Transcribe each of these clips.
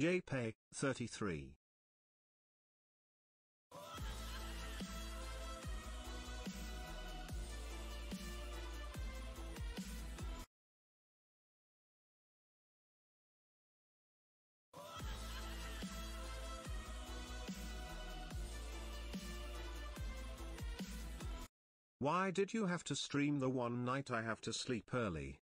JPEG 33. Why did you have to stream the one night I have to sleep early?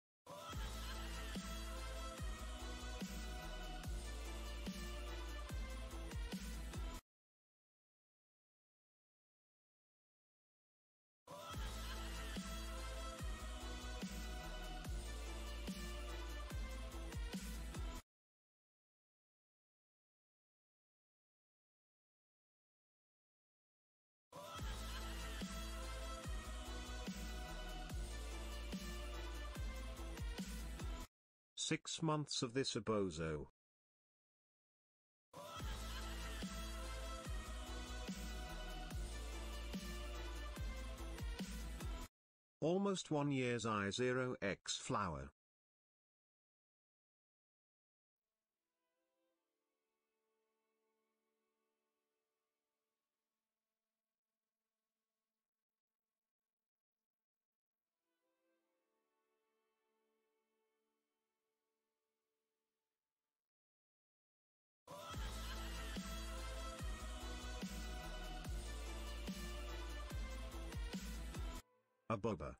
Six months of this abozo. Almost one year's I0X flower. Boba.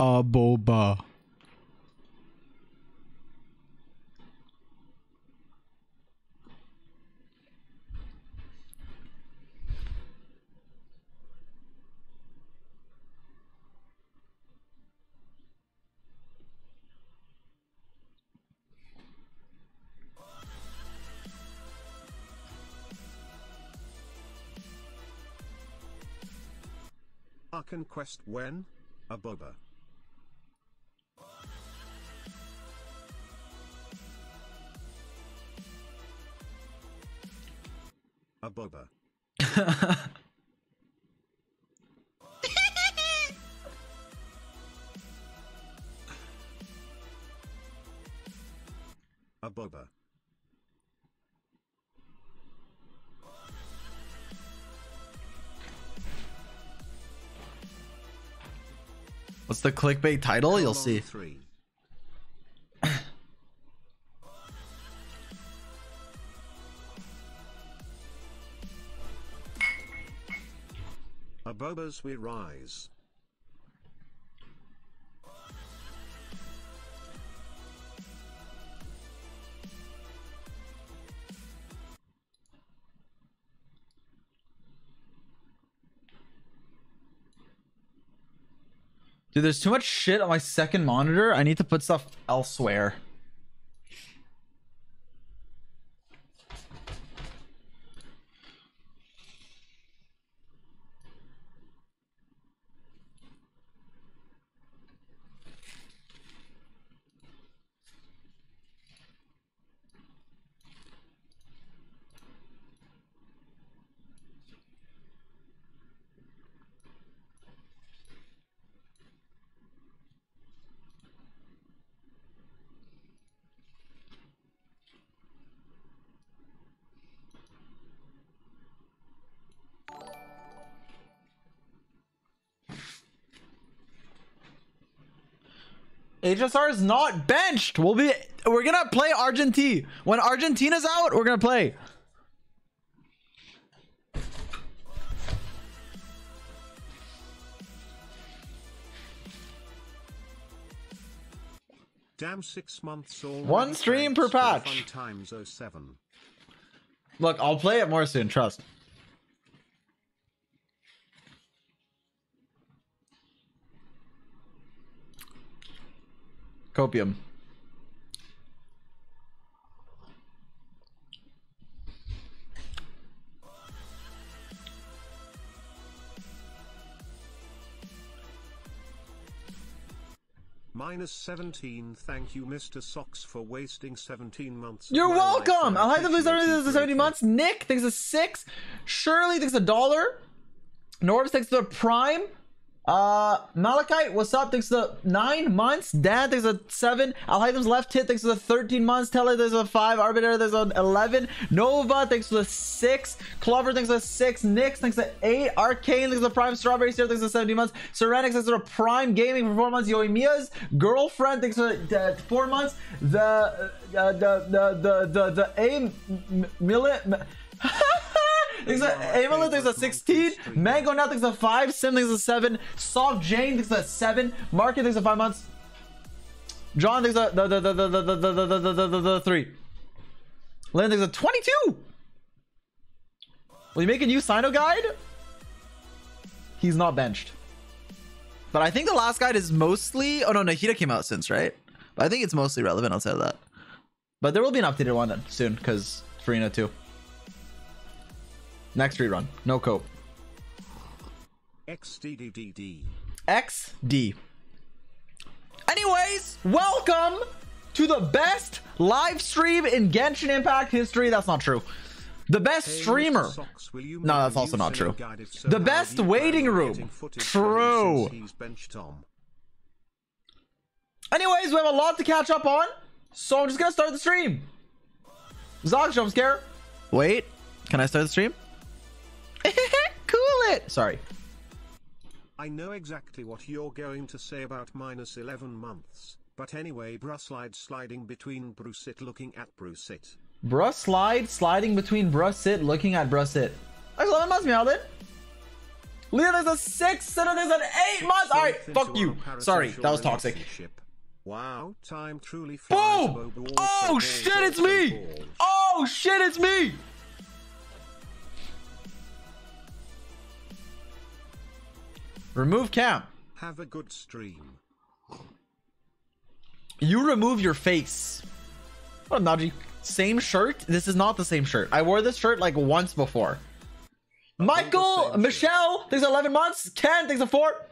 A boba. Archon Quest when? A boba. A boba. A boba. What's the clickbait title? You'll see. Three. We rise. Dude, there's too much shit on my second monitor. I need to put stuff elsewhere. HSR is not benched. We'll be we're gonna play Argentina. When Argentina's out, we're gonna play. Damn six months all. One stream per patch. Times 07. Look, I'll play it more soon. Trust. Copium. Minus 17, thank you, Mr. Socks, for wasting 17 months. You're welcome! I'll have to lose the 17 months. Nick, thinks a six. Shirley, thinks a dollar. Norvis, thinks a the prime. Uh, Malachite, what's up? Thanks for the 9 months. Dad, thanks for the 7. Alhaitam's left hit, thanks for the 13 months. Teller, there's a 5. Arbiter, there's an 11. Nova, thanks for the 6. Clover, thanks for the 6. Nyx, thanks for the 8. Arcane, thanks for the Prime. Strawberry syrup. thanks for the 17 months. Serenix, thanks for the Prime. Gaming for 4 months. Yoimiya's girlfriend, thanks for the, the 4 months. The, uh, the, the, the, the, the, the A. Millet. Thinks a Amulet thinks a 16. Mango now thinks a 5. Sim thinks a 7. Soft Jane thinks a 7. Market thinks a 5 months. John thinks a the the the the the the the the the the the the 3. Lynn thinks a 22. Will you make a new Cyno guide? He's not benched. But I think the last guide is mostly. Oh no, Nahida came out since, right? But I think it's mostly relevant outside of that. But there will be an updated one then soon because Furina too. Next rerun, no cope. XDDDD. XD. Anyways, welcome to the best live stream in Genshin Impact history. That's not true. The best Hey, streamer. Socks, No, that's also not true. so, The best do you plan waiting room. True. from him since he's benched Tom? Anyways, we have a lot to catch up on, so I'm just gonna start the stream. Zog jump scare. Wait, can I start the stream? cool it. Sorry. I know exactly what you're going to say about minus 11 months, but anyway, Bruslide sliding between Brusit looking at Brusit. Bruh slide, sliding between bruh sit, looking at bruh sit. That's 11 months, Meowlin. Leah, there's a six, Sinner, there's an eight months. All right, fuck you. Sorry, that was toxic. relationship. Wow, time truly flies. Boom! Oh, oh shit, it's me! Oh shit, it's me! Remove cam. Have a good stream. You remove your face. What up, Naji? Same shirt? This is not the same shirt. I wore this shirt like once before. Michael, same Michelle, thanks 11 months. Ken, thanks a four.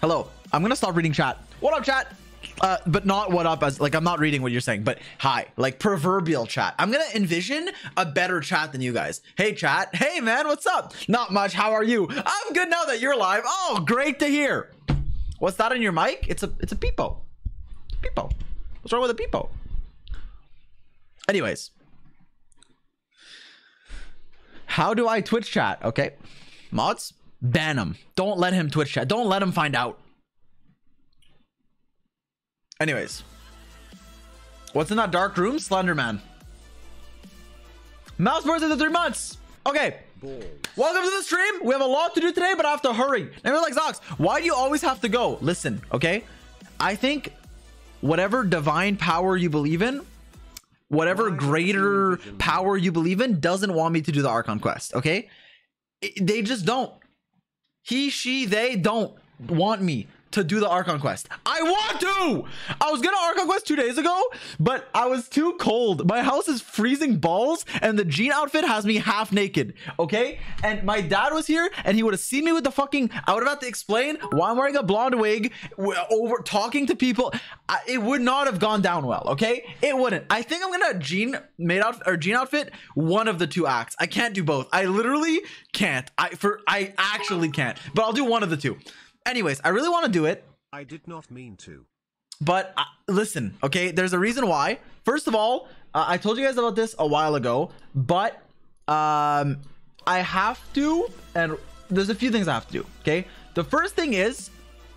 Hello. I'm gonna stop reading chat. What up, chat? Uh, but not what up as like I'm not reading what you're saying, but hi, like proverbial chat. I'm gonna envision a better chat than you guys. Hey, chat. Hey, man, what's up? Not much. How are you? I'm good now that you're live. Oh, great to hear. What's that on your mic? It's a it's a peepo. Peepo. What's wrong with a peepo? Anyways. How do I Twitch chat? Okay. Mods, ban him. Don't let him Twitch chat. Don't let him find out. Anyways. What's in that dark room? Slenderman. Mouse birds in the three months. Okay. Balls. Welcome to the stream. We have a lot to do today, but I have to hurry. And you're like, Zox, why do you always have to go? Listen, okay? I think whatever divine power you believe in, whatever Why don't you greater power you believe in, doesn't want me to do the Archon quest, okay? I- they just don't. He, she, they don't want me to do the Archon quest. I want to! I was gonna Archon quest two days ago, but I was too cold. My house is freezing balls, and the jean outfit has me half naked, okay? And my dad was here, and he would have seen me with the fucking. I would have had to explain why I'm wearing a blonde wig, over talking to people. I, it would not have gone down well, okay? It wouldn't. I think I'm gonna jean made out or jean outfit one of the two acts. I can't do both. I literally can't. I for I actually can't. But I'll do one of the two. Anyways, I really want to do it. I did not mean to. But uh, listen, okay, there's a reason why. First of all, uh, I told you guys about this a while ago, but um, I have to, and there's a few things I have to do. Okay, the first thing is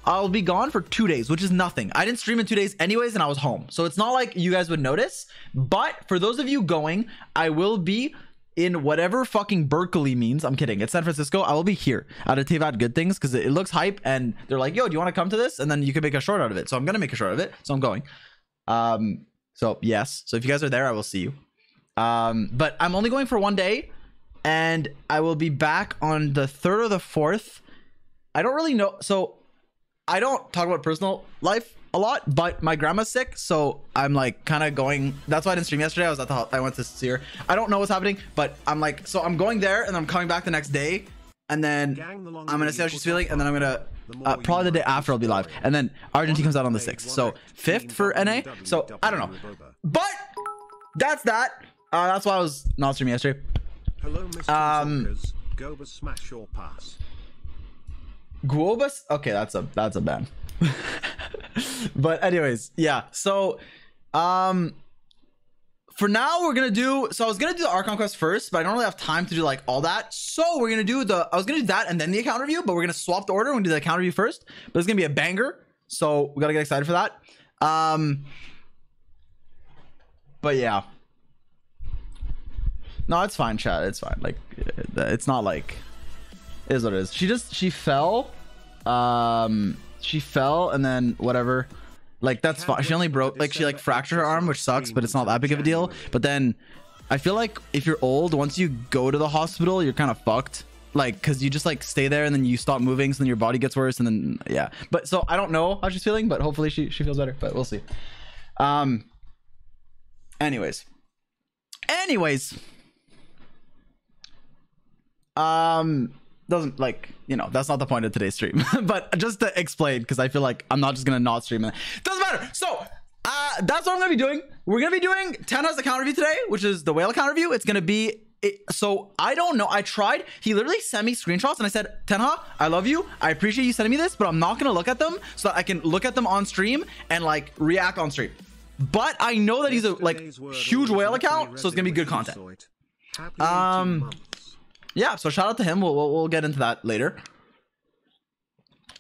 I'll be gone for two days, which is nothing. I didn't stream in two days anyways, and I was home, so it's not like you guys would notice. But for those of you going, I will be in whatever fucking Berkeley means. I'm kidding. It's San Francisco. I will be here at a Teyvat Good Things because it, it looks hype and they're like, yo, do you want to come to this? And then you can make a short out of it. So I'm gonna make a short of it. So I'm going. Um, so yes. So if you guys are there, I will see you. Um, but I'm only going for one day, and I will be back on the third or the fourth. I don't really know. So I don't talk about personal life a lot, but my grandma's sick, so I'm like kind of going. That's why I didn't stream yesterday. I was at the. I went to see her. I don't know what's happening, but I'm like, so I'm going there, and I'm coming back the next day, and then the I'm gonna see how she's feeling, and then I'm gonna the uh, probably the day after I'll be live, and then Argentina comes out on the sixth, So fifth for NA. So I don't know, but that's that. Uh, that's why I was not streaming yesterday. Hello, Mr. Um, Zonkers. Go but smash or pass. Guobas. Okay, that's a that's a ban. but anyways, yeah. So, um, for now we're gonna do. So I was gonna do the Archon quest first, but I don't really have time to do like all that. So we're gonna do the. I was gonna do that and then the account review, but we're gonna swap the order. We're gonna do the account review first. But it's gonna be a banger. So we gotta get excited for that. Um. But yeah. No, it's fine, chat. It's fine. Like, it's not like it is what it is. She just she fell. Um, she fell and then whatever. Like that's fine. She only broke like she like fractured her arm, which sucks, but it's not that big of a deal. But then I feel like if you're old, once you go to the hospital, you're kind of fucked. Like, cause you just like stay there and then you stop moving, so then your body gets worse, and then yeah. But so I don't know how she's feeling, but hopefully she she feels better. But we'll see. Um. Anyways. Anyways. Um doesn't like you know that's not the point of today's stream. But just to explain because i feel like i'm not just gonna not stream it. Doesn't matter. So uh that's what i'm gonna be doing. We're gonna be doing tenha's account review today which is the whale account review. It's gonna be it, so i don't know. I tried. He literally sent me screenshots and i said tenha i love you. I appreciate you sending me this but i'm not gonna look at them so that i can look at them on stream and like react on stream. But i know that he's a like huge whale account so it's gonna be good content. Saw it. Happy 18 Um. Yeah so shout out to him. We'll, we'll, we'll get into that later.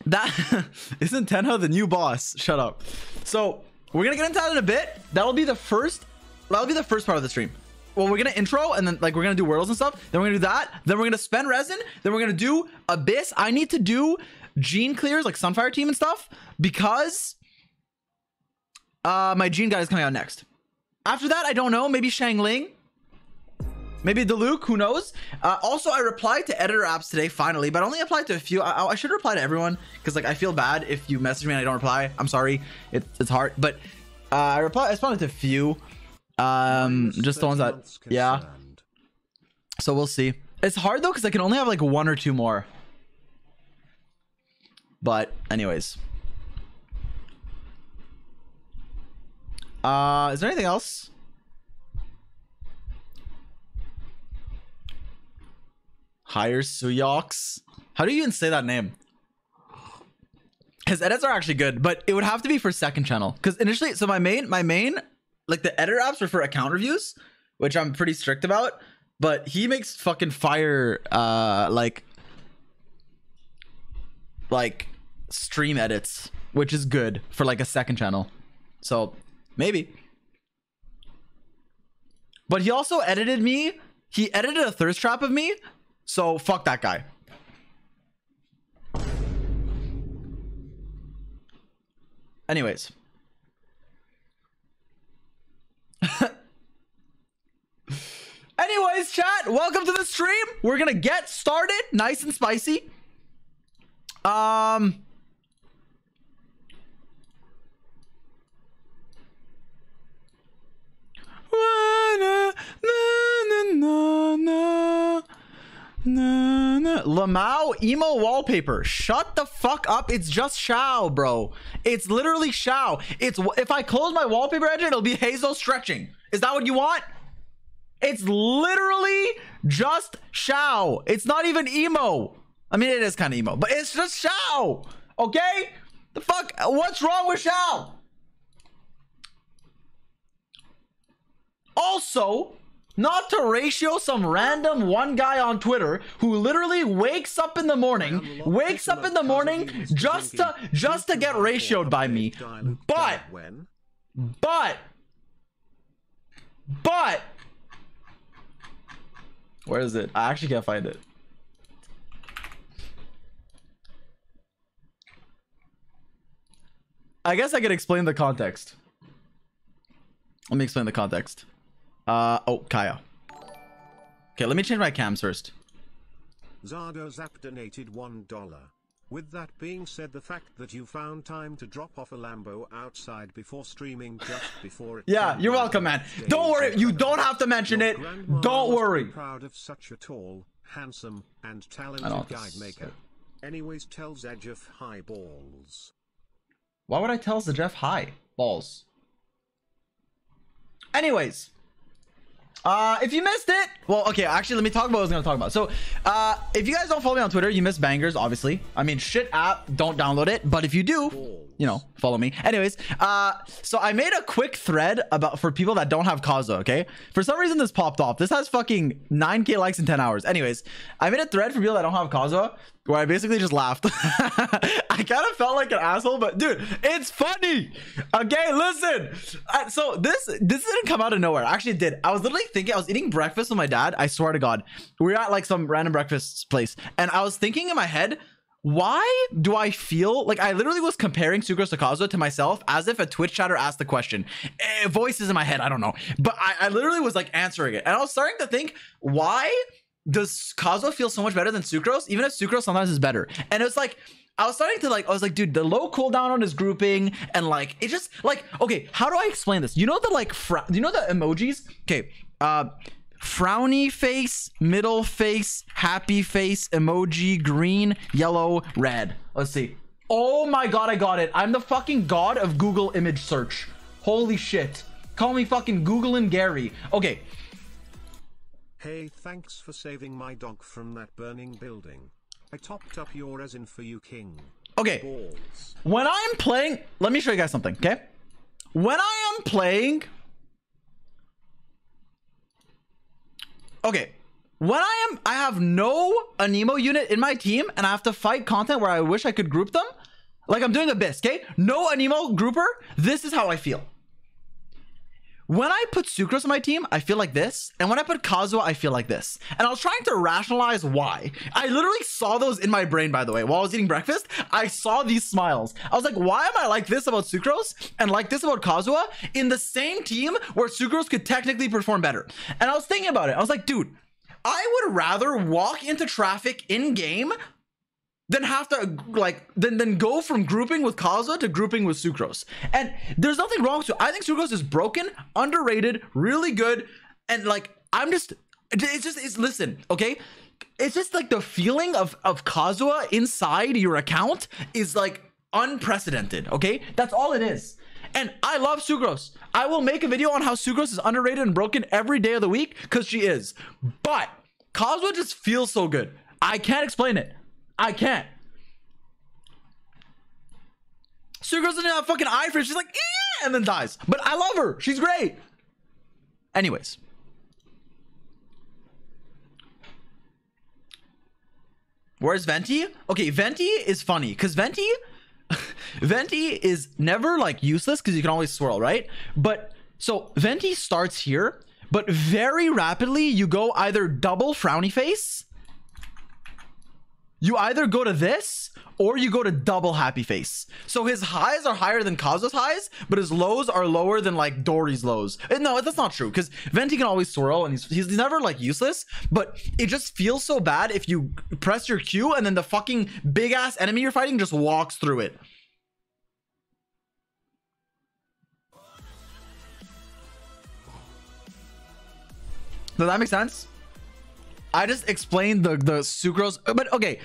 That isn't tenha the new boss. Shut up. So we're gonna get into that in a bit. That'll be the first that'll be the first part of the stream. Well we're gonna intro and then like we're gonna do worlds and stuff. Then we're gonna do that. Then we're gonna spend resin. Then we're gonna do abyss. I need to do Jean clears like sunfire team and stuff because uh my Jean guy is coming out next. After that i don't know. Maybe Xiangling Maybe Diluc, who knows? Uh, also, I replied to editor apps today, finally, but I only applied to a few. I, I should reply to everyone because, like, I feel bad if you message me and I don't reply. I'm sorry, it, it's hard, but uh, I reply. I responded to a few, um, just the ones that, months yeah. So we'll see. It's hard though because I can only have like one or two more. But, anyways, uh, is there anything else? Hire Suyox. How do you even say that name? His edits are actually good, but it would have to be for second channel. Because initially, so my main, my main, like the editor apps were for account reviews, which I'm pretty strict about. But he makes fucking fire, uh, like, like stream edits, which is good for like a second channel. So maybe. But he also edited me. He edited a thirst trap of me. So fuck that guy. Anyways. Anyways, chat, welcome to the stream. We're gonna get started nice and spicy. Um Na, na, na, Lamau emo wallpaper. Shut the fuck up. It's just Xiao, bro. It's literally Xiao. It's if I close my wallpaper edge, it'll be Hazel stretching. Is that what you want? It's literally just Xiao. It's not even emo. I mean, it is kind of emo, but it's just Xiao. Okay? The fuck? What's wrong with Xiao? Also, not to ratio some random one guy on Twitter who literally wakes up in the morning, wakes up in the morning just to just to get ratioed by me. But when but but Where is it? I actually can't find it. I guess I could explain the context. Let me explain the context. Uh oh, Kaya. Okay, let me change my cams first. Zardo Zap donated $1. With that being said the fact that you found time to drop off a Lambo outside before streaming just before it Yeah, you're welcome, man. Don't worry, you don't have to mention it. Don't worry. proud of such a tall, handsome, and talented guide maker. Anyways tells Edge of High Balls. Why would I tell the Jeff hi? Balls. Anyways. Uh, if you missed it, well, okay, actually, let me talk about what I was gonna talk about. So, uh, if you guys don't follow me on Twitter, you miss bangers, obviously. I mean, shit app, don't download it. But if you do, you know, follow me. Anyways, uh, so I made a quick thread about for people that don't have Kaza, okay? For some reason, this popped off. This has fucking 9k likes in 10 hours. Anyways, I made a thread for people that don't have Kaza where I basically just laughed. I kind of felt like an asshole, but dude, it's funny. Okay, listen. Uh, so this this didn't come out of nowhere. Actually, it did. I was literally thinking. I was eating breakfast with my dad. I swear to God, we were at like some random breakfast place, and I was thinking in my head. Why do I feel like I literally was comparing Sucrose Kazuha to myself as if a Twitch chatter asked the question? Eh, voices in my head, I don't know. But I, I literally was like answering it. And I was starting to think, why does Kazuha feel so much better than Sucrose? Even if Sucrose sometimes is better. And it's like, I was starting to like, I was like, dude, the low cooldown on his grouping and like, it just like, okay, how do I explain this? You know the like, fr- you know the emojis? Okay, uh, frowny face, middle face, happy face, emoji, green, yellow, red. Let's see. Oh my god, I got it. I'm the fucking god of Google image search. Holy shit. Call me fucking Google and Gary. Okay, Hey thanks for saving my dog from that burning building. I topped up your resin for you king. okay. Balls. when I am playing, let me show you guys something, okay? When I am playing, okay, when I am, I have no Anemo unit in my team, and I have to fight content where I wish I could group them. Like I'm doing Abyss, okay? No Anemo grouper. This is how I feel. When I put Sucrose on my team, I feel like this. And when I put Kazuha, I feel like this. And I was trying to rationalize why. I literally saw those in my brain, by the way. While I was eating breakfast, I saw these smiles. I was like, why am I like this about Sucrose and like this about Kazuha in the same team where Sucrose could technically perform better? And I was thinking about it. I was like, dude, I would rather walk into traffic in game then have to like then then go from grouping with Kaza to grouping with Sucrose. And there's nothing wrong with. I think Sucrose is broken, underrated, really good, and like I'm just it's just it's listen, okay? It's just like the feeling of of Kazuha inside your account is like unprecedented, okay? That's all it is. And I love Sucrose. I will make a video on how Sucrose is underrated and broken every day of the week because she is. But Kazuha just feels so good. I can't explain it. I can't. Sue goes into that fucking eye it. She's like, eh, and then dies. But I love her. She's great. Anyways. Where's Venti? Okay, Venti is funny because Venti, Venti is never like useless because you can always swirl, right? But so Venti starts here, but very rapidly you go either double frowny face you either go to this or you go to double happy face. So his highs are higher than Kazu's highs, but his lows are lower than like Dori's lows. No, that's not true because Venti can always swirl and he's, he's never like useless, but it just feels so bad if you press your Q and then the fucking big ass enemy you're fighting just walks through it. Does that make sense? I just explained the the sucrose, but okay,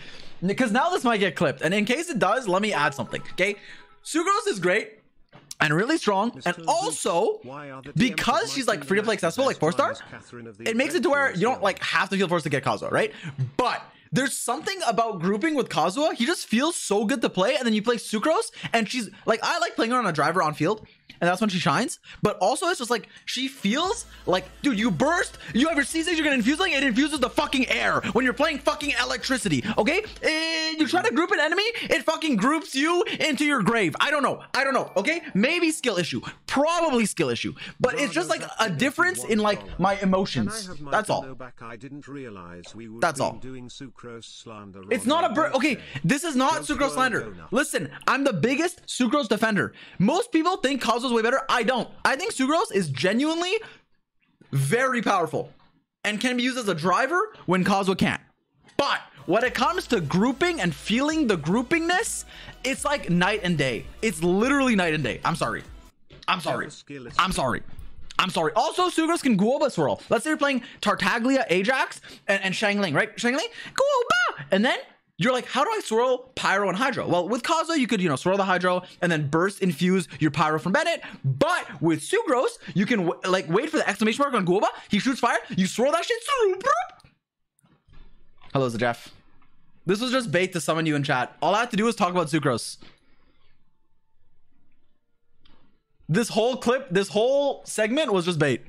because now this might get clipped, and in case it does, let me add something. Okay, sucrose is great and really strong, and also Why are the because she's like free to play accessible, like four star, minus Catherine of the it makes it to where you don't like have to feel forced to get Kazuha, right? But there's something about grouping with Kazuha. He just feels so good to play, and then you play Sucrose, and she's like, I like playing her on a driver on field and that's when she shines. But also, it's just like she feels like, dude, you burst, you have your seasons, you're gonna infuse like it infuses the fucking air when you're playing fucking electricity. Okay, Eh, you try to group an enemy, it fucking groups you into your grave. I don't know, I don't know. Okay, maybe skill issue, probably skill issue, but it's just like a difference in like my emotions. That's all. pillow back? I didn't realize we would That's all. doing sucrose slander. It's not a bird. Okay, this is not sucrose slander. Listen, I'm the biggest sucrose defender. Most people think Kazuha's way better. I don't. I think sucrose is genuinely very powerful and can be used as a driver when Kazuo can't. But when it comes to grouping and feeling the groupingness, it's like night and day. It's literally night and day. I'm sorry. I'm sorry. I'm sorry. I'm sorry. Also, Sucrose can Guoba swirl. Let's say you're playing Tartaglia, Ajax, and, and Xiangling, right? Xiangling, Guoba! And then you're like, how do I swirl Pyro and Hydro? Well, with Kazuha, you could, you know, swirl the Hydro and then burst infuse your Pyro from Bennett. But with Sucrose, you can, like, wait for the exclamation mark on Guoba. He shoots fire. You swirl that shit. Hello, Jeff. This was just bait to summon you in chat. All I have to do is talk about Sucrose. This whole clip, this whole segment was just bait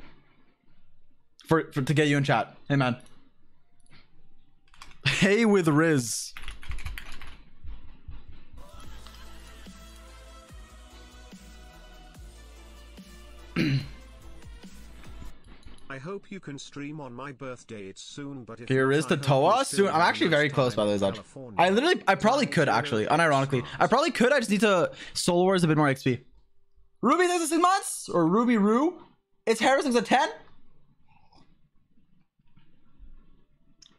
for, for to get you in chat. Hey man. Hey with Riz. I hope you can stream on my birthday. It's soon, but if Here is the Toa soon. I'm actually very close by the way, Zaj. I literally, I probably could actually, unironically. I probably could. I just need to Soul Wars a bit more XP. Ruby thinks it's six months or Ruby Rue. It's Harris thinks a ten.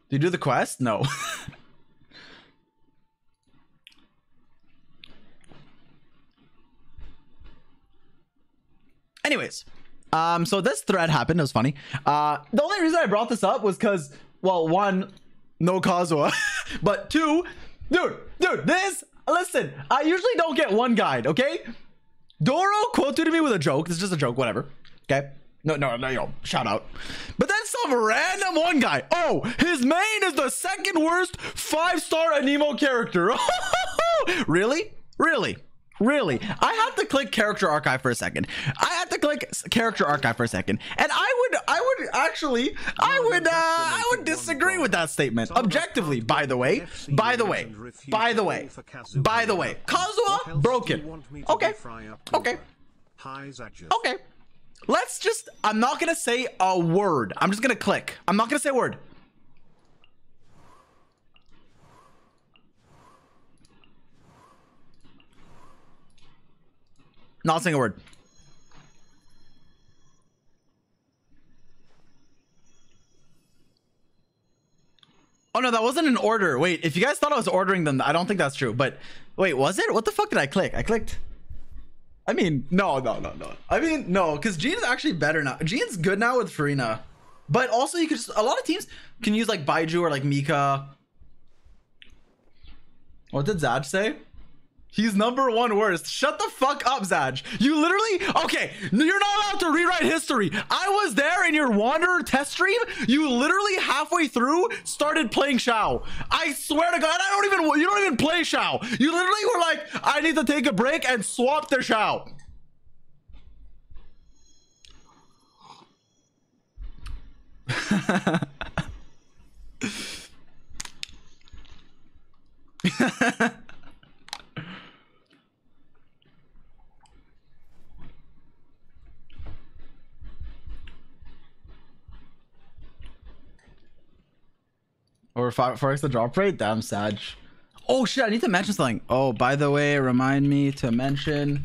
Do you do the quest? No. Anyways, um, so this thread happened. It was funny. Uh, the only reason I brought this up was because, well, one, no Kazuha, but two, dude, dude, this. Listen, I usually don't get one guide. Okay, Doro quoted me with a joke. This is just a joke, whatever. Okay. No, no, no, yo, shout out. But then some random one guy. Oh, his main is the second worst five star Anemo character. really? Really? Really? I have to click character archive for a second. I have to click character archive for a second. And I would, I would actually, I would, uh, I would disagree with that statement. Objectively, by the way, by the way, by the way, by the way, Kazuha broken. Okay. Okay. Okay. Let's just I'm not gonna say a word. I'm just gonna click. I'm not gonna say a word. Not saying a word. Oh no, that wasn't an order. Wait, if you guys thought I was ordering them, I don't think that's true. But wait, was it? What the fuck did I click? I clicked. I mean, no, no, no, no. I mean, no, because Jean's actually better now. Jean's good now with Furina. But also, you could just, a lot of teams can use like Baizhu or like Mika. What did Zaj say? He's number one worst. Shut the fuck up, Zaj. You literally, okay, you're not allowed to rewrite history. I was there in your Wanderer test stream. You literally halfway through started playing Xiao. I swear to God, I don't even, you don't even play Xiao. You literally were like, I need to take a break and swap their Xiao. Or forex the drop rate? Damn Sag. Oh shit, I need to mention something. Oh, by the way, remind me to mention.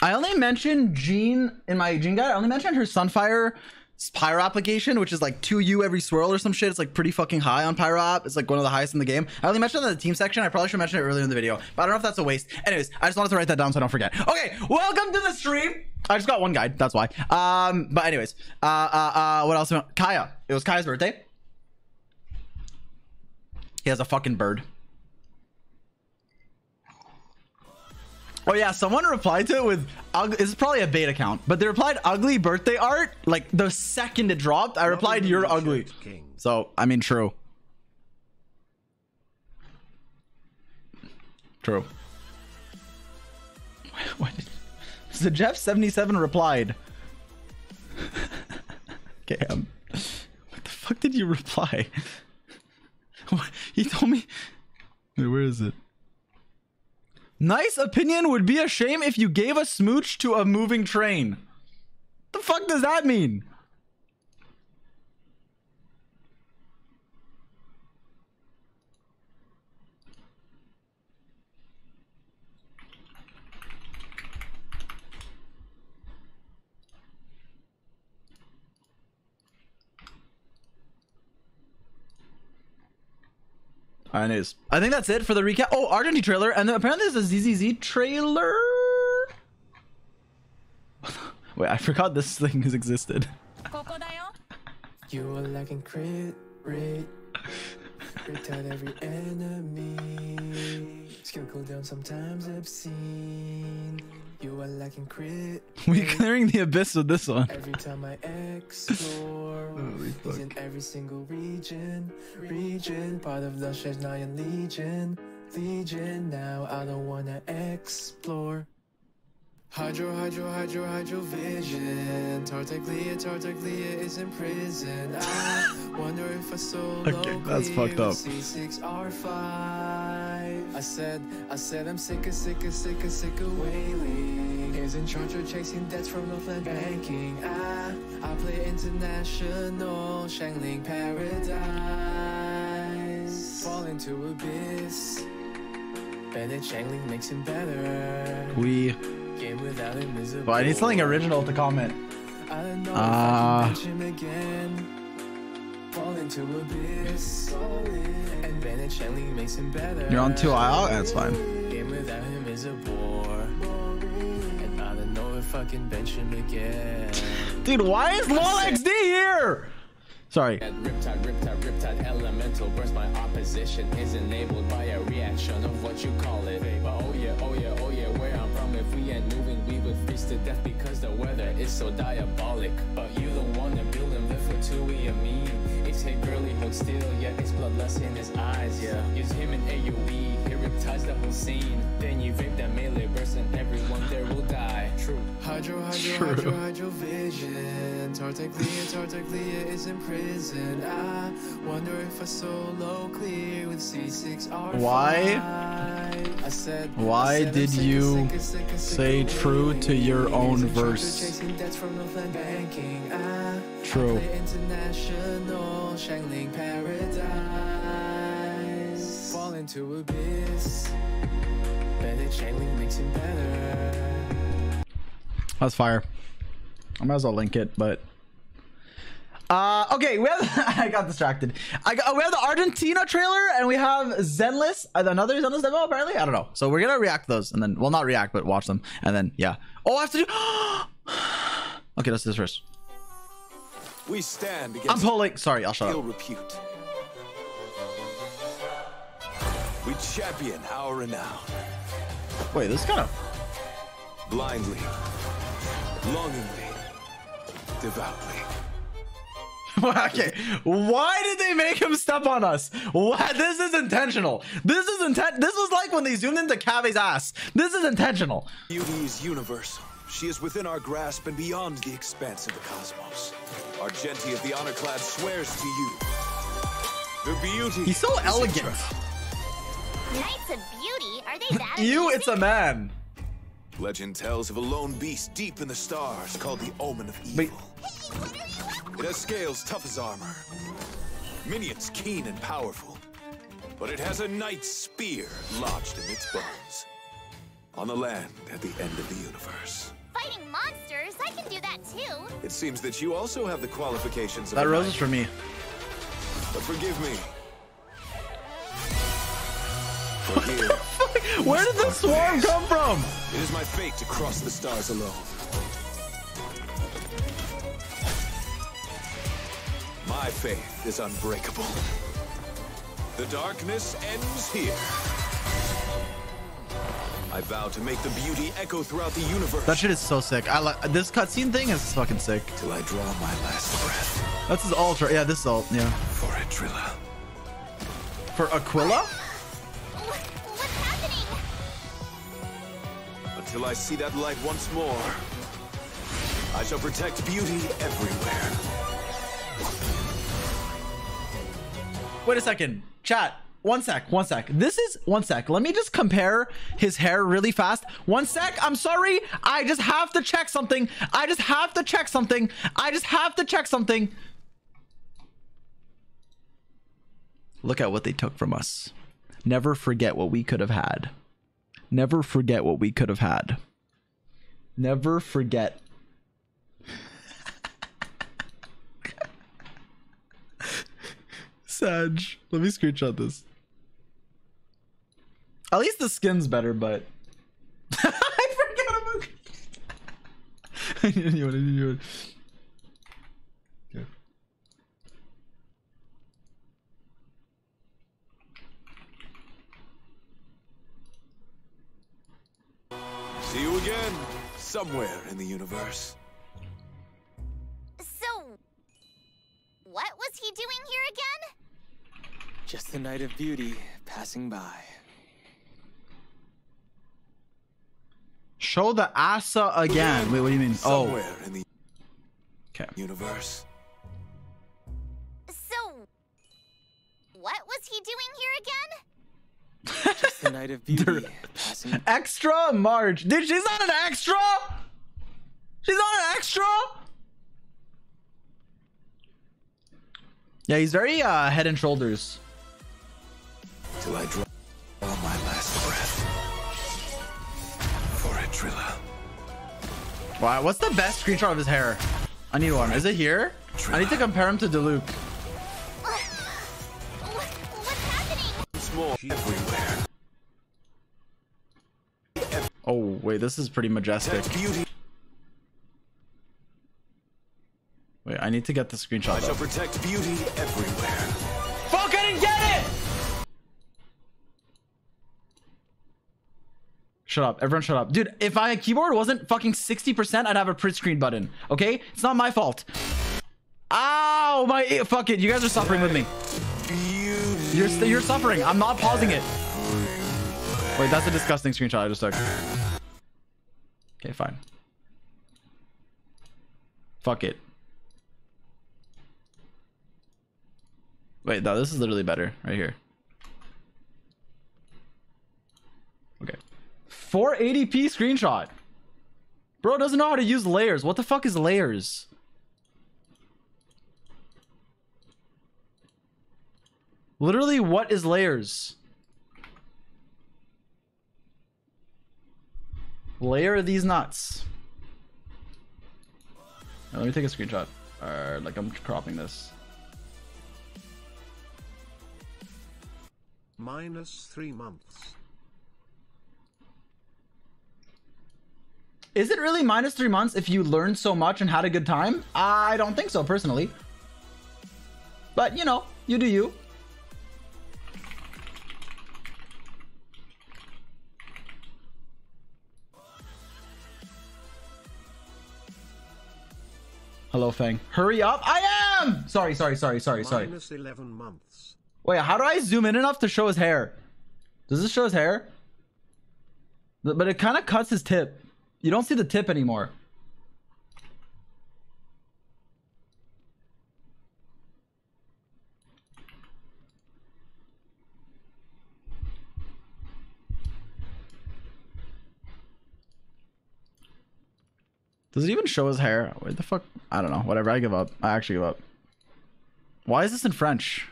I only mentioned Jean in my Jean guide. I only mentioned her Sunfire Pyro application, which is like 2U every swirl or some shit. It's like pretty fucking high on Pyro app. It's like one of the highest in the game. I only mentioned that in the team section. I probably should mention it earlier in the video, but I don't know if that's a waste. Anyways, I just wanted to write that down so I don't forget. Okay, welcome to the stream. I just got one guide. That's why. Um, but anyways, uh, uh, uh, what else? Kaya. It was Kaya's birthday. He has a fucking bird. Oh yeah, someone replied to it with is probably a bait account, but they replied ugly birthday art like the second it dropped. I replied, "You're ugly." So I mean, true. True. Why did so Jeff seventy seven replied? okay, um, what the fuck did you reply? He told me. Wait, where is it? Nice opinion would be a shame if you gave a smooch to a moving train. The fuck does that mean? I news. I think that's it for the recap. Oh, Argenti trailer, and then apparently there's a ZZZ trailer. Wait, I forgot this thing has existed. you crit rate. Every enemy. Skill cooldown sometimes obscene. You are lacking crit. We clearing the abyss with this one. Every time I explore, he's in every single region. Region, part of the Snezhnayan Legion. Legion, now I don't wanna explore. Hydro, hydro, hydro, hydro vision. Tartaglia, Tartaglia is in prison. I wonder if I solo Okay, that's fucked up. C6R5. Said, I said I'm sick of, sick of, sick of, sick of wailing. Is in charge of chasing debts from Northland banking. I, I play international, Xiangling paradise. Fall into abyss. Bennett Xiangling makes him better. We. Game without him is a But I need something original to comment. I don't know Ah. if Fall into abyss. And Bennett Xiangling makes him better. You're on two IL? That's fine. Game without him is a bore. And I don't know if I can bench him again. Dude, why is LOL XD here? Sorry. Riptide, riptide, riptide, elemental burst. My opposition is enabled by a reaction of what you call it. But oh yeah, oh yeah, oh yeah, where I'm from, if we ain't moving, we would freeze to death because the weather is so diabolic. But you don't wanna build live for two, we mean. It's hit girly, hold still, yeah, it's bloodlust in his eyes, yeah. Use him in AoE, he riptides the whole scene. Then you vape that melee burst and everyone there will die. True. Hydro, hydro, hydro, hydro vision. Tartaglia, Tartaglia is in prison. I wonder if I solo clear with C6R5. Why? I said, Why I said did sick you sick sick say true to your own Is in charge of verse? from Northland banking. I, True. I Xiangling paradise. Fall into abyss. Bennett Xiangling makes better. That's fire. I might as well link it, but. Uh, okay, we have. I got distracted. I got, we have the Argentina trailer, and we have Zenless, uh, another Zenless demo. Apparently, I don't know. So we're gonna react to those, and then well, not react, but watch them, and then yeah. Oh, I have to do. okay, let's do this first. We stand I'm pulling. Sorry, I'll shut ill up. repute. We champion our renown Wait, this kind of. blindly, longingly, devoutly. okay, why did they make him step on us? What? This is intentional. This is intent. This was like when they zoomed into Cave's ass. This is intentional. Beauty is universal. She is within our grasp and beyond the expanse of the cosmos. Argenti of the Honorclad swears to you. The beauty. He's so is elegant. eternal. Nights of beauty? Are they that You, it's a man. Legend tells of a lone beast deep in the stars called the Omen of Wait. Evil. It has scales tough as armor, minions keen and powerful, but it has a knight's spear lodged in its bones. On the land at the end of the universe. Fighting monsters? I can do that too. It seems that you also have the qualifications That a rose is for me. but forgive me. For here, Where did the swarm come from? it is my fate to cross the stars alone. My faith is unbreakable. The darkness ends here. I vow to make the beauty echo throughout the universe That shit is so sick. I like this cutscene thing is fucking sick. till I draw my last breath That's his ultra. Yeah, this is alt. Yeah. for Idrila. For Aquila? What, what's happening? Until I see that light once more, I shall protect beauty everywhere. Wait a second. Chat. One sec. One sec. This is one sec. Let me just compare his hair really fast. One sec. I'm sorry. I just have to check something. I just have to check something. I just have to check something. Look at what they took from us. Never forget what we could have had. Never forget what we could have had. Never forget. Sag. Let me screenshot this. At least the skin's better, but I forgot about. I knew it, I knew it. Okay. See you again, somewhere in the universe. So, what was he doing here again? Just the knight of beauty passing by. Show the Asa again. Wait, what do you mean? Oh, Somewhere in the okay. universe. So, what was he doing here again? Just a knight of beauty passing Extra Marge. Dude, she's not an extra. She's not an extra. Yeah, he's very uh, head and shoulders. Till I draw my Wow, what's the best screenshot of his hair? I need one. Is it here? I need to compare him to Diluc. What, what's happening? Small everywhere. Oh, wait, this is pretty majestic. Wait, I need to get the I screenshot. shall protect beauty everywhere. Fuck, I didn't get it! Shut up. Everyone shut up. Dude, if my keyboard wasn't fucking 60%, I'd have a print screen button. Okay? It's not my fault. Ow! My fuck it. You guys are suffering with me. You're you're suffering. I'm not pausing it. Wait, that's a disgusting screenshot I just took. Okay, fine. Fuck it. Wait, no, this is literally better right here. Okay. 480p screenshot. Bro doesn't know how to use layers. What the fuck is layers? Literally, what is layers? Layer these nuts. Now, let me take a screenshot. Or like I'm cropping this. Minus three months. Is it really minus three months if you learned so much and had a good time? I don't think so, personally. But you know, you do you. Hello, Fang. Hurry up! I am. Sorry, sorry, sorry, sorry, sorry. Minus 11 months. Wait, how do I zoom in enough to show his hair? Does this show his hair? But but it kind of cuts his tip. You don't see the tip anymore. Does it even show his hair? Wait, the fuck? I don't know. Whatever. I give up. I actually give up. Why is this in French?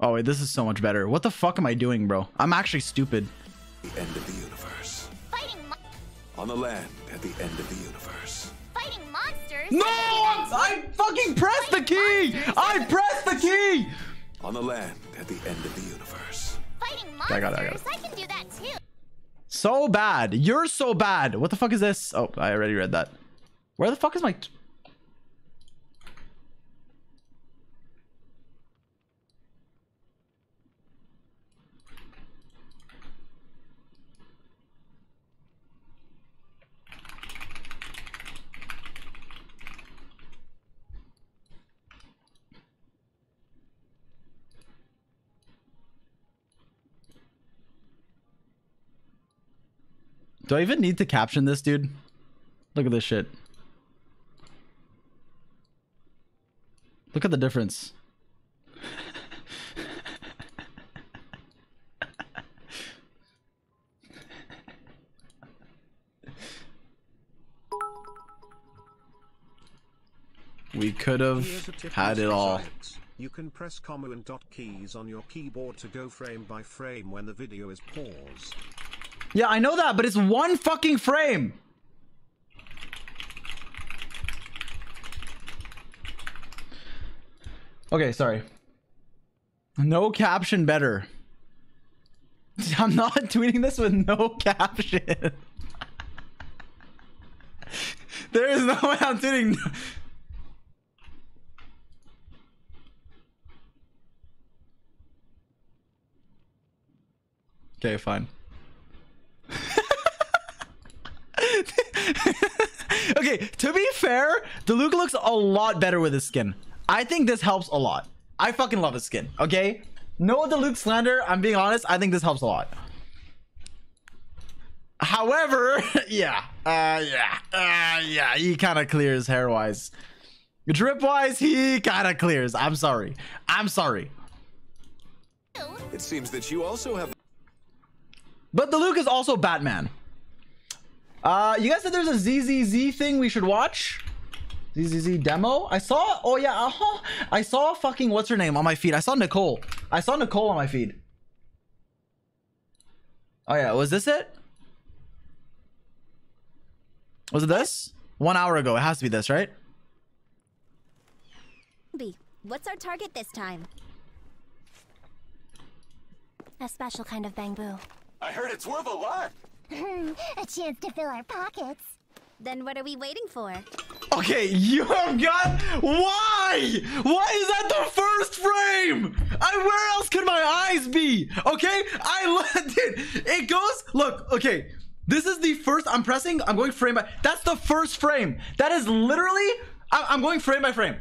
Oh wait, this is so much better. What the fuck am I doing, bro? I'm actually stupid. The end of the universe. fighting mo- On the land at the end of the universe. fighting monsters. No! I fucking pressed the key! I pressed the key! On the land at the end of the universe. Fighting monsters. I got it, I got it. I can do that too. So bad. You're so bad. What the fuck is this? Oh, I already read that. Where the fuck is my... Do I even need to caption this, dude? Look at this shit. Look at the difference. we could have had it all. You can press comma and dot keys on your keyboard to go frame by frame when the video is paused. Yeah, I know that, but it's one fucking frame. Okay, sorry. No caption better. I'm not tweeting this with no caption. there is no way I'm tweeting. Okay, fine. okay, to be fair, Diluc looks a lot better with his skin. I think this helps a lot. I fucking love his skin, okay? No Diluc slander, I'm being honest, I think this helps a lot. However, yeah, uh, yeah, uh, yeah, he kind of clears hair-wise. Drip-wise, he kind of clears. I'm sorry. I'm sorry. It seems that you also have But Diluc is also Batman. Uh, you guys said there's a ZZZ thing we should watch? ZZZ demo? I saw, oh yeah, uh-huh. I saw fucking, what's her name on my feed? I saw Nicole. I saw Nicole on my feed. Oh yeah, was this it? Was it this? One hour ago. It has to be this, right? B, what's our target this time? A special kind of bamboo. I heard it's worth a lot. A chance to fill our pockets. Then what are we waiting for? Okay, you have got why? Why is that the first frame? I where else could my eyes be? Okay, I let it. It goes. Look, okay. This is the first. I'm pressing. I'm going frame by. That's the first frame. That is literally. I, I'm going frame by frame.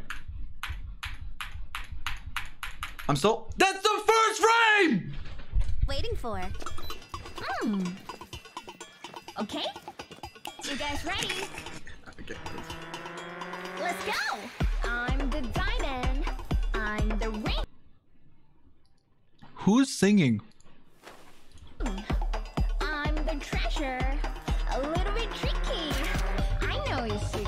I'm so. That's the first frame. Waiting for? Hmm. Okay. You guys ready? Okay. Let's go! I'm the diamond. I'm the ring. Who's singing? I'm the treasure. A little bit tricky. I know your secret.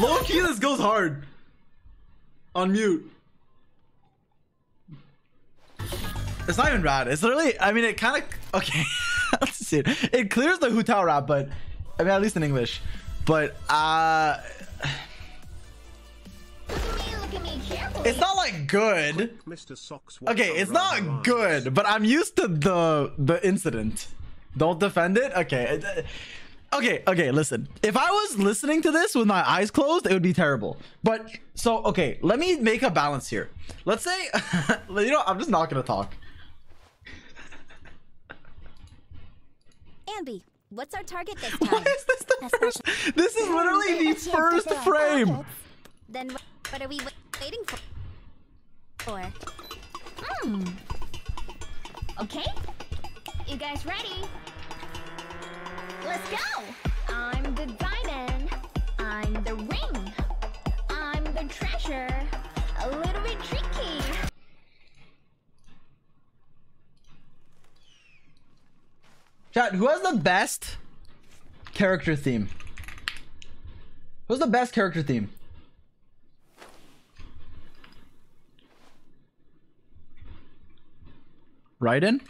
Low key, this goes hard. On mute. It's not even bad. It's literally, I mean, it kind of, okay. Let's see. It clears the Hutao rap, but, I mean, at least in English. But, uh, it's not like good. Mr. Socks. what Okay, it's not good, but I'm used to the the incident. Don't defend it. Okay. Okay, okay, listen. If I was listening to this with my eyes closed, it would be terrible. But so okay, let me make a balance here. Let's say you know, I'm just not going to talk. Anby, what's our target this Why time? is this the first? This is literally the first frame. Then what are we waiting for? For? Hmm. Okay. You guys ready? Let's go. I'm the diamond. I'm the ring. I'm the treasure. A little bit tricky. Chat, who has the best character theme? Who's the best character theme? Raiden?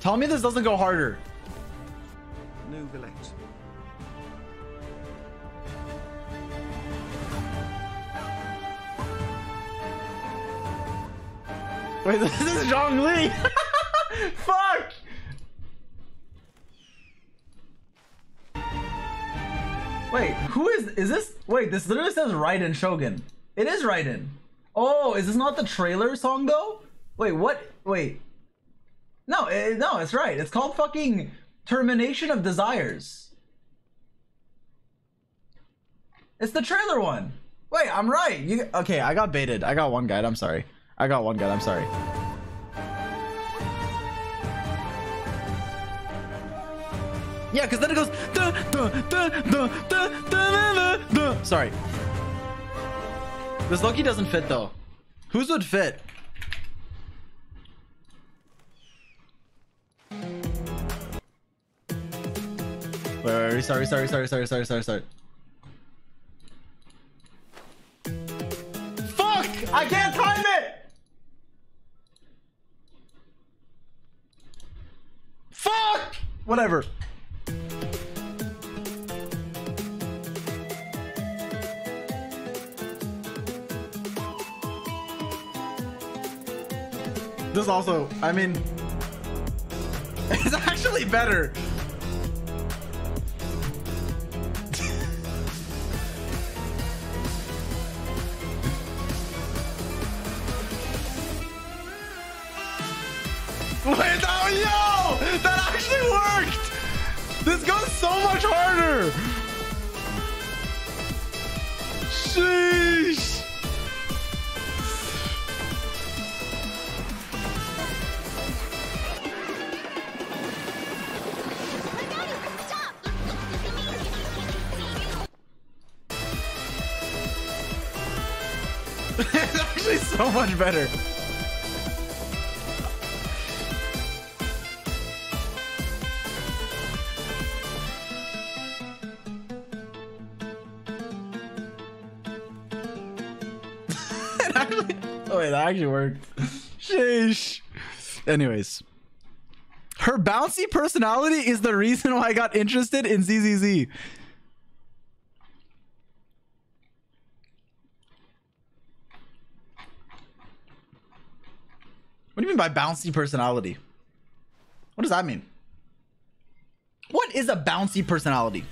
Tell me this doesn't go harder. Neuvillette. Wait, this is Zhong Li. Fuck. Wait, who is is this? Wait, this literally says Raiden Shogun. It is Raiden. Oh, is this not the trailer song though? Wait, what? Wait. No, it, no, it's right. It's called fucking Termination of Desires. It's the trailer one. Wait, I'm right. You okay? I got baited. I got one guide. I'm sorry. I got one guide. I'm sorry. Yeah, because then it goes. Sorry. This Loki doesn't fit though. Whose would fit? Wait, sorry, sorry, sorry, sorry, sorry, sorry, sorry. Fuck! I can't time it! Fuck! Whatever. This also, I mean, it's actually better. This goes so much harder! Sheesh! it's actually so much better. Actually worked. Sheesh. Anyways, her bouncy personality is the reason why I got interested in ZZZ. What do you mean by bouncy personality? What does that mean? What is a bouncy personality?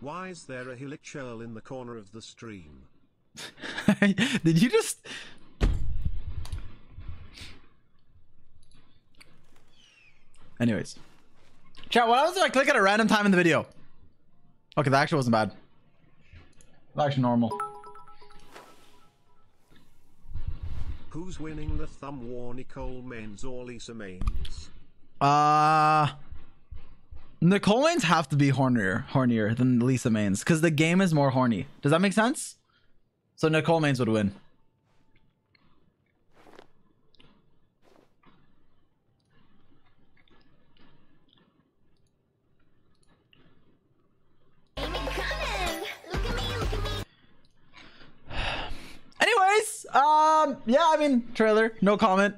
Why is there a hilichurl in the corner of the stream? Did you just Anyways. Chat, what happens if I click at a random time in the video? Okay, that actually wasn't bad. That's actually normal. Who's winning the thumb war Nicole Mains or Lisa Mains? Uh Nicole Mains have to be hornier, hornier than Lisa Mains because the game is more horny. Does that make sense? So Nicole Mains would win. Anyways, um, yeah, I mean, trailer, no comment.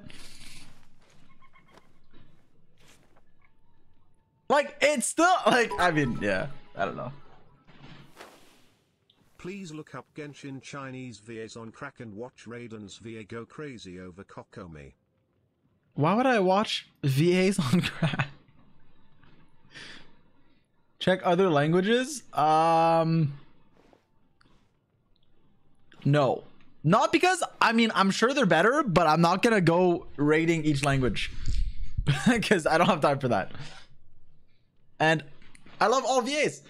Like, it's still like, I mean, yeah, I don't know. Please look up Genshin Chinese VAs on crack and watch Raiden's VA go crazy over Kokomi. Why would I watch VAs on crack? Check other languages. Um, no, not because I mean I'm sure they're better, but I'm not gonna go rating each language because I don't have time for that. And I love all VAs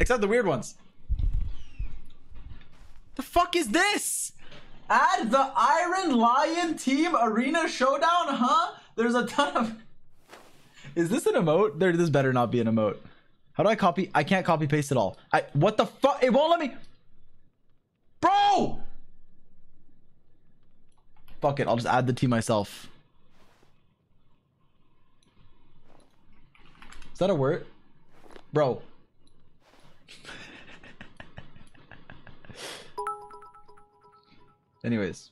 except the weird ones. The fuck is this? Add the Iron Lion Team Arena Showdown, huh? There's a ton of. Is this an emote? There, this better not be an emote. How do I copy? I can't copy paste it all. I what the fuck? It won't let me. Bro. Fuck it. I'll just add the team myself. Is that a word? Bro. Anyways.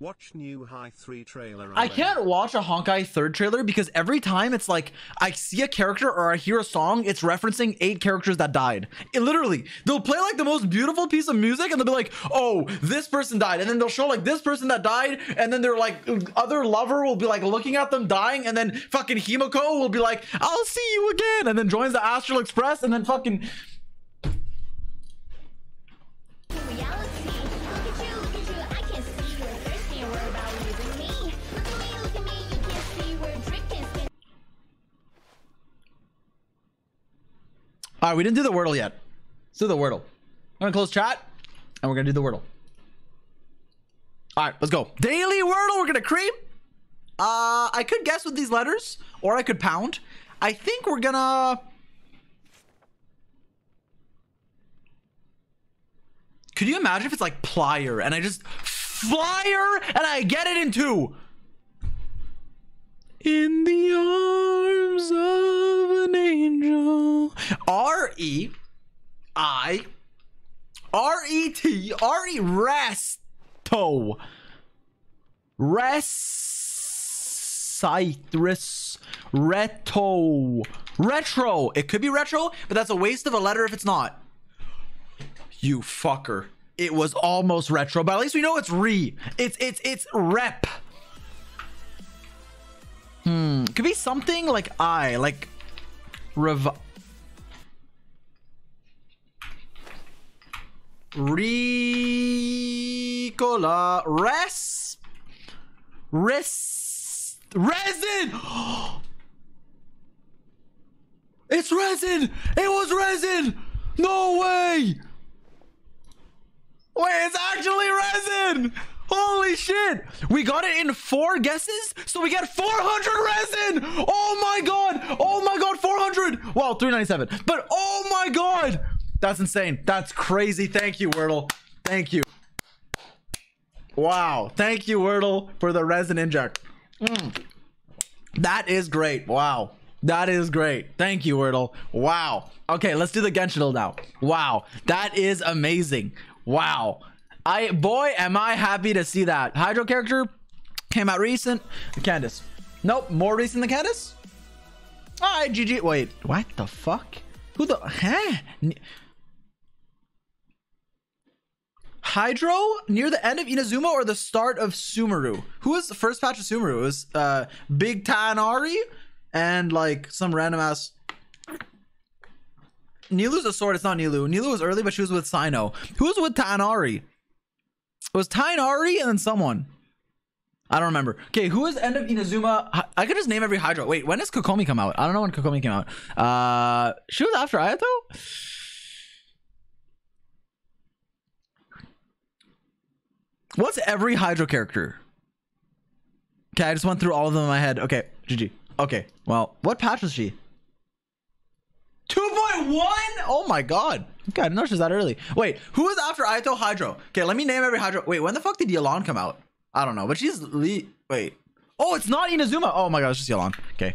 Watch new High 3 trailer. I can't watch a Honkai third trailer because every time it's like I see a character or I hear a song, it's referencing eight characters that died. It literally, they'll play like the most beautiful piece of music and they'll be like, oh, this person died. And then they'll show like this person that died. And then they're like, other lover will be like looking at them dying. And then fucking Himeko will be like, I'll see you again. And then joins the Astral Express. And then fucking All right, we didn't do the Wordle yet. Let's do the Wordle. I'm gonna close chat, and we're gonna do the Wordle. All right, let's go. Daily Wordle. We're gonna cream. Uh, I could guess with these letters, or I could pound. I think we're gonna. Could you imagine if it's like plier and I just flyer and I get it in two? In the arms of an angel. R E I R E T R E resto. Recitris reto retro. It could be retro, but that's a waste of a letter if it's not. You fucker. It was almost retro, but at least we know it's re. It's it's it's rep. Hmm. Could be something like I, like rev Ricola res res resin It's resin! It was resin! No way! Wait, it's actually resin! Holy shit! We got it in four guesses, so we get 400 resin! Oh my god! Oh my god, 400! Well, 397. But oh my god! That's insane. That's crazy. Thank you, Wordle. Thank you. Wow. Thank you, Wordle, for the resin inject. Mm. That is great. Wow. That is great. Thank you, Wordle. Wow. Okay, let's do the Genshin now. Wow. That is amazing. Wow. I boy, am I happy to see that. Hydro character came out recent. Candace. Nope, more recent than Candace? Alright, GG. Wait, what the fuck? Who the huh? Hydro near the end of Inazuma or the start of Sumeru? Who was the first patch of Sumeru? It was uh Big Tighnari and like some random ass Nilou's a sword, it's not Nilou. Nilou was early, but she was with Cyno. Who was with Tighnari? It was Tighnari and then someone. I don't remember. Okay, who is end of Inazuma? I- I could just name every Hydro. Wait, when does Kokomi come out? I don't know when Kokomi came out. Uh, she was after Ayato. What's every Hydro character? Okay, I just went through all of them in my head. Okay, GG. Okay, well, what patch was she? 2.1? Oh my god. Okay, I didn't know was that early. Wait, who was after Ayato Hydro? Okay, let me name every Hydro. Wait, when the fuck did Yelan come out? I don't know, but she's le- wait. Oh, it's not Inazuma. Oh my god, it's just Yelan. Okay.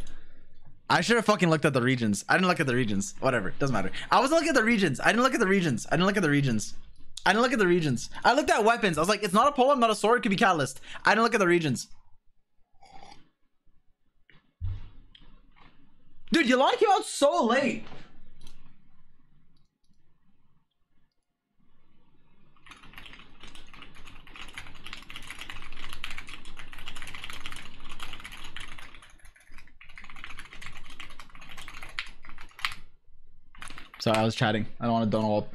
I should have fucking looked at the regions. I didn't look at the regions. Whatever, doesn't matter. I wasn't looking at the regions. I didn't look at the regions. I didn't look at the regions. I didn't look at the regions. I looked at weapons. I was like, it's not a poem, not a sword. It could be catalyst. I didn't look at the regions. Dude, Yelan came out so late. Sorry, I was chatting. I don't want to donut up.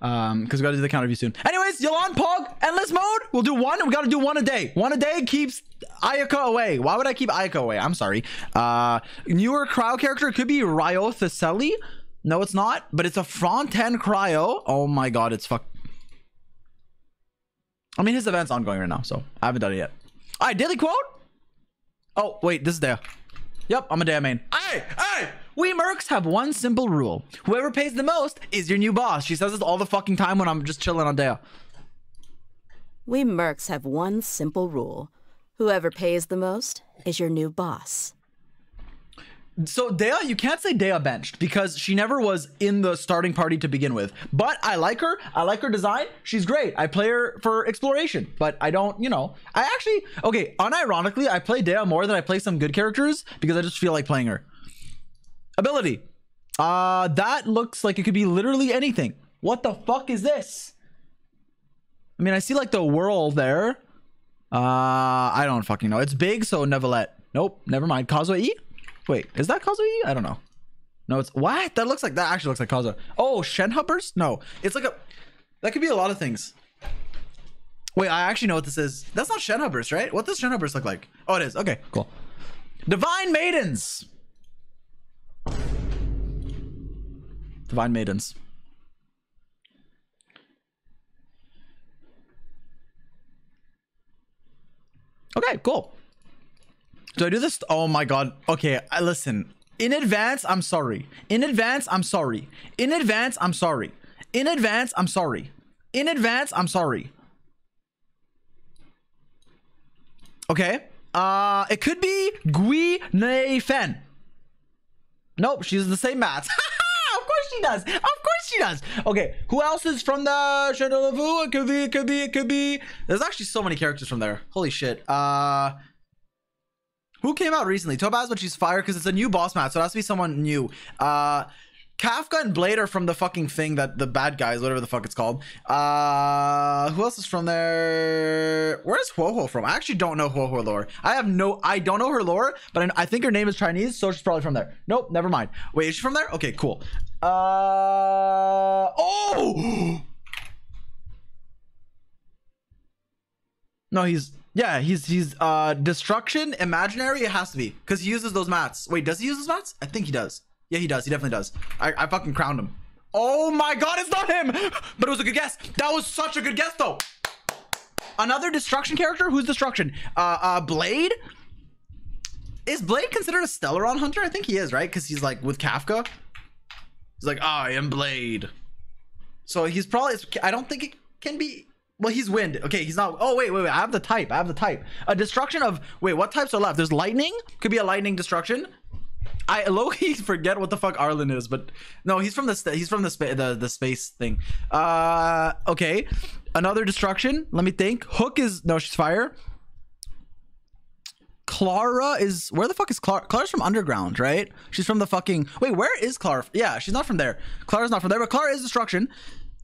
Um, because we gotta do the counter view soon. Anyways, Yelan Pog, endless mode. We'll do one. We gotta do one a day. One a day keeps Ayaka away. Why would I keep Ayaka away? I'm sorry. Uh, newer cryo character could be Wriothesley. No, it's not, but it's a front end cryo. Oh my god, it's fuck. I mean, his event's ongoing right now, so I haven't done it yet. All right, daily quote. Oh wait, this is there. Yep, I'm a damn main. Hey, hey! We mercs have one simple rule. Whoever pays the most is your new boss. She says this all the fucking time when I'm just chilling on Dehya. We mercs have one simple rule. Whoever pays the most is your new boss. So Dehya, you can't say Dehya benched because she never was in the starting party to begin with. But I like her. I like her design. She's great. I play her for exploration, but I don't, you know, I actually okay. Unironically, I play Dehya more than I play some good characters because I just feel like playing her. Ability. Uh, that looks like it could be literally anything. What the fuck is this? I mean, I see like the world there. Uh, I don't fucking know. It's big, so Neuvillette. Nope, never mind. Kazuha E? Wait, is that Kazuha I don't know. No, it's what? That looks like that actually looks like Kazuha. Oh, Shenhubbers? No, it's like a. That could be a lot of things. Wait, I actually know what this is. That's not Shenhubbers, right? What does Shenhubbers look like? Oh, it is. Okay, cool. Divine Maidens. Divine Maidens. Okay, cool. Do I do this? Oh my god. Okay, I listen. In advance, I'm sorry. In advance, I'm sorry. In advance, I'm sorry. In advance, I'm sorry. In advance, I'm sorry. Okay. Uh it could be Gui Nei Fen. Nope, she's the same math. of course she does. Of course she does. Okay, who else is from the Shadow of? It could be, it could be, it could be. There's actually so many characters from there. Holy shit. Uh who came out recently? Topaz, but she's fire because it's a new boss match, so it has to be someone new. Uh Kafka and Blade are from the fucking thing that the bad guys, whatever the fuck it's called. Uh who else is from there? Where's Huohuo from? I actually don't know Huohuo lore. I have no I don't know her lore, but I, I think her name is Chinese, so she's probably from there. Nope, never mind. Wait, is she from there? Okay, cool. Uh oh No, he's yeah, he's he's uh destruction imaginary. It has to be because he uses those mats. Wait, does he use those mats? I think he does. Yeah, he does. He definitely does. I, I fucking crowned him. Oh my god, it's not him! But it was a good guess. That was such a good guess though. Another destruction character? Who's destruction? Uh uh Blade? Is Blade considered a Stellaron hunter? I think he is, right? Because he's like with Kafka. He's like, I am Blade. So he's probably I don't think it can be well, he's wind. Okay, he's not. Oh wait, wait, wait. I have the type. I have the type. A destruction of. Wait, what types are left? There's lightning. Could be a lightning destruction. I low key forget what the fuck Arlan is, but no, he's from the he's from the spa- the the space thing. Uh, okay. Another destruction. Let me think. Hook is no, she's fire. Clara is where the fuck is Clara? Clara's from Underground, right? She's from the fucking. Wait, where is Clara? Yeah, she's not from there. Clara's not from there, but Clara is destruction.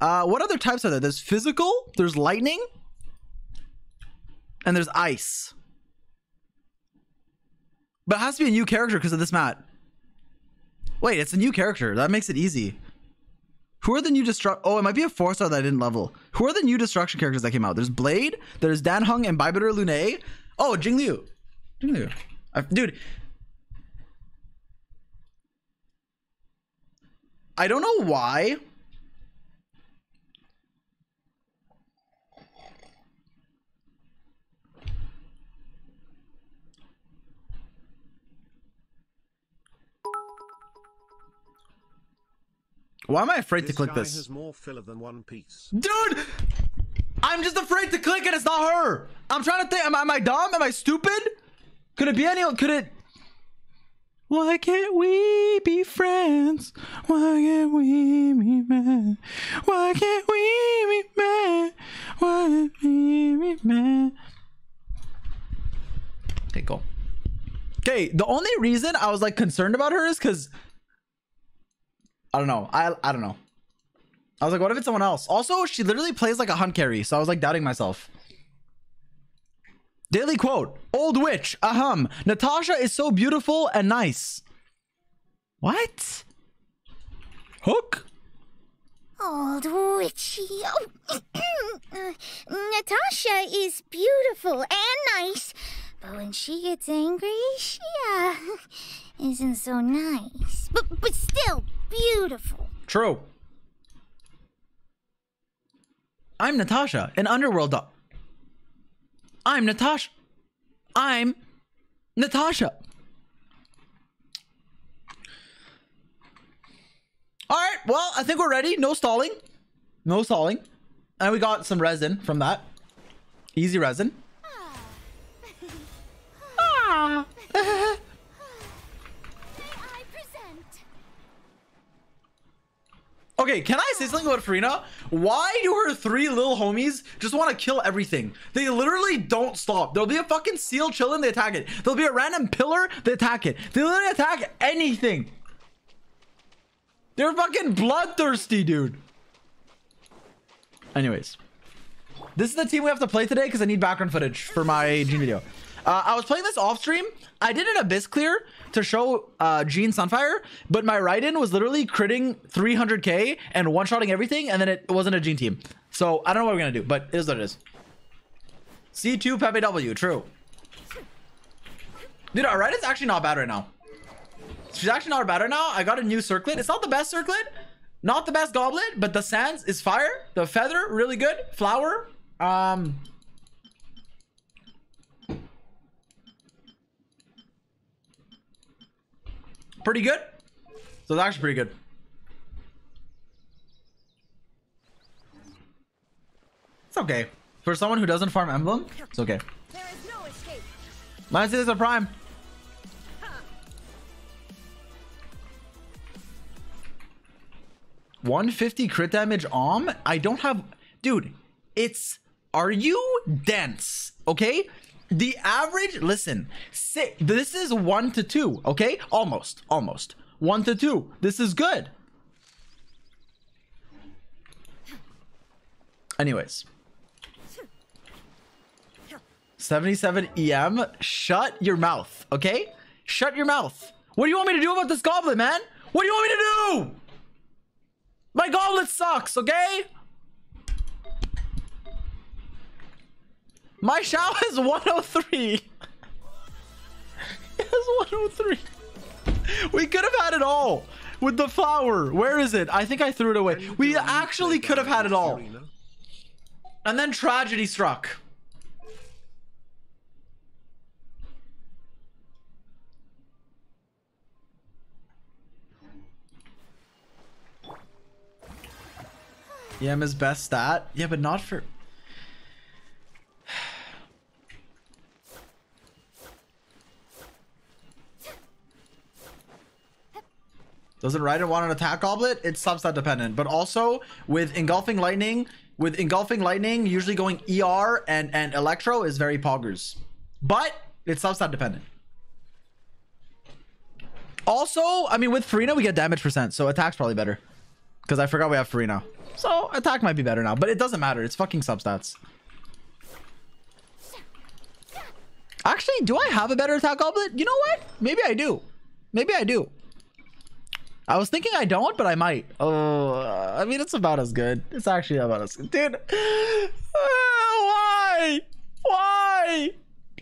Uh, what other types are there? There's physical, there's lightning, and there's ice. But it has to be a new character because of this mat. Wait, it's a new character. That makes it easy. Who are the new destruct? Oh, it might be a four star that I didn't level. Who are the new destruction characters that came out? There's Blade. There's Dan Heng and Imbibitor Lunae. Oh, Jing Liu. Jing Liu. I, dude. I don't know why. Why am I afraid This to click this? has more filler than One Piece. Dude! I'm just afraid to click it. It's not her. I'm trying to think. Am, I- am I dumb? Am I stupid? Could it be anyone? Could it? Why can't we be friends? Why can't we be mad? Why can't we be mad? Why can't we be mad? Okay, cool. Okay, the only reason I was like concerned about her is because I don't know. I I don't know. I was like, what if it's someone else? Also, she literally plays like a hunt carry, so I was like doubting myself. Daily quote: Old witch, ahem. Natasha is so beautiful and nice. What? Hook? Old witchy. Oh. Uh, Natasha is beautiful and nice, but when she gets angry, she uh, isn't so nice. But but still beautiful. True. I'm Natasha, an underworld dog. I'm Natasha. I'm Natasha. All right, well, I think we're ready. No stalling. No stalling. And we got some resin from that. Easy resin. Ah. Ah. Okay, can I say something about Furina? Why do her three little homies just want to kill everything? They literally don't stop. There'll be a fucking seal chilling, they attack it. There'll be a random pillar, they attack it. They literally attack anything. They're fucking bloodthirsty, dude. Anyways. This is the team we have to play today because I need background footage for my Jean video. Uh, I was playing this off stream. I did an Abyss clear to show uh, Jean Sunfire, but my Raiden was literally critting 300k and one-shotting everything, and then it wasn't a Jean team. So I don't know what we're gonna do, but it is what it is. C2 Pepe W, true. Dude, our Raiden's actually not bad right now. She's actually not bad right now. I got a new circlet. It's not the best circlet, not the best goblet, but the sands is fire. The feather, really good. Flower, um, pretty good. So it's actually pretty good. It's okay. For someone who doesn't farm emblem, it's okay. There is no escape. Mine is a prime. One fifty crit damage om. I don't have, dude. It's are you dense? Okay. The average. Listen, say, this is one to two. Okay, almost, almost one to two. This is good. Anyways. 77 EM. Shut your mouth, okay? Shut your mouth. What do you want me to do about this goblet, man? What do you want me to do? My goblet sucks, okay? My Shao is 103. It's 103. We could have had it all with the flower. Where is it? I think I threw it away. We actually could have had it all. And then tragedy struck. EM is best stat. Yeah, but not for. Doesn't Raiden want an attack goblet? It's substat dependent, but also with engulfing lightning, with engulfing lightning, usually going ER and and electro is very poggers, but it's substat dependent. Also, I mean, with Furina we get damage percent, so attack's probably better. Because I forgot we have Furina. So attack might be better now, but it doesn't matter. It's fucking substats. Actually, do I have a better attack goblet? You know what? Maybe I do. Maybe I do. I was thinking I don't, but I might. Oh, I mean, it's about as good. It's actually about as good. Dude, uh, why? Why?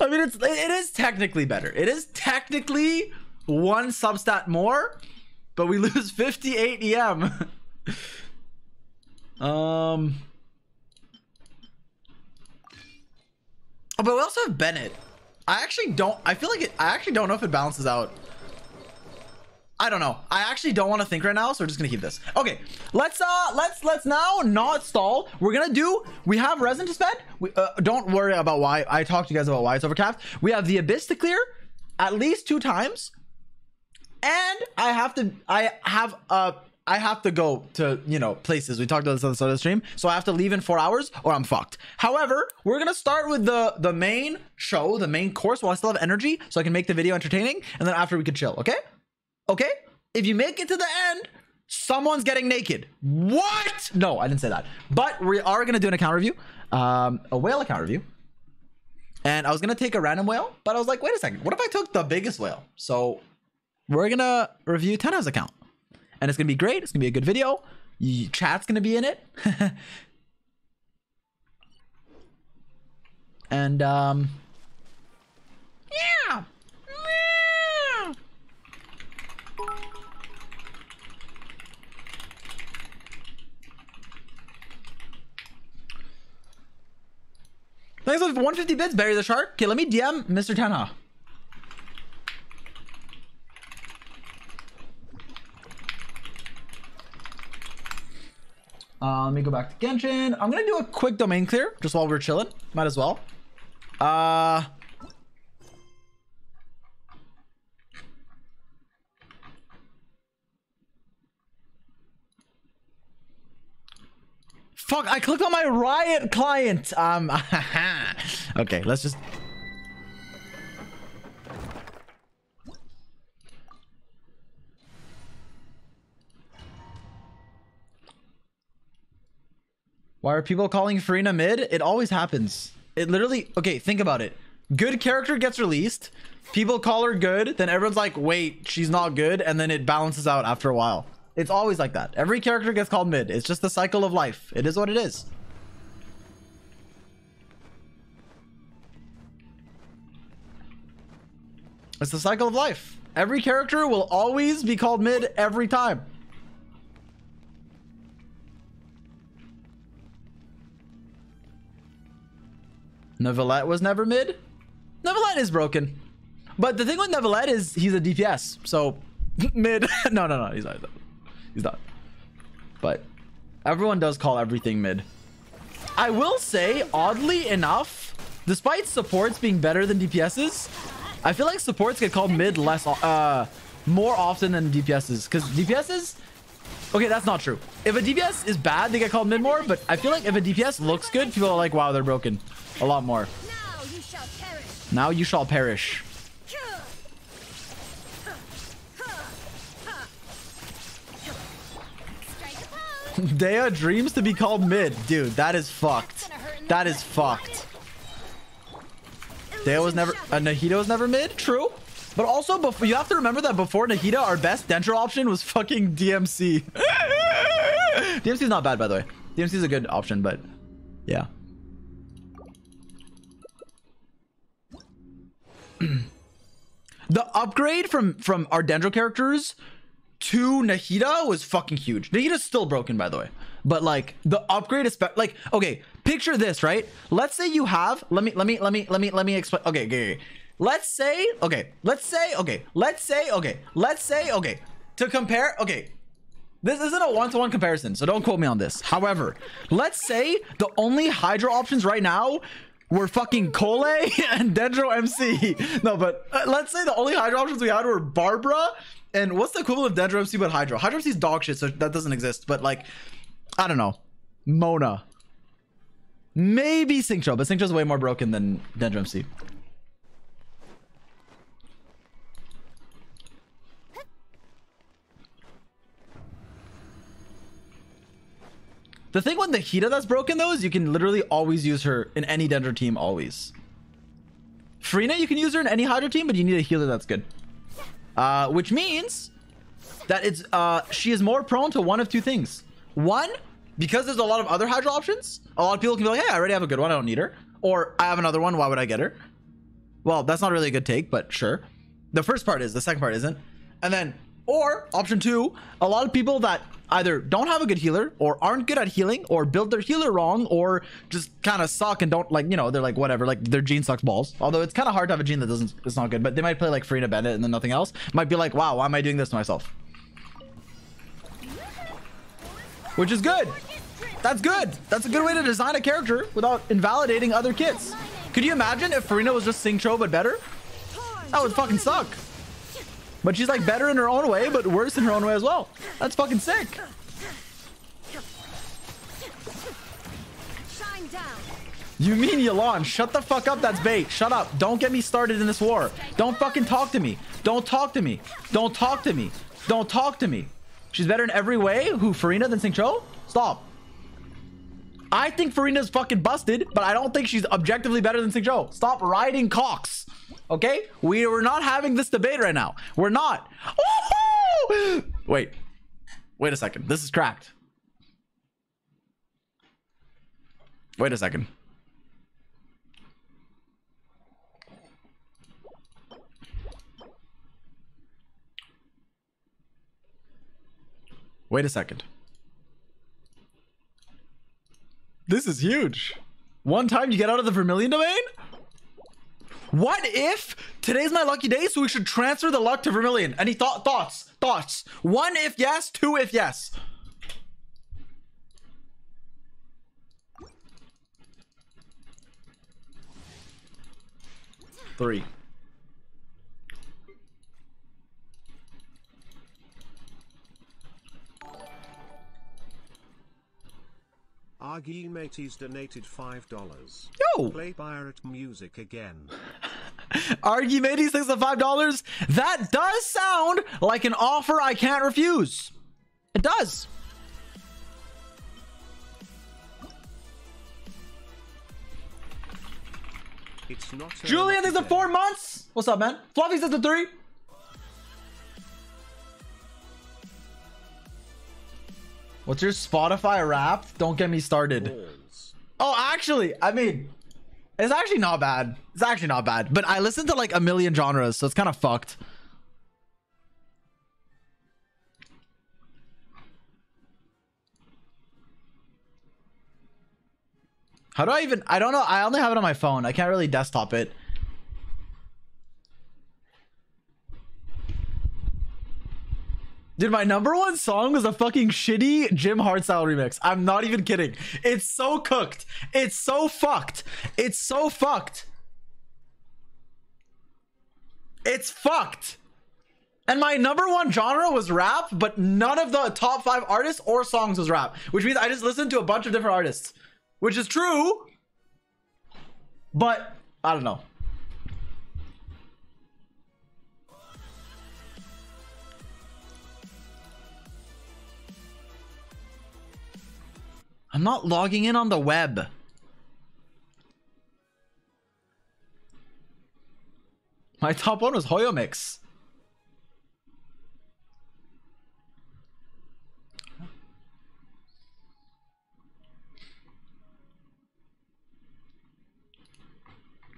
I mean, it's it is technically better. It is technically one substat more, but we lose 58 EM. um. Oh, but we also have Bennett. I actually don't. I feel like it. I actually don't know if it balances out. I don't know. I actually don't want to think right now, so we're just gonna keep this. Okay, let's uh, let's let's now not stall. We're gonna do. We have resin to spend. We, uh, don't worry about why. I talked to you guys about why it's overcapped. We have the abyss to clear at least two times, and I have to. I have uh. I have to go to, you know, places. We talked about this on the start of the stream. So I have to leave in four hours or I'm fucked. However, we're going to start with the, the main show, the main course while I still have energy so I can make the video entertaining. And then after we can chill. Okay? Okay? If you make it to the end, someone's getting naked. What? No, I didn't say that. But we are going to do an account review, um, a whale account review. And I was going to take a random whale, but I was like, wait a second. What if I took the biggest whale? So we're going to review Tenha's account. And it's going to be great. It's going to be a good video. Chat's going to be in it. and, um. Yeah. Thanks for 150 bits, Barry the Shark. Okay, let me DM Mr. Tenha. Uh, let me go back to Genshin. I'm gonna do a quick domain clear just while we're chilling. Might as well. Uh, Fuck, I clicked on my Riot client. Um, okay, let's just. Why are people calling Furina mid? It always happens. It literally, okay, think about it. Good character gets released, people call her good, then everyone's like, wait, she's not good, and then it balances out after a while. It's always like that. Every character gets called mid. It's just the cycle of life. It is what it is. It's the cycle of life. Every character will always be called mid every time. Neuvillette was never mid. Neuvillette is broken. But the thing with Neuvillette is he's a DPS. So mid. no, no, no. He's not. He's not. But everyone does call everything mid. I will say, oddly enough, despite supports being better than DPSs, I feel like supports get called mid less, uh, more often than DPSs. Because DPSs, okay, that's not true. If a DPS is bad, they get called mid more. But I feel like if a DPS looks good, people are like, wow, they're broken. A lot more. Now you shall perish. Now you shall perish. Strike a pose. Dehya dreams to be called mid. Dude, that is fucked. That is fucked. Dehya was never... Uh, Nahida was never mid? True. But also, before, you have to remember that before Nahida, our best Dendro option was fucking DMC. DMC is not bad, by the way. DMC is a good option, but yeah. the upgrade from from our Dendro characters to Nahida was fucking huge. Nahida's still broken, by the way. But like the upgrade is like okay, picture this, right? Let's say you have let me let me let me let me let me explain. Okay, okay, okay. Let's say okay, let's say okay, let's say okay, let's say okay. To compare, okay, this isn't a one-to-one comparison, so don't quote me on this. However, let's say the only Hydro options right now were fucking Cole and Dendro MC. No, but uh, let's say the only Hydro options we had were Barbara and what's the equivalent of Dendro MC but? Hydro MC is dog shit, so that doesn't exist. But like, I don't know, Mona, maybe Xingqiu, but Xingqiu's way more broken than Dendro MC. The thing with Nahida that's broken though is you can literally always use her in any Dendro team, always. Furina, you can use her in any Hydro team, but you need a healer that's good. Uh, which means that it's uh she is more prone to one of two things. One, because there's a lot of other Hydro options, a lot of people can be like, hey, I already have a good one, I don't need her. Or I have another one, why would I get her? Well, that's not really a good take, but sure. The first part is, the second part isn't. And then, or option two, a lot of people that either don't have a good healer or aren't good at healing or build their healer wrong or just kind of suck and don't like, you know, they're like, whatever, like their Jean sucks balls. Although it's kind of hard to have a Jean that doesn't, it's not good, but they might play like Furina Bennett and then nothing else. Might be like, wow, why am I doing this to myself? Which is good. That's good. That's a good way to design a character without invalidating other kits. Could you imagine if Furina was just Xingqiu but better? That would fucking suck. But she's like better in her own way, but worse in her own way as well. That's fucking sick. Shine down. You mean Yelan? Shut the fuck up. That's bait. Shut up. Don't get me started in this war. Don't fucking talk to me. Don't talk to me. Don't talk to me. Don't talk to me. She's better in every way. Who, Furina than Xingqiu? Stop. I think Furina's fucking busted, but I don't think she's objectively better than Xingqiu. Stop riding cocks. Okay? We are not having this debate right now. We're not. Woohoo! Wait. Wait a second. This is cracked. Wait a second. Wait a second. This is huge. One time you get out of the Vermilion domain? What if today's my lucky day, so we should transfer the luck to Vermilion? Any thought thoughts? Thoughts? One if yes, two if yes. Three. Argy Mateys donated $5. Yo! Play pirate music again. Argumenti thinks the five dollars. That does sound like an offer I can't refuse. It does. It's not Julian thinks the four months. What's up, man? Fluffy says the three. What's your Spotify rap? Don't get me started. Oh, actually, I mean, it's actually not bad. It's actually not bad. But I listen to like a million genres, so it's kind of fucked. How do I even? I don't know. I only have it on my phone. I can't really desktop it. Dude, my number one song was a fucking shitty Jim Hardstyle remix. I'm not even kidding. It's so cooked. It's so fucked. It's so fucked. It's fucked. And my number one genre was rap, but none of the top five artists or songs was rap, which means I just listened to a bunch of different artists, which is true. But I don't know. I'm not logging in on the web. My top one was Hoyomix.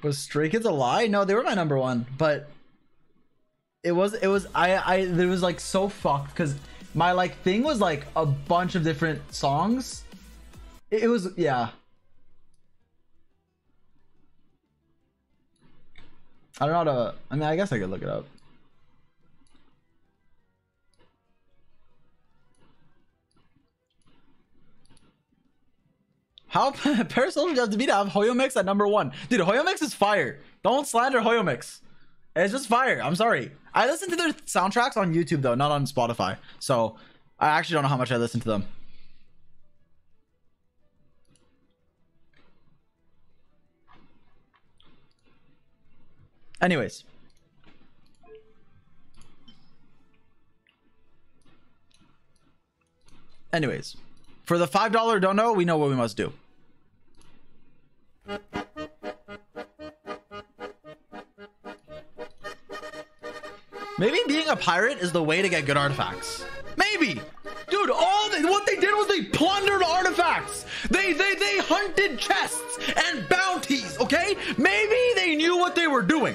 Was Stray Kids a lie? No, they were my number one, but it was it was I I it was like so fucked because my like thing was like a bunch of different songs. It, was yeah. I don't know how to. I mean, I guess I could look it up. How Parasocial Just Beat have Hoyomix at number one? Dude, Hoyomix is fire. Don't slander Hoyomix. It's just fire. I'm sorry. I listen to their soundtracks on YouTube though, not on Spotify. So I actually don't know how much I listen to them. Anyways. Anyways. For the $5 don't know, we know what we must do. Maybe being a pirate is the way to get good artifacts. Maybe. Dude, all they, what they did was they plundered artifacts. They they they hunted chests and bounties, okay? Maybe they knew what they were doing.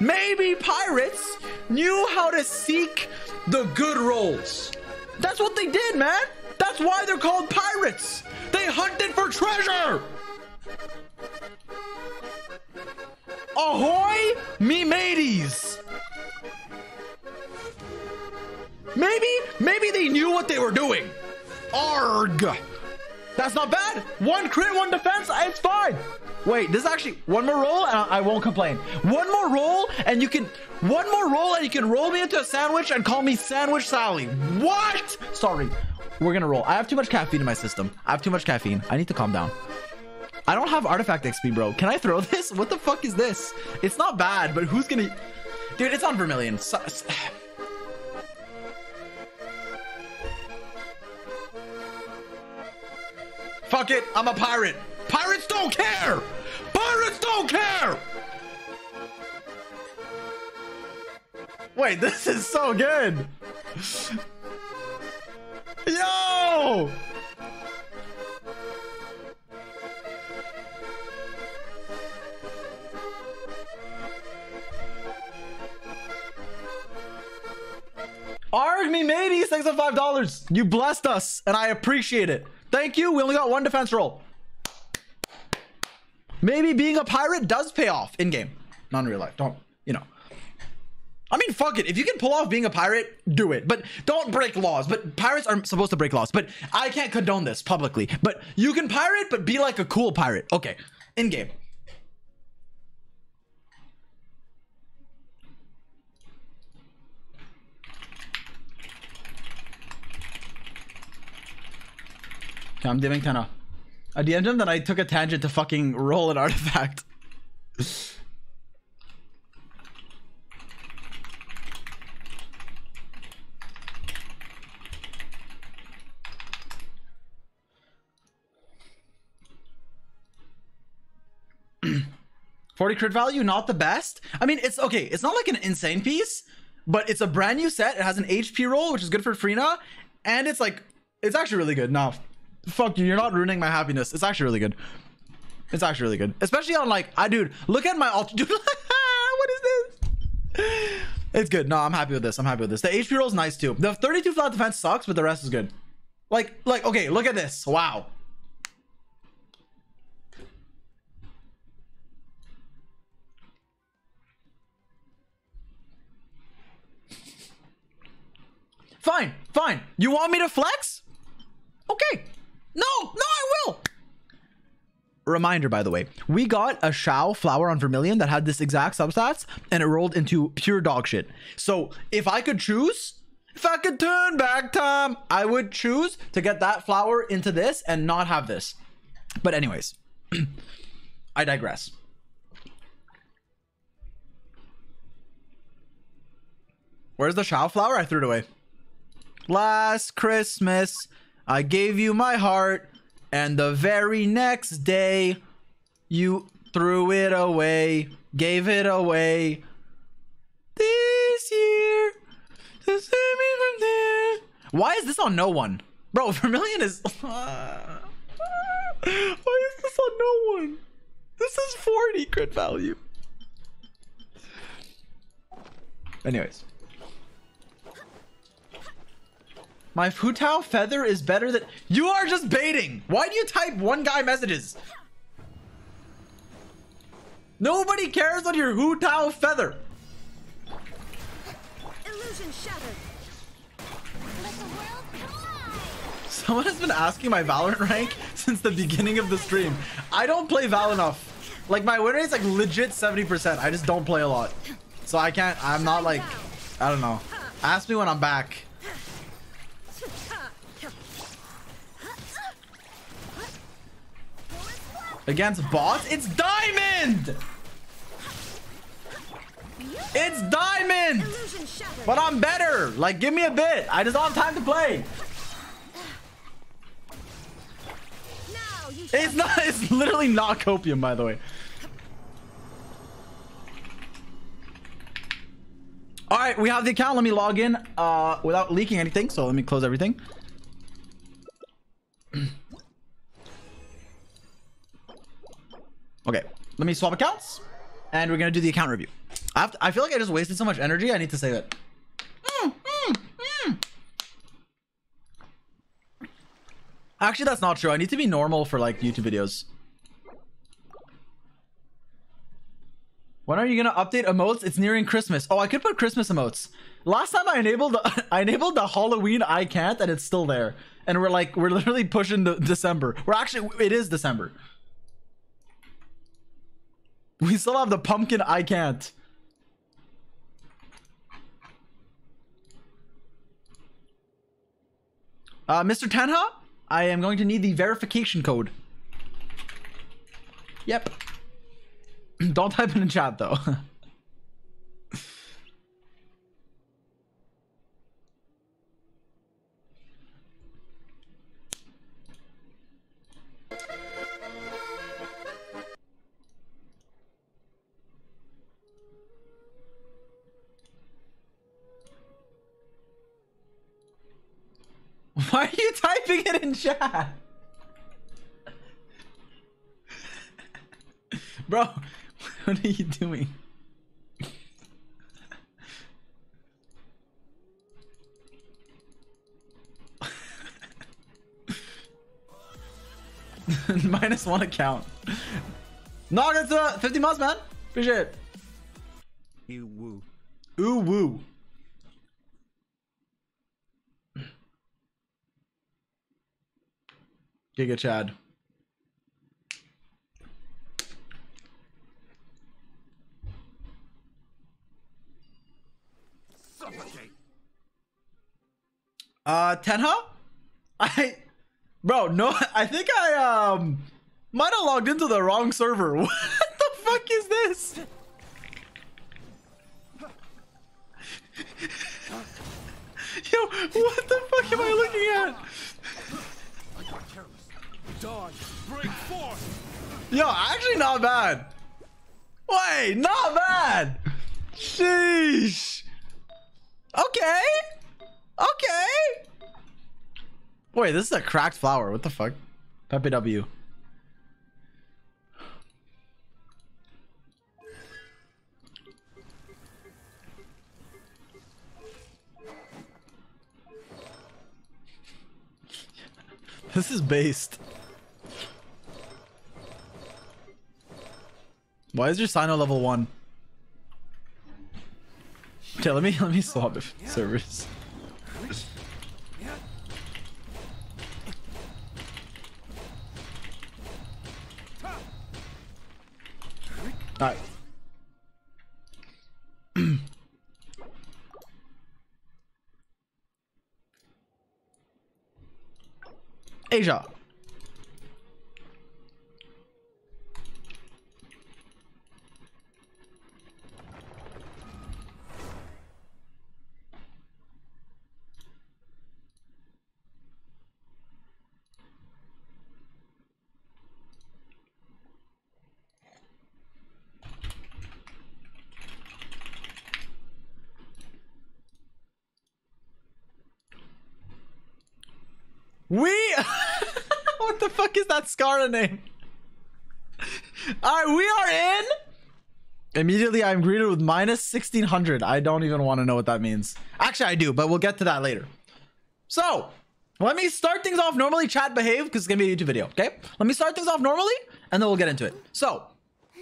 Maybe pirates knew how to seek the good rolls. That's what they did, man. That's why they're called pirates. They hunted for treasure. Ahoy, me mateys. Maybe, maybe they knew what they were doing. Arg. That's not bad. One crit, one defense. It's fine. Wait, this is actually one more roll and I, won't complain. One more roll and you can, one more roll and you can roll me into a sandwich and call me Sandwich Sally. What? Sorry. We're gonna roll. I have too much caffeine in my system. I have too much caffeine. I need to calm down. I don't have artifact XP, bro. Can I throw this? What the fuck is this? It's not bad, but who's gonna... Dude, it's on Vermilion. So- Fuck it, I'm a pirate. Pirates don't care. Pirates don't care. Wait, this is so good. Yo! Arg me mateys, thanks for five dollars. You blessed us, and I appreciate it. Thank you. We only got one defense roll. Maybe being a pirate does pay off in game, not in real life. Don't you know? I mean, fuck it. If you can pull off being a pirate, do it. But don't break laws. But pirates aren't supposed to break laws. But I can't condone this publicly. But you can pirate, but be like a cool pirate. Okay, in game. I'm diving 10 I DM'd him, then I took a tangent to fucking roll an artifact. Forty crit value, not the best. I mean, it's okay. It's not like an insane piece, but it's a brand new set. It has an HP roll, which is good for Furina, and it's like it's actually really good. No, fuck you. You're not ruining my happiness. It's actually really good. It's actually really good, especially on like I dude. Look at my alt. Dude, what is this? It's good. No, I'm happy with this. I'm happy with this. The HP roll is nice too. The 32 flat defense sucks, but the rest is good. Like, like, okay, look at this. Wow. Fine, fine. You want me to flex? Okay. No, no, I will. Reminder, by the way, we got a Xiao flower on Vermilion that had this exact substats and it rolled into pure dog shit. So if I could choose, if I could turn back time, I would choose to get that flower into this and not have this. But, anyways, I digress. Where's the Xiao flower? I threw it away. Last Christmas, I gave you my heart, and the very next day, you threw it away, gave it away. This year, to save me from there. Why is this on no one? Bro, Vermilion is. Why is this on no one? This is 40 crit value. Anyways. My Hu Tao feather is better than you are just baiting. Why do you type one guy messages? Nobody cares on your Hutao feather. Illusion shattered. Let the world collide. Someone has been asking my Valorant rank since the beginning of the stream. I don't play Val enough. Like my win rate's like legit 70%. I just don't play a lot. So I can't I'm not like I don't know. Ask me when I'm back. Against bots? It's diamond! It's diamond! But I'm better. Like, give me a bit. I just don't have time to play. It's not. It's literally not copium, by the way. All right, we have the account. Let me log in uh, without leaking anything. So let me close everything. okay, let me swap accounts, and we're gonna do the account review. I, have to, I feel like I just wasted so much energy. I need to save it. Mm, mm, mm. Actually, that's not true. I need to be normal for like YouTube videos. When are you gonna update emotes? It's nearing Christmas. Oh, I could put Christmas emotes. Last time I enabled I enabled the Halloween I can't and it's still there. And we're like we're literally pushing to December. We're actually it is December. We still have the pumpkin I can't. Uh, Mr. Tenha, I am going to need the verification code. Yep. Don't type it in chat though. it in chat? Bro, what are you doing? Minus one account. No, that's uh, 50 months, man. Appreciate it. You woo. Ooh woo. Giga Chad. Uh, Tenha? I Bro, no, I think I um might have logged into the wrong server. What the fuck is this? Yo, what the fuck am I looking at? Dodge, break forth. Yo, actually not bad. Wait, not bad. Sheesh. Okay. Okay. Wait, this is a cracked flower. What the fuck? Pepe W. This is based. Why is your Cyno level one? Okay, let me let me swap if servers. Alright. Asia. We What is that Scarra name? Alright, we are in. Immediately I'm greeted with minus 1600. I don't even want to know what that means. Actually, I do, but we'll get to that later. So, let me start things off normally. Chat behave because it's gonna be a YouTube video. Okay, let me start things off normally, and then we'll get into it. So,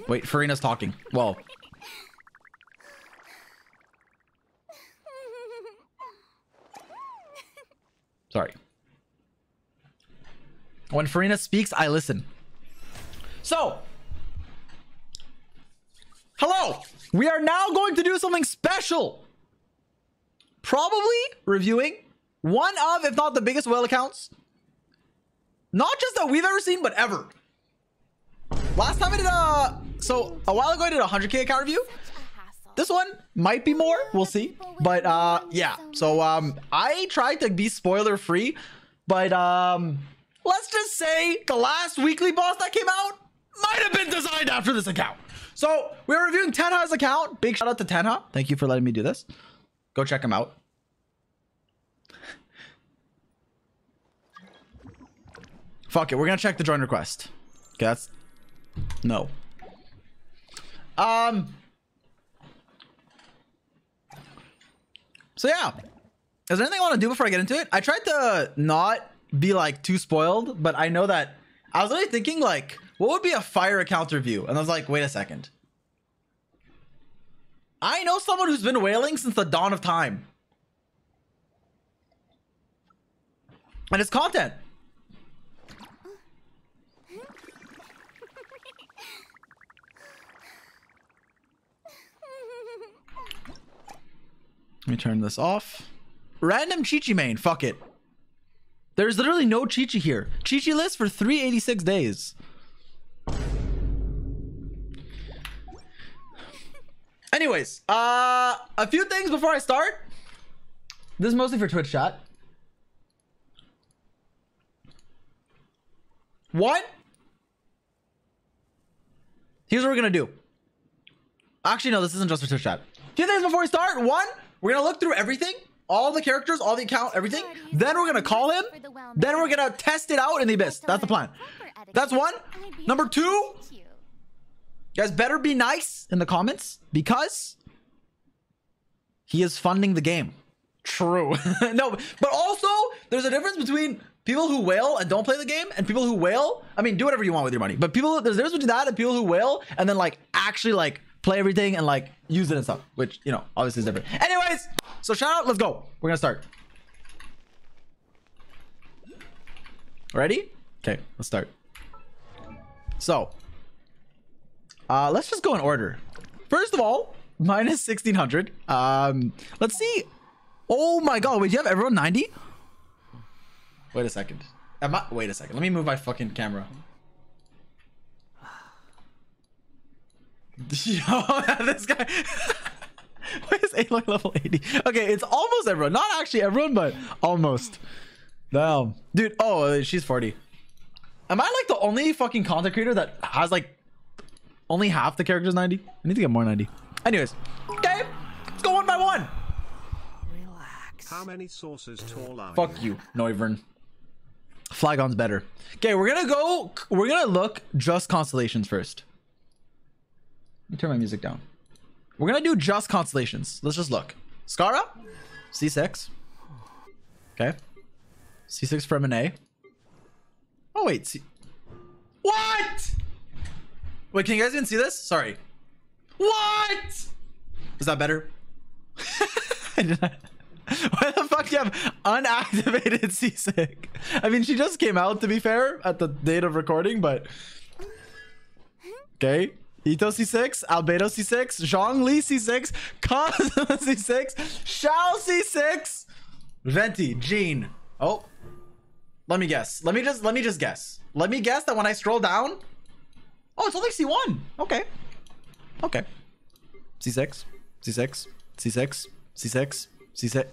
wait, Furina's talking. Well, sorry. When Furina speaks, I listen. So, hello. We are now going to do something special. Probably reviewing one of, if not the biggest whale accounts. Not just that we've ever seen, but ever. Last time I did a, so a while ago I did a 100k account review. This one might be more, we'll see. But uh, yeah, so um, I tried to be spoiler free, but um, let's just say the last weekly boss that came out might have been designed after this account. So we're reviewing Tenha's account. Big shout out to Tenha. Thank you for letting me do this. Go check him out. Fuck it, we're gonna check the join request. Okay, that's no. Um. So yeah, is there anything I want to do before I get into it? I tried to not be like too spoiled, but I know that I was really thinking like, what would be a fire account review? And I was like, wait a second. I know someone who's been whaling since the dawn of time. And it's content. Let me turn this off. Random Chichi main. Fuck it. There's literally no Chichi here. Chichi list for 386 days. Anyways, uh, a few things before I start. This is mostly for Twitch chat. One. Here's what we're gonna do. Actually, no, this isn't just for Twitch chat. Few things before we start. One, we're gonna look through everything, all the characters, all the account, everything. Then we're gonna call him. Then we're gonna test it out in the abyss. That's the plan. That's one. Number two, you guys better be nice in the comments because he is funding the game. True. no, but also there's a difference between people who whale and don't play the game and people who whale. I mean, do whatever you want with your money. But people, there's a difference between that and people who whale and then like actually like play everything and like use it and stuff, which you know obviously is different. Anyways, so shout out. Let's go. We're gonna start. Ready? Okay, let's start. So, uh, let's just go in order. First of all, minus 1600. Um, let's see. Oh my god, wait, you have everyone 90? Wait a second. Am I? Wait a second. Let me move my fucking camera. Yo, this guy. Why is Aloy level 80? Okay, it's almost everyone. Not actually everyone, but almost. Damn. Dude, oh, uh, she's 40. Am I like the only fucking content creator that has like only half the characters 90? I need to get more 90. Anyways, okay, let's go one by one. Relax. How many sources tall are Fuck you, Noivern. Flygon's better. Okay, we're gonna go. We're gonna look just constellations first. Let me turn my music down. We're gonna do just constellations. Let's just look. Skara, C6. Okay. C6 from an A. Oh wait, C. What? Wait, can you guys even see this? Sorry. What? Is that better? Why the fuck do you have unactivated seasick? I mean, she just came out to be fair at the date of recording, but okay. Itto C6, Albedo C6, Zhong Li C6, Cosmo C6, Xiao C6, Venti, Jean. Oh, let me guess. Let me just let me just guess. Let me guess that when I scroll down, oh, it's only C1. Okay, okay. C6, C6, C6, C6, C6.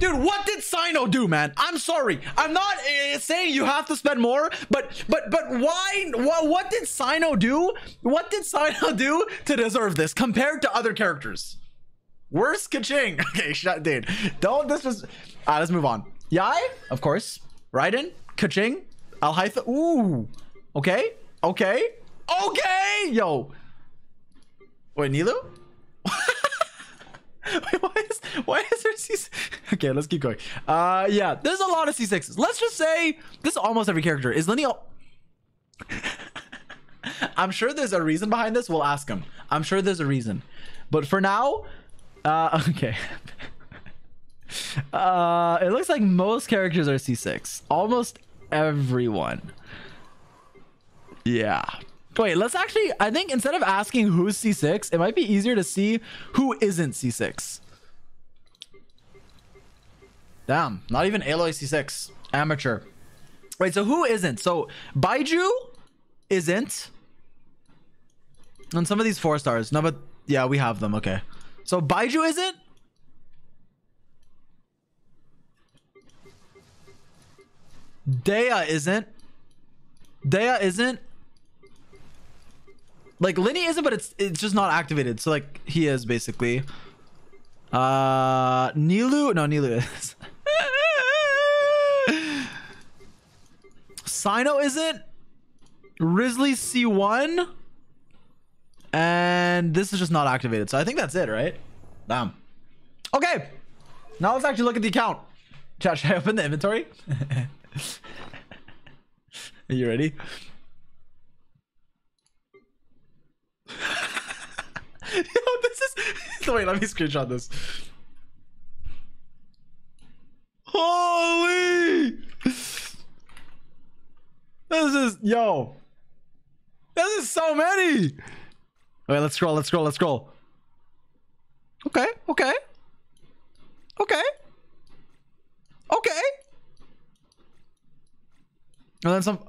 Dude, what did Cyno do, man? I'm sorry. I'm not uh, saying you have to spend more, but but but why? What, what did Cyno do? What did Cyno do to deserve this compared to other characters? Worse Keqing. Okay, shut, dude. Don't this was. Ah, let's move on. Yae, of course. Raiden, Keqing, Al. Ooh. Okay. Okay. Okay. Yo. Wait, Nilou? Wait, why is why is there C6? Okay, let's keep going. Uh, yeah, there's a lot of C6s. Let's just say this is almost every character. Is Lineal? I'm sure there's a reason behind this. We'll ask him. I'm sure there's a reason, but for now, uh, okay. uh, it looks like most characters are C6. Almost everyone. Yeah. Wait, let's actually. I think instead of asking who's C6, it might be easier to see who isn't C6. Damn, not even Aloy C6. Amateur. Wait, so who isn't? So Baizhu isn't. And some of these four stars. No, but yeah, we have them. Okay. So Baizhu isn't. Dehya isn't. Dehya isn't like Lyney isn't, but it's it's just not activated. So like he is basically. Uh, Nilou, no Nilou is. Cyno isn't. Wriothesley C1. And this is just not activated. So I think that's it, right? Damn. Okay. Now let's actually look at the account. Chat, should I open the inventory? Are you ready? Yo, this is. Wait, let me screenshot this. Holy! This is yo. This is so many. Wait, let's scroll. Let's scroll. Let's scroll. Okay. Okay. Okay. Okay. And then some.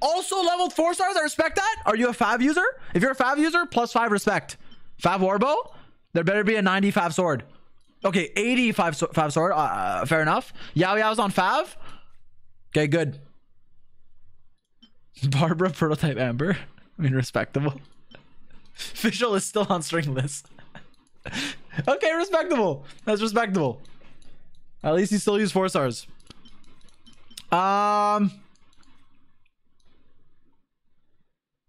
Also leveled four stars. I respect that. Are you a Fav user? If you're a Fav user, plus five respect. Fav Warbow, there better be a 95 sword. Okay, 85 so sword. Uh, fair enough. Yao Yao's on Fav. Okay, good. Barbara prototype Amber. I mean, respectable. Official is still on Stringless. okay, respectable. That's respectable. At least he still use four stars. Um.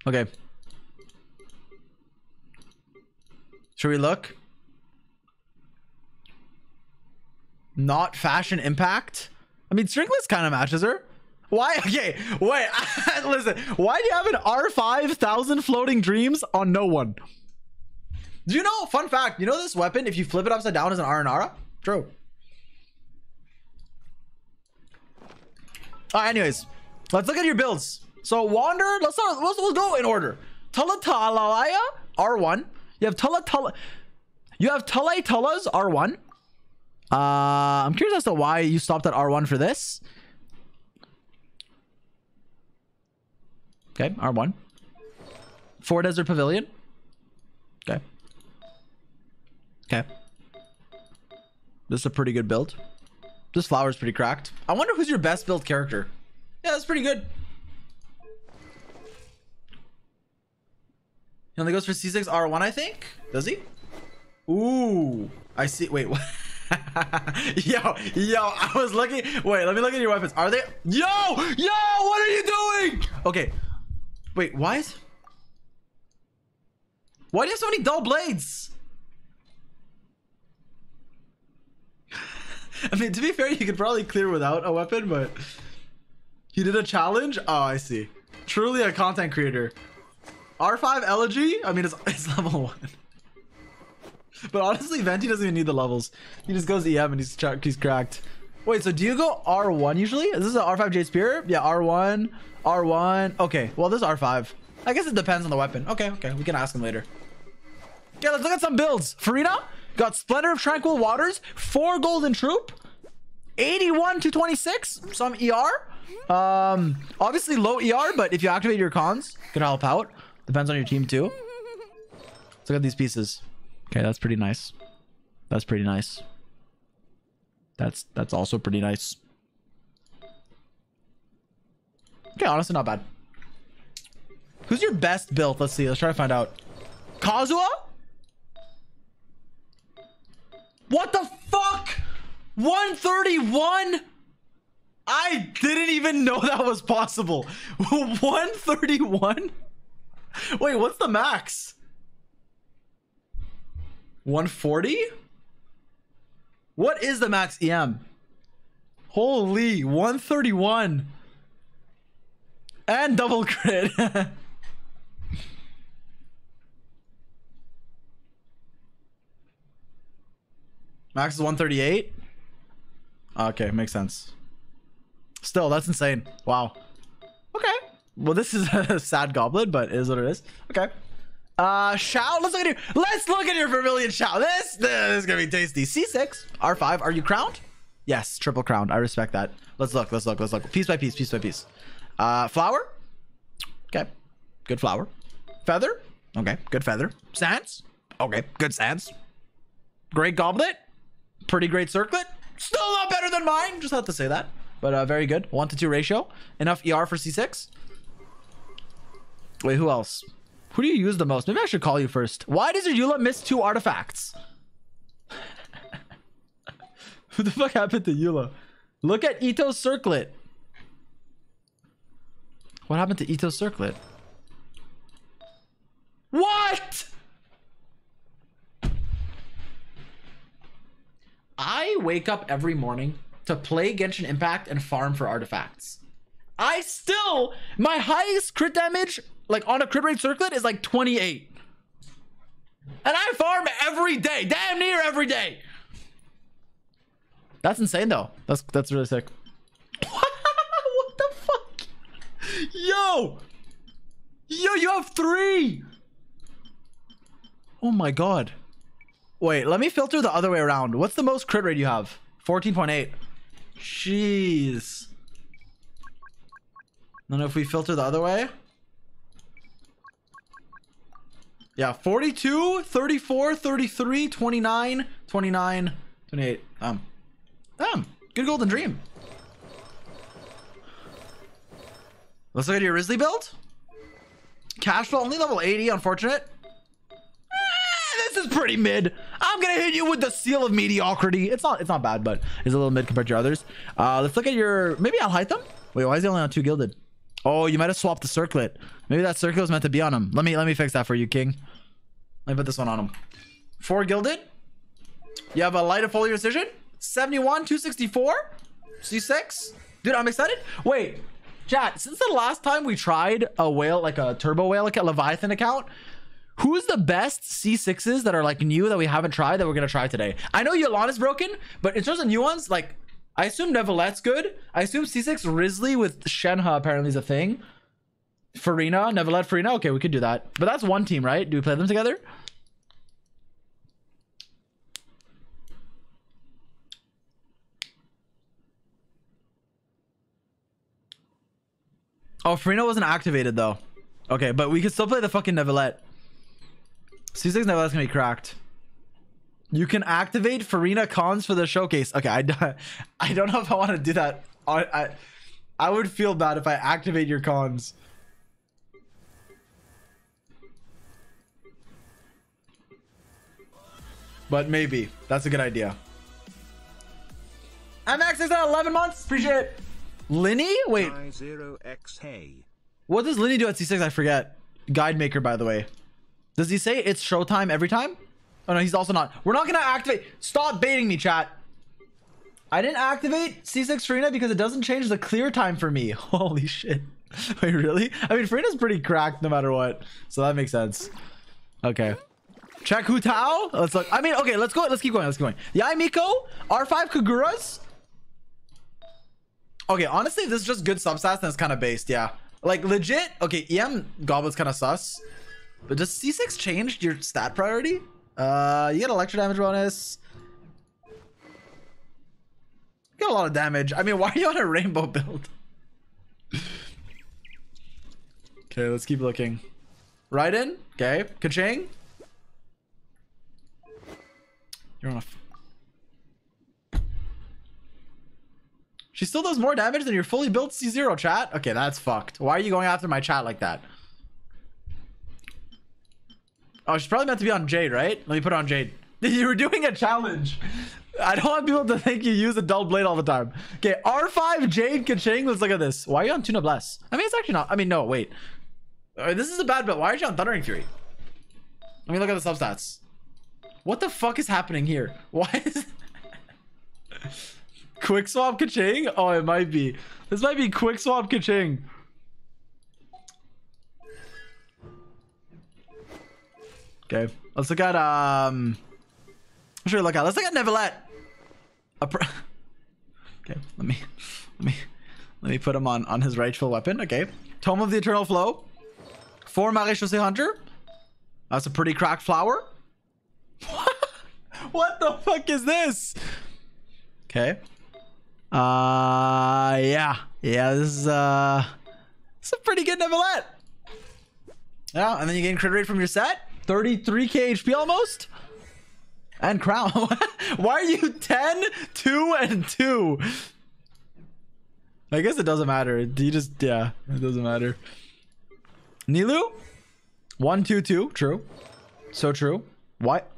Okay. Should we look? Not fashion impact? I mean, Stringless kind of matches her. Why? Okay, wait. Listen, why do you have an R5 thousand floating dreams on no one? Do you know? Fun fact. You know this weapon? If you flip it upside down, is an Aranara. True. Uh, anyways, let's look at your builds. So Wander, let's. Let's, let's go in order. Talatalaya R1. You have Tala Tala. You have Tala Tala's R1. Uh, I'm curious as to why you stopped at R1 for this. Okay, R1. Four Desert Pavilion. Okay. Okay. This is a pretty good build. This flower's pretty cracked. I wonder who's your best built character. Yeah, that's pretty good. He only goes for C6 R1, I think. Does he? Ooh. I see. Wait, what? yo, yo, I was looking. Wait, let me look at your weapons. Are they? Yo, yo, what are you doing? Okay. Wait, why is. Why do you have so many dull blades? I mean, to be fair, you could probably clear without a weapon, but he did a challenge. Oh, I see. Truly a content creator. R5 Elegy. I mean, it's, it's level one. But honestly, Venti doesn't even need the levels. He just goes EM and he's he's cracked. Wait, so do you go R1 usually? Is this an R5 Jade Spear? Yeah, R1, R1. Okay, well, this is R5. I guess it depends on the weapon. Okay, okay, we can ask him later. Okay, let's look at some builds. Furina got Splendor of Tranquil Waters, four Golden Troupe, 81 to 26, some ER. Um, obviously low ER, but if you activate your cons, could help out. Depends on your team too. Let's look at these pieces. Okay, that's pretty nice. That's pretty nice. That's that's also pretty nice. Okay, honestly, not bad. Who's your best build? Let's see. Let's try to find out. Kazuha? What the fuck? 131? I didn't even know that was possible. 131? Wait, what's the max? 140? What is the max EM? Holy, 131. And double crit. max is 138? Okay, makes sense. Still, that's insane. Wow. Okay. Well, this is a sad goblet, but it is what it is. Okay. Uh, Xiao, let's look at your, let's look at your Vermilion Xiao. This, this is gonna be tasty. C6, R5, are you crowned? Yes, triple crowned. I respect that. Let's look, let's look, let's look. Piece by piece, piece by piece. Uh, flower. Okay, good flower. Feather. Okay, good feather. Sands. Okay, good sands. Great goblet. Pretty great circlet. Still not better than mine. Just have to say that. But uh, very good. One to two ratio. Enough ER for C6. Wait, who else? Who do you use the most? Maybe I should call you first. Why does your Eula miss two artifacts? Who the fuck happened to Eula? Look at Itto's circlet. What happened to Itto's circlet? What? I wake up every morning to play Genshin Impact and farm for artifacts. I still, my highest crit damage, like on a crit rate circlet, is like 28. And I farm every day, damn near every day. That's insane though. That's that's really sick. what the fuck? Yo! Yo, you have three! Oh my god. Wait, let me filter the other way around. What's the most crit rate you have? 14.8. Jeez. Then if we filter the other way. Yeah, 42, 34, 33, 29, 29, 28. Um, um, good golden dream. Let's look at your Wriothesley build. Cashflow only level 80, unfortunate. Eh, this is pretty mid. I'm gonna hit you with the seal of mediocrity. It's not it's not bad, but it's a little mid compared to others. Uh, let's look at your maybe I'll hide them. Wait, why is he only on two gilded? Oh, you might have swapped the circlet. Maybe that circlet was meant to be on him. Let me let me fix that for you, King. Let me put this one on him. Four gilded. You have a light of foliar decision. 71, 264, C6. Dude, I'm excited. Wait, chat. Since the last time we tried a whale, like a turbo whale account, Leviathan account, who's the best C6s that are like new that we haven't tried that we're gonna try today? I know Yolana's broken, but in terms of new ones, like I assume Neuvillette's good. I assume C6 Wriothesley with Shenhe apparently is a thing. Furina, Neuvillette, Furina. Okay, we could do that. But that's one team, right? Do we play them together? Oh, Furina wasn't activated though. Okay, but we could still play the fucking Neuvillette. C6 Neuvillette's gonna be cracked. You can activate Furina cons for the showcase. Okay, I, don't- I don't know if I want to do that. I, I I would feel bad if I activate your cons. But maybe. That's a good idea. I'm access at 11 months. Appreciate it. Lyney? Wait, Zy0x Hey. what does Lyney do at C6? I forget. Guide maker, by the way. Does he say it's showtime every time? Oh no, he's also not. We're not gonna activate. Stop baiting me, chat. I didn't activate C6 Furina because it doesn't change the clear time for me. Holy shit. Wait, really? I mean, Furina's pretty cracked no matter what. So that makes sense. Okay. Check Hu Tao. Let's look. I mean, okay, let's go. Let's keep going. Let's keep going. Yae Miko. R5 Kaguras. Okay, honestly, this is just good substats, and it's kind of based, yeah. Like, legit, okay, EM Goblet's kind of sus. But does C6 change your stat priority? Uh, you get electro damage bonus. You get a lot of damage. I mean, why are you on a rainbow build? okay, let's keep looking. Raiden, okay. Keqing. You're on a... f- She still does more damage than your fully built C0 chat? Okay, that's fucked. Why are you going after my chat like that? Oh, she's probably meant to be on Jade, right? Let me put on Jade. You were doing a challenge. I don't want people to think you use a dull blade all the time. Okay, R5 Jade Keqing. Let's look at this. Why are you on Tuna Bless? I mean, it's actually not. I mean, no, wait. Uh, this is a bad build. Why are you on Thundering Fury? Let me look at the substats. What the fuck is happening here? Why is... Quick swap Keqing? Oh, it might be. This might be quick swap Keqing. Okay, let's look at um. What should we look at? Let's look at pr- okay, let me, let me, let me put him on on his rightful weapon. Okay, Tome of the Eternal Flow. Four Maréchaussée Hunter. That's a pretty cracked flower. what the fuck is this? Okay. Uh, yeah, yeah. This is uh, It's a pretty good Neuvillette. Yeah, and then you gain crit rate from your set. 33k HP almost. And crown. Why are you 10, 2, and 2? I guess it doesn't matter. You just, yeah, it doesn't matter. Nilou? 1, 2, 2. True. So true. What?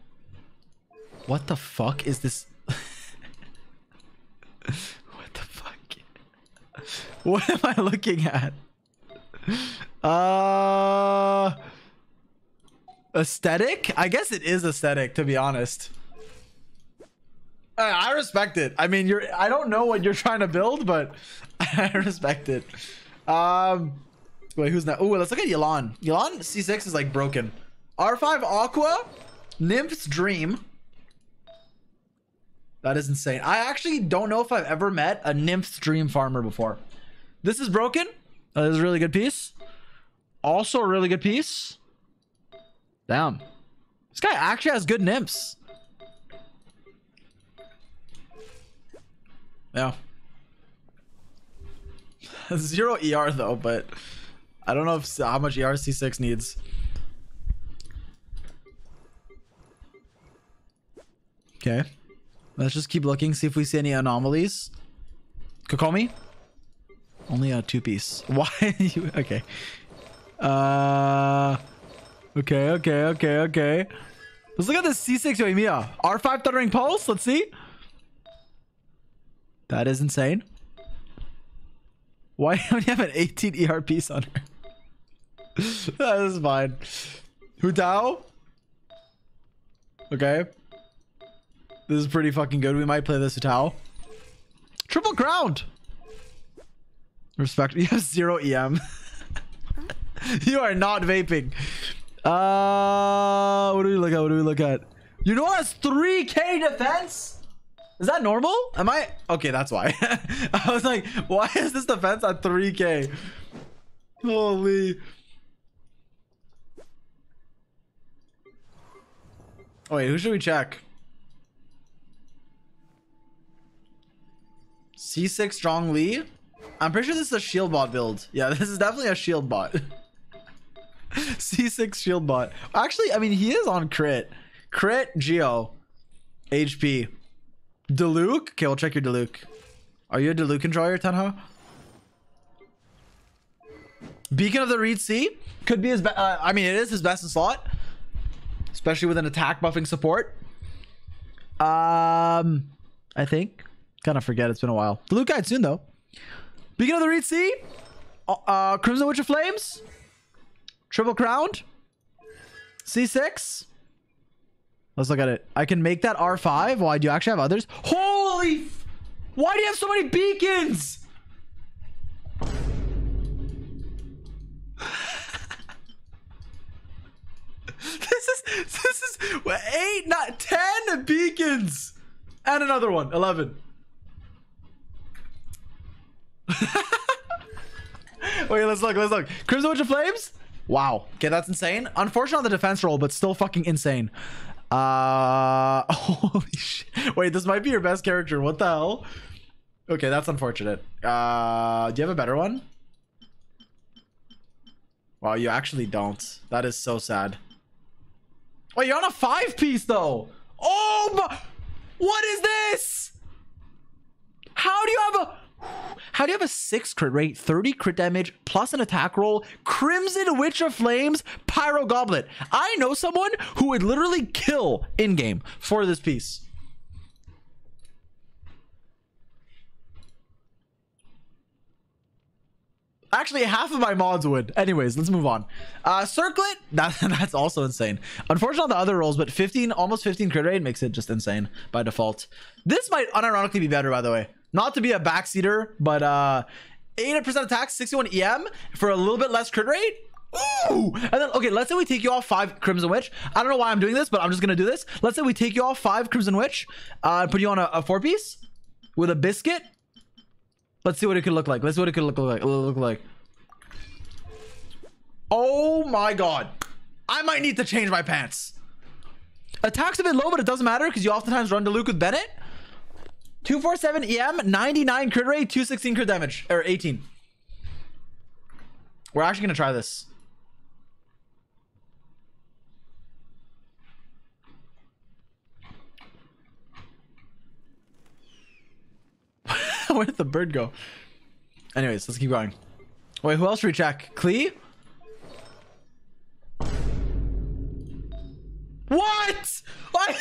What the fuck is this? what the fuck? What am I looking at? Uh aesthetic? I guess it is aesthetic to be honest. I respect it. I mean, you're I don't know what you're trying to build, but I respect it. Um wait, who's that? Oh, let's look at Yelan. Yelan C6 is like broken. R5 Aqua, Nymph's Dream. That is insane. I actually don't know if I've ever met a Nymph's Dream farmer before. This is broken. That is a really good piece. Also a really good piece. Damn. This guy actually has good nymphs. Yeah. Zero ER though, but I don't know if how much ER C6 needs. Okay. Let's just keep looking, see if we see any anomalies. Kokomi? Only a two piece. Why okay. Uh Okay, okay, okay, okay. Let's look at this C6 Yoimiya. R5 Thundering Pulse. Let's see. That is insane. Why don't you have an 18 ER piece on her? that is fine. Hu Tao. Okay. This is pretty fucking good. We might play this Hu Tao. Triple Crowned. Respect. You have zero EM. you are not vaping. Uh, what do we look at? What do we look at? You know that's 3k defense? Is that normal? Am I? Okay, that's why. I was like, why is this defense at 3k? Holy. Oh, wait, who should we check? C6 Zhongli? I'm pretty sure this is a shield bot build. Yeah, this is definitely a shield bot. C6 shield bot. Actually, I mean, he is on crit. Crit, Geo. HP. Diluc? Okay, we'll check your Diluc. Are you a Diluc enjoyer, Tenha? Beacon of the Reed Sea? Could be his be- uh, I mean, it is his best in slot. Especially with an attack buffing support. Um, I think. Kind of forget, it's been a while. Diluc guide soon, though. Beacon of the Reed Sea? Uh, uh, Crimson Witch of Flames? Triple Crowned? C6? Let's look at it. I can make that R5. Why do you actually have others? Holy! Why do you have so many beacons? this is this is eight, not ten beacons, and another one. Eleven. Wait, let's look. Let's look. Crimson Witch of Flames. Wow. Okay, that's insane. Unfortunate on the defense roll, but still fucking insane. Uh, holy shit. Wait, this might be your best character. What the hell? Okay, that's unfortunate. Uh, do you have a better one? Wow, you actually don't. That is so sad. Wait, you're on a five piece though. Oh my! What is this? How do you have a? How do you have a six crit rate, 30 crit damage, plus an attack roll, Crimson Witch of Flames, Pyro Goblet? I know someone who would literally kill in game for this piece. Actually, half of my mods would. Anyways, let's move on. Uh, Circlet, that, that's also insane. Unfortunately, on the other rolls, but 15, almost 15 crit rate makes it just insane by default. This might unironically be better, by the way. Not to be a backseater, but uh, 80% attack, 61 EM for a little bit less crit rate. Ooh! And then, okay, let's say we take you off five Crimson Witch. I don't know why I'm doing this, but I'm just gonna do this. Let's say we take you off five Crimson Witch, uh, put you on a, a four piece with a biscuit. Let's see what it could look like. Let's see what it could look like. Look like. Oh my god. I might need to change my pants. Attack's a bit low, but it doesn't matter because you oftentimes run Diluc with Bennett. 247 EM, 99 crit rate, 216 crit damage. Or 18. We're actually gonna try this. Where did the bird go? Anyways, let's keep going. Wait, who else should we check? Klee? What?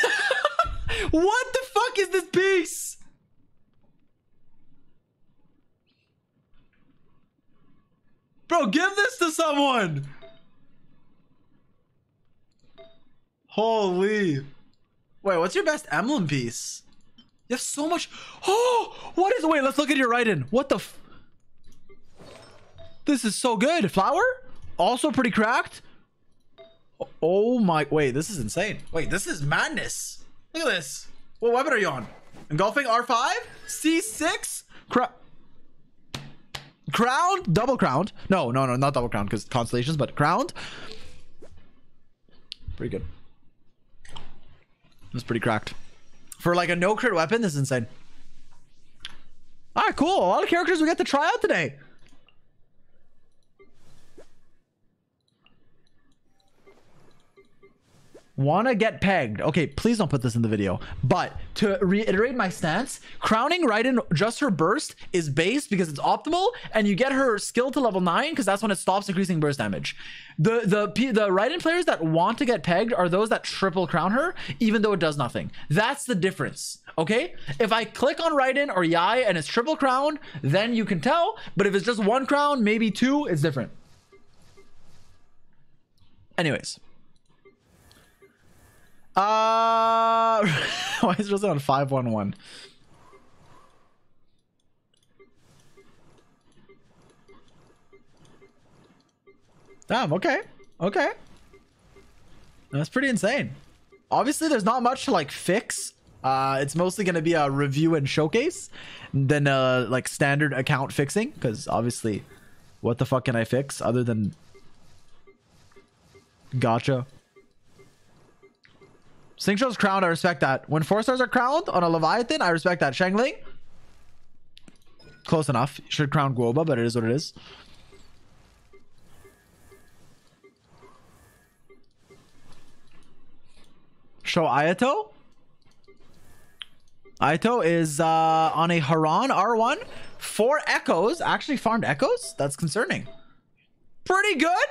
What the fuck is this piece? Bro, give this to someone. Holy. Wait, what's your best emblem piece? You have so much. Oh, what is? Wait, let's look at your Raiden. What the? This is so good. Flower, also pretty cracked. Oh my! Wait, this is insane. Wait, this is madness. Look at this. What weapon are you on? Engulfing R5, C6, Cra- crowned, double crowned. No, no, no, not double crowned because constellations, but crowned. Pretty good. That's pretty cracked. For like a no crit weapon, this is insane. All right, cool. A lot of characters we get to try out today. Wanna get pegged. Okay, please don't put this in the video. But to reiterate my stance, crowning Raiden just her burst is based because it's optimal, and you get her skill to level 9 because that's when it stops increasing burst damage. The the the in players that want to get pegged are those that triple crown her, even though it does nothing. That's the difference. Okay? If I click on in or Yae and it's triple crown, then you can tell. But if it's just one crown, maybe two, it's different. Anyways. Uh, why is it on five one one? Damn. Okay. Okay. That's pretty insane. Obviously, there's not much to like fix. Uh, it's mostly gonna be a review and showcase, than uh like standard account fixing. Because obviously, what the fuck can I fix other than gacha? Xingqiu's crowned, I respect that. When four stars are crowned on a Leviathan, I respect that. Xiangling? Close enough. Should crown Guoba, but it is what it is. Show Ayato. Ayato is uh, on a Haran R1. Four echoes. Actually farmed echoes? That's concerning. Pretty good.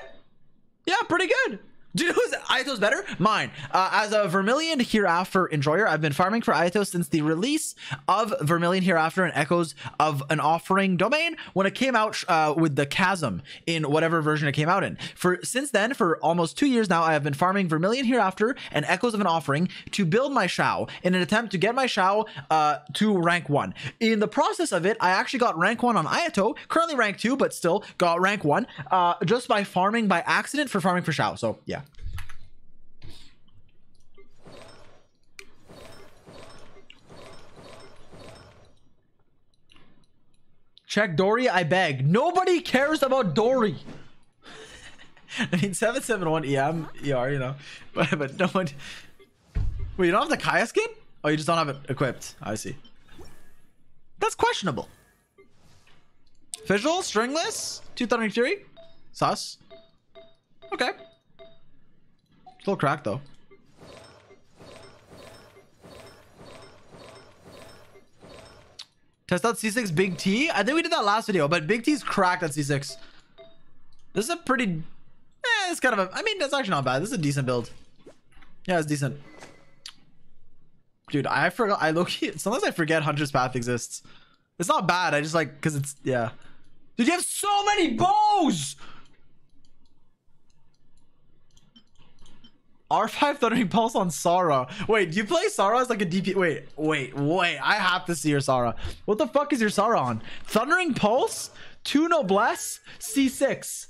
Yeah, pretty good. Do you know who's Ayato's better? Mine. Uh, as a Vermilion Hereafter enjoyer, I've been farming for Ayato since the release of Vermilion Hereafter and Echoes of an Offering domain when it came out uh, with the Chasm in whatever version it came out in. For since then, for almost two years now, I have been farming Vermilion Hereafter and Echoes of an Offering to build my Xiao in an attempt to get my Xiao uh, to rank one. In the process of it, I actually got rank one on Ayato, currently rank two, but still got rank one uh, just by farming by accident for farming for Xiao. So yeah. Check Dori, I beg. Nobody cares about Dori. I mean, 771 EM, ER, you know. But, but no one. Wait, you don't have the Kaya skin? Oh, you just don't have it equipped. I see. That's questionable. Visual, stringless, 233. Sus. Okay. Still cracked though. Test out C6 Big T. I think we did that last video, but Big T's cracked at C6. This is a pretty... Eh, it's kind of a... I mean, that's actually not bad. This is a decent build. Yeah, it's decent. Dude, I forgot... I look. Sometimes I forget Hunter's Path exists. It's not bad. I just like... Because it's... Yeah. Dude, you have so many bows! R5 Thundering Pulse on Sara. Wait, do you play Sara as like a DP? Wait, wait, wait. I have to see your Sara. What the fuck is your Sara on? Thundering Pulse? Two Noblesse? C6.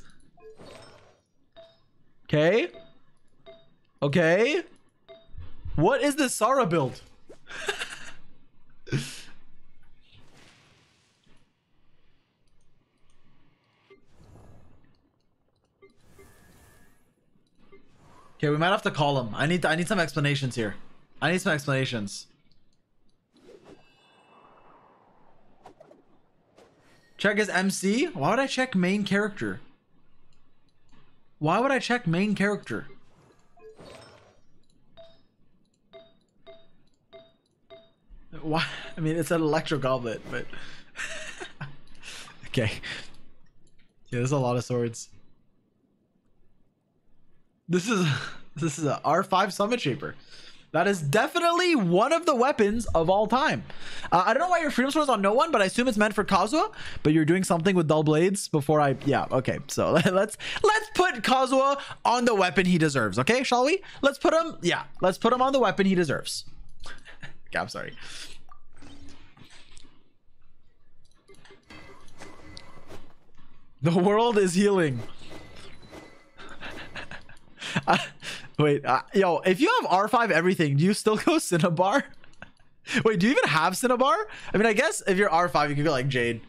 Okay. Okay. What is this Sara build? Okay, we might have to call him. I need I need some explanations here. I need some explanations. Check his MC. Why would I check main character? Why would I check main character? Why? I mean, it's an electro goblet, but okay. Yeah, there's a lot of swords. This is this is a R5 Summit Shaper. That is definitely one of the weapons of all time. Uh, I don't know why your Freedom Sword is on no one, but I assume it's meant for Kazuha. But you're doing something with dull blades before I. Yeah, okay. So let's let's put Kazuha on the weapon he deserves. Okay, shall we? Let's put him. Yeah, let's put him on the weapon he deserves. I'm sorry. The world is healing. Wait, uh, yo, if you have R5 everything, do you still go Cinnabar? wait, do you even have Cinnabar? I mean, I guess if you're R5, you could go like Jade.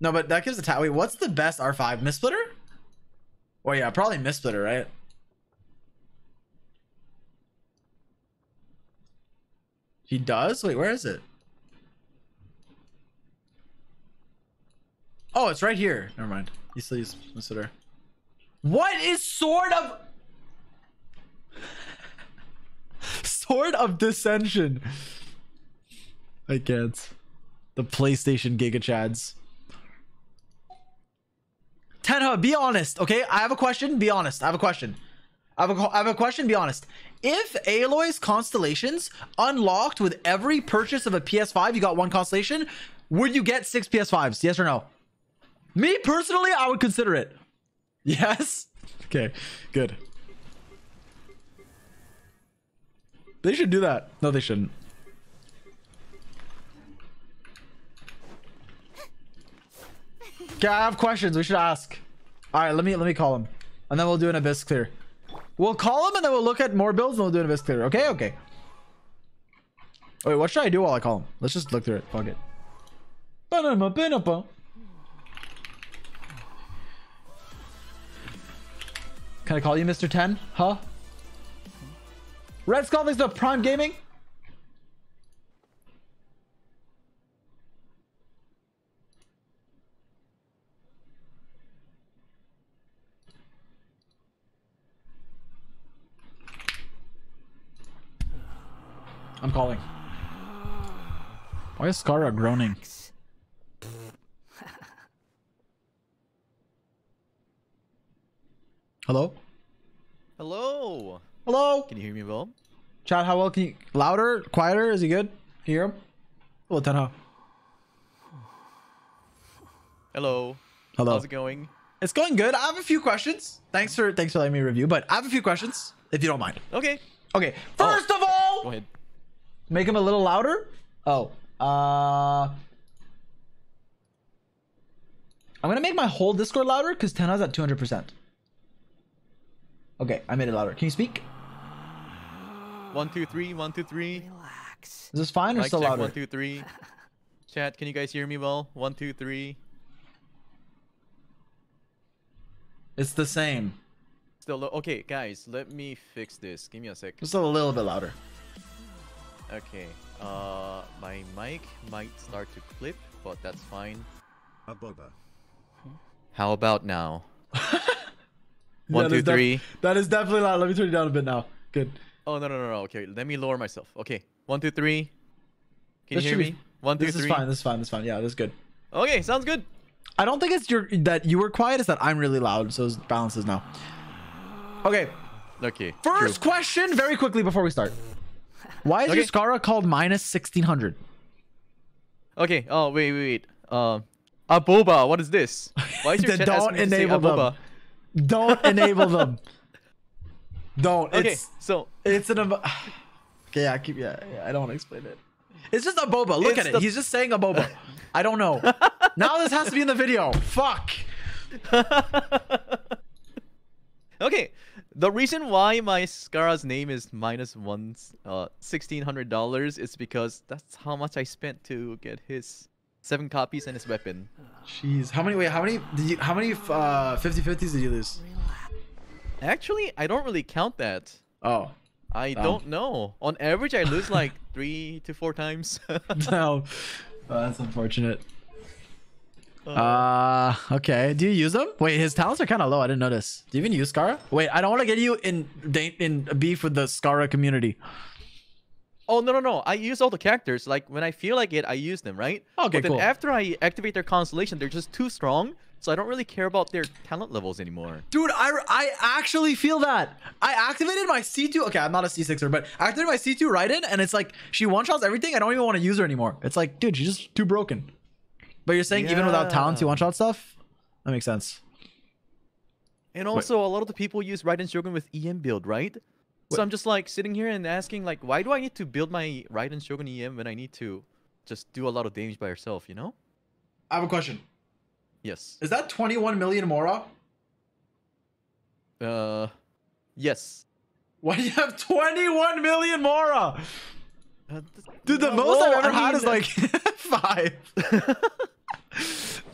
No, but that gives a tap. Wait, what's the best R5? Mistsplitter? Well, yeah, probably Mistsplitter, right? He does? Wait, where is it? Oh, it's right here. Never mind. He still uses Mistsplitter. What is Sword of... Sword of Dissension. I can't. The PlayStation Giga Chads. Tenha, be honest, okay? I have a question. Be honest. I have a question. I have a, I have a question. Be honest. If Aloy's constellations unlocked with every purchase of a PS5, you got one constellation, would you get six PS5s? Yes or no? Me personally, I would consider it. Yes? Okay, good. They should do that. No, they shouldn't. Okay, I have questions. We should ask. All right, let me let me call him, and then we'll do an abyss clear. We'll call him, and then we'll look at more builds, and we'll do an abyss clear. Okay, okay. Wait, what should I do while I call him? Let's just look through it. Fuck it. Can I call you Mr. 10? Huh? Red Skull thanks to Prime Gaming. I'm calling. Why is Scara groaning? Hello? Hello! Hello? Can you hear me well? Chat, how well can you... Louder? Quieter? Is he good? Hear him? Hello, Tenha. Hello. Hello. How's it going? It's going good. I have a few questions. Thanks for thanks for letting me review, but I have a few questions, if you don't mind. Okay. Okay. First of all, Go ahead. make him a little louder. Oh. Uh I'm gonna make my whole Discord louder because Tenha's at 200%. Okay, I made it louder. Can you speak? One, two, three. One, two, three. Is this fine or Mic still check. louder? One, two, three. Chat, can you guys hear me well? One, two, three. It's the same. Still low. Okay, guys, let me fix this. Give me a sec. Just a little bit louder. Okay. Uh, my mic might start to clip, but that's fine. A boba. How about now? One, two, three. that is definitely loud. Let me turn it down a bit now. Good. Oh no no no no. Okay, let me lower myself. Okay. One, two, three. Can This you hear should be- me? One, two, This three. is fine. This is fine. This is fine. Yeah, this is good. Okay, sounds good. I don't think it's your that you were quiet. It's that I'm really loud, so it balances now. Okay. Okay. First true. question, very quickly before we start. Why is Okay. your called minus sixteen hundred? Okay. Oh wait wait wait. Um, a boba. What is this? Why is your don't asking me to say enable them. Don't enable them. Don't. Okay. It's So it's an. ab- Okay, yeah, I keep yeah, yeah. I don't want to explain it. It's just a boba. Look It's at it. the- He's just saying a boba. I don't know. now this has to be in the video. Fuck. okay. The reason why my Scara's name is minus one uh sixteen hundred dollars is because that's how much I spent to get his seven copies and his weapon. Jeez. How many? Wait. How many? Did you? How many? Uh, 50-50s did you lose? Actually, I don't really count that. Oh. I Damn. don't know. On average, I lose like three to four times. no. Oh, that's unfortunate. Uh, okay. Do you use them? Wait, his talents are kind of low. I didn't notice. Do you even use Scara? Wait, I don't want to get you in in beef with the Scara community. Oh no no no! I use all the characters. Like when I feel like it, I use them, right? Okay, but then cool. after I activate their constellation, they're just too strong, so I don't really care about their talent levels anymore. Dude, I, I actually feel that. I activated my C2. Okay, I'm not a C6er, but I activated my C2 right in, and it's like she one shots everything. I don't even want to use her anymore. It's like, dude, she's just too broken. But you're saying even without talent, you Yeah. one shot stuff? That makes sense. And also, a lot of the people use Raiden Shogun with EM build, right? So I'm just like sitting here and asking, like, why do I need to build my Raiden Shogun EM when I need to just do a lot of damage by yourself? You know? I have a question. Yes. Is that 21 million Mora? Uh, yes. Why do you have 21 million Mora? Uh, Dude, the no, most I've ever I had is like five.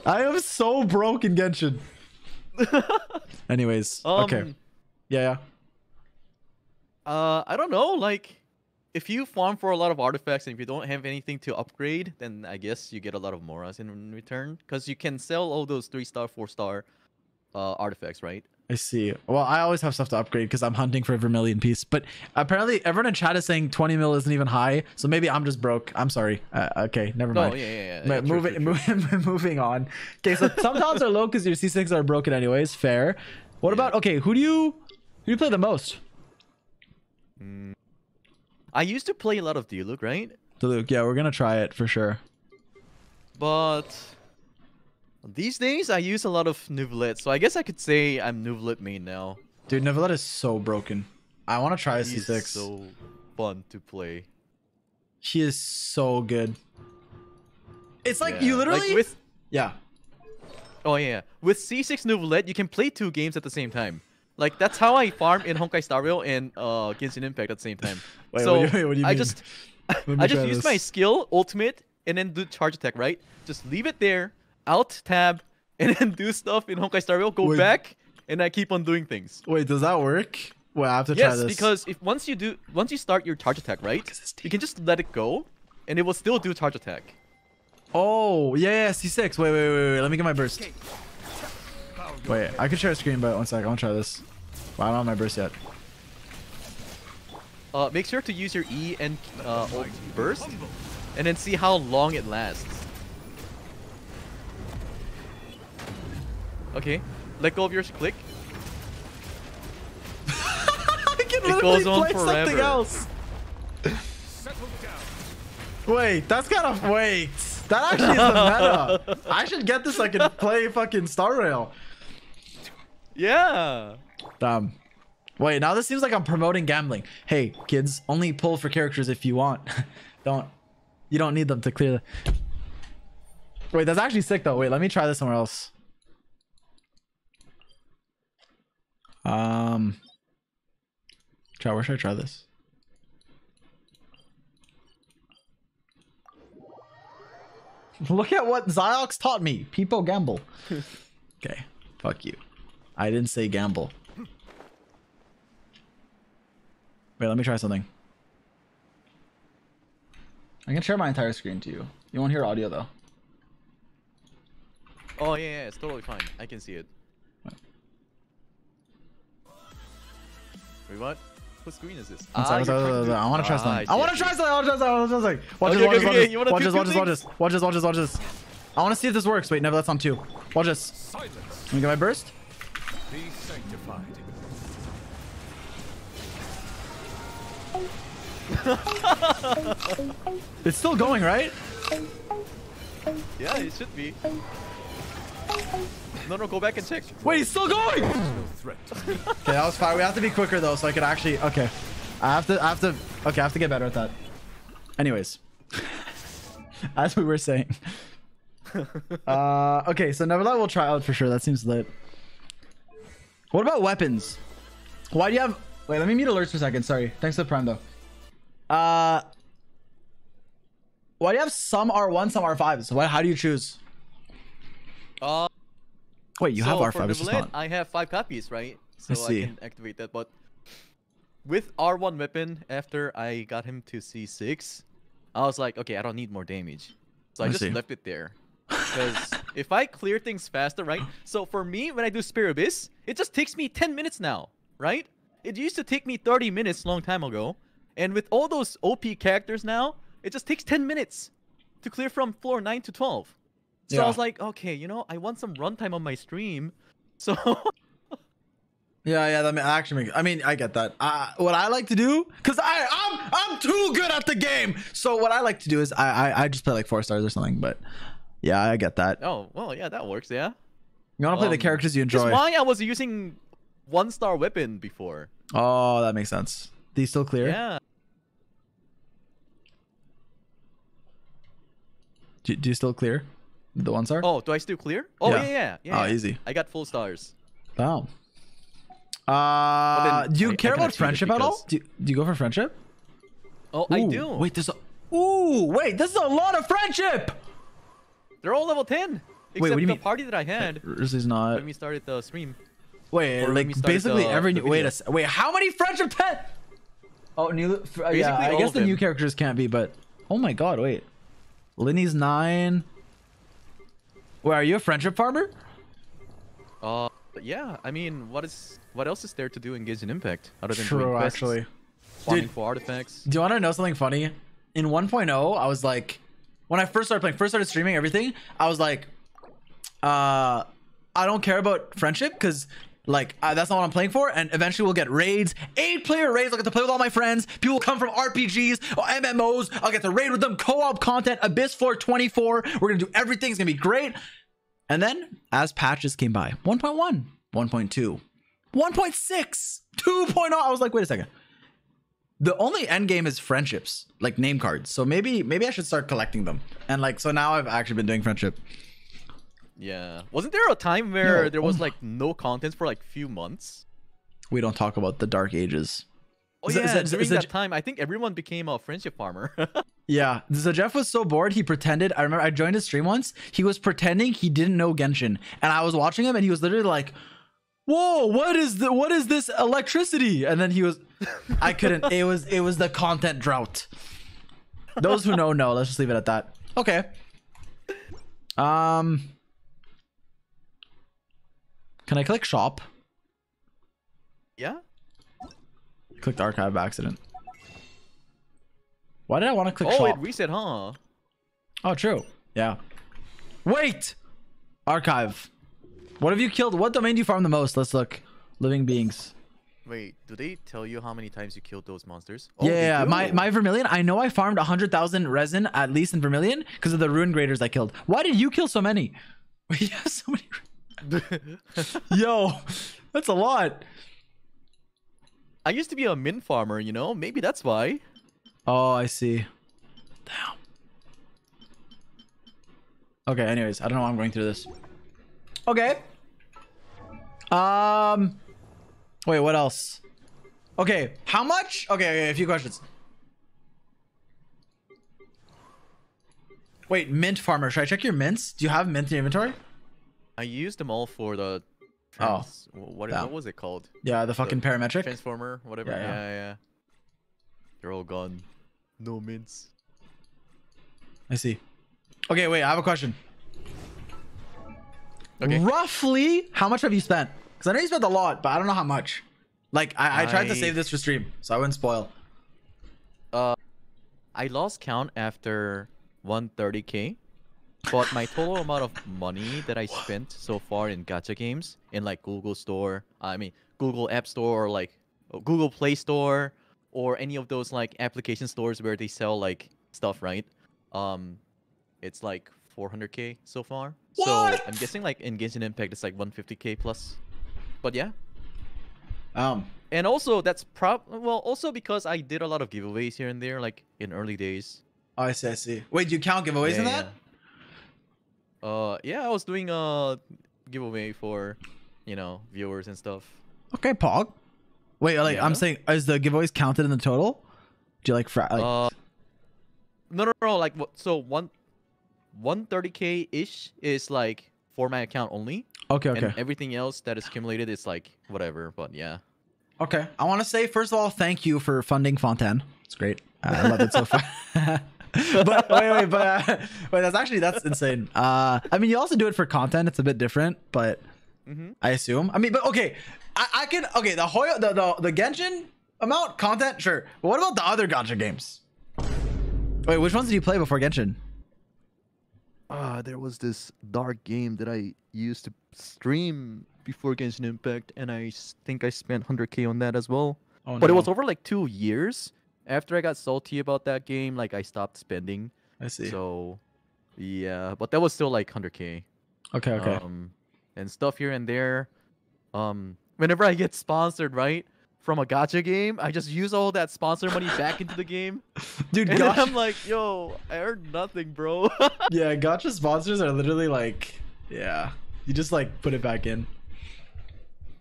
I am so broken, Genshin. Anyways, okay. Um, Yeah, yeah. Uh, I don't know. Like, if you farm for a lot of artifacts and if you don't have anything to upgrade, then I guess you get a lot of moras in return because you can sell all those three star, four star, uh, artifacts, right? I see. Well, I always have stuff to upgrade because I'm hunting for a Vermilion piece. But apparently, everyone in chat is saying 20 mil isn't even high. So maybe I'm just broke. I'm sorry. Uh, okay, never No, mind. yeah, yeah, yeah. Yeah, true, moving, moving, moving on. Okay, so sometimes are low because your C6 are broken anyways. Fair. What about okay? Who do you who do you play the most? I used to play a lot of Diluc, right? Luke. Yeah, we're gonna try it for sure. But these days I use a lot of Neuvillette, so I guess I could say I'm Neuvillette main now. Dude, Neuvillette is so broken. I want to try a He's C6. so fun to play. He is so good. It's like Yeah, you literally. with yeah. Oh yeah, with C6 Nuvelet, you can play two games at the same time. Like that's how I farm in Honkai Star Rail and uh, Genshin Impact at the same time. Wait, so what do you- what do you I mean? just I just use my skill ultimate and then do charge attack. Right, just leave it there, Alt tab, and then do stuff in Honkai Star Rail. Go Wait. back, and I keep on doing things. Wait, does that work? Wait, I have to try this. Yes, because if once you do once you start your charge attack, right, you can just let it go, and it will still do charge attack. Oh, yeah, yeah, C6. Wait, wait, wait, wait. Let me get my burst. Wait, I could share a screen, but one sec. I want to try this. Wow, I don't have my burst yet. uh, make sure to use your E and uh, ult burst, and then see how long it lasts. Okay, let go of your click. I can It literally goes on play something forever. else. Wait, that's kind of wait. That actually is the meta. I should get this. so I can play fucking Star Rail. Yeah. Damn. Wait, now this seems like I'm promoting gambling. Hey, kids, only pull for characters if you want. don't. You don't need them to clear the. Wait, that's actually sick though. Wait, let me try this somewhere else. Um. Try. Where should I try this? Look at what Zy0x taught me. People gamble. okay. Fuck you. I didn't say gamble. Wait, let me try something. I can share my entire screen to you. You won't hear audio though. Oh yeah, yeah, it's totally fine. I can see it. Wait, what? What screen is this? One second, you're one second, trying to do- I want to try Ah, something. I I want I to try something. I want to try something. I want to try something. Watch this. Watch this. Watch this. Watch this. Watch this. Watch this. Watch this. Watch this. Watch this. I want to see if this works. Wait, no, that's on two. Watch this. Silence. Let me get my burst. Be sanctified. It's still going, right? Yeah, it should be. No, no, go back and check. Wait, it's still going. No threat. Okay, that was fine. We have to be quicker though, so I could actually. Okay, I have to. I have to. Okay, I have to get better at that. Anyways, as we were saying. Uh, okay, so Neuvillette will try out for sure. That seems lit. What about weapons? Why do you have? Wait, let me mute alerts for a second. Sorry. Thanks for the prime though. Uh, why do you have some R1, some R5s? What? How do you choose? Uh, Wait, you so have R5. It's just Neuvillette, not. I have five copies, right? So I see. can activate that. But with R1 weapon, after I got him to C6, I was like, okay, I don't need more damage. So I, I just see. left it there. Because if I clear things faster, right? So for me, when I do Spiral Abyss, it just takes me 10 minutes now, right? It used to take me 30 minutes long time ago. And with all those OP characters now, it just takes 10 minutes to clear from floor 9 to 12. So Yeah. I was like, okay, you know, I want some runtime on my stream. So Yeah, yeah, that actually makes. I mean, I get that. Uh, what I like to do, cause I I'm I'm too good at the game. So what I like to do is I I, I just play like four stars or something. But yeah, I get that. Oh, well, yeah, that works, yeah. You want to play the Um, characters you That's enjoy. why I was using one star weapon before. Oh, that makes sense. These still clear? Yeah. Do, do you still clear the one star? Oh, do I still clear? Oh, Yeah. yeah, yeah. yeah, Oh, yeah. easy. I got full stars. Wow. Uh, then do you I- I care kinda about cheated friendship at all? Do you, do you go for friendship? Oh, I do. Wait, there's a. Ooh, wait, this is a lot of friendship. They're all level 10. Except what do you the mean? party that I had Grizzly's not. when we started the stream. Wait, Or like basically the- every the. Wait, a, video. wait. How many friendship ten? Oh, new. fr- uh, yeah, I guess the new characters can't be, but oh my god, wait. Lyney's nine. Wait, are you a friendship farmer? Uh, yeah, I mean, what is what else is there to do in Genshin Impact other than True, doing quests, actually. farming Dude. for artifacts? Do you want to know something funny? In 1.0, I was like, when I first started playing, first started streaming everything, I was like, uh, I don't care about friendship because like that's not what I'm playing for. And eventually we'll get raids, eight player raids. I'll get to play with all my friends. People come from RPGs or MMOs. I'll get to raid with them. Co-op content, Abyss Floor 24. We're gonna do everything. It's gonna be great. And then as patches came by, 1.1, 1.2, 1.6, 2.0, I was like, wait a second the only end game is friendships, like name cards. So maybe maybe I should start collecting them. And like so now I've actually been doing friendship. Yeah. Wasn't there a time where No, there was oh. like no content for like few months? We don't talk about the dark ages. Oh Is yeah, during that time, I think everyone became a friendship farmer. Yeah. So Jeff was so bored he pretended. I remember I joined his stream once. He was pretending he didn't know Genshin, and I was watching him, and he was literally like, "Whoa, what is the what is this electricity?" And then he was, I couldn't. It was it was the content drought. Those who know know. Let's just leave it at that. Okay. Um. Can I click shop? yeah. Clicked archive by accident. Why did I want to click Oh, shop? it reset, huh? Oh, true. Yeah. Wait! Archive. What have you killed? What domain do you farm the most? Let's look. Living beings. Wait, do they tell you how many times you killed those monsters? yeah, Oh, they yeah, my my Vermilion. I know I farmed 100,000 resin at least in Vermilion because of the Ruin Graders I killed. Why did you kill so many? We have so many. Yo, that's a lot. I used to be a min farmer, you know? Maybe that's why. Oh, I see. Damn. Okay, anyways, I don't know why I'm going through this. Okay. Um Wait, what else? Okay, how much? Okay, okay, a few questions. Wait, mint farmer. Should I check your mints? Do you have mint in your inventory? I used them all for the Oh. what, Yeah. what was it called? Yeah, the fucking parametric. Transformer, whatever. Yeah, Yeah yeah. yeah. They're all gone. No mints. I see. Okay, wait, I have a question. Okay. Roughly, how much have you spent? Because I know you spent a lot, but I don't know how much. Like, I, I tried to save this for stream, so I wouldn't spoil. Uh, I lost count after 130k, but my total amount of money that I spent so far in gacha games in like Google Store, I mean Google App Store or like Google Play Store or any of those like application stores where they sell like stuff, right? Um, it's like 400k so far. So I'm guessing like in Genshin Impact it's like 150k plus. But yeah, Um, and also that's prob well also because I did a lot of giveaways here and there like in early days. oh, I see, I see. Wait, do you count giveaways in that? yeah. Uh, yeah, I was doing a giveaway for, you know, viewers and stuff. Okay, Pog. Wait, like I'm saying, is the giveaways counted in the total? Do you like, fra- like Uh, no, no, no. Like. So one, one thirty k ish is like for my account only, okay, okay, and everything else that is accumulated is like whatever. But yeah. okay? I want to say first of all, thank you for funding Fontaine. It's great. I love it so far. but wait, wait, but uh, wait, that's actually that's insane. Uh, I mean, you also do it for content. It's a bit different, but mm-hmm. I assume. I mean, but okay, I, I can okay the Hoyo the, the the Genshin amount content sure, but what about the other gacha games? Wait, which ones did you play before Genshin? Ah, there was this dark game that I used to stream before Genshin Impact, and I think I spent 100k on that as well. Oh, but it was over like two years. After I got salty about that game, like I stopped spending. I see. So, yeah, but that was still like 100k. okay, okay. Um, and stuff here and there. Um, whenever I get sponsored, right, from a gacha game, I just use all that sponsor money back into the game, Dude, and I'm like, yo, I earned nothing, bro. yeah, gacha sponsors are literally like, yeah, you just like put it back in.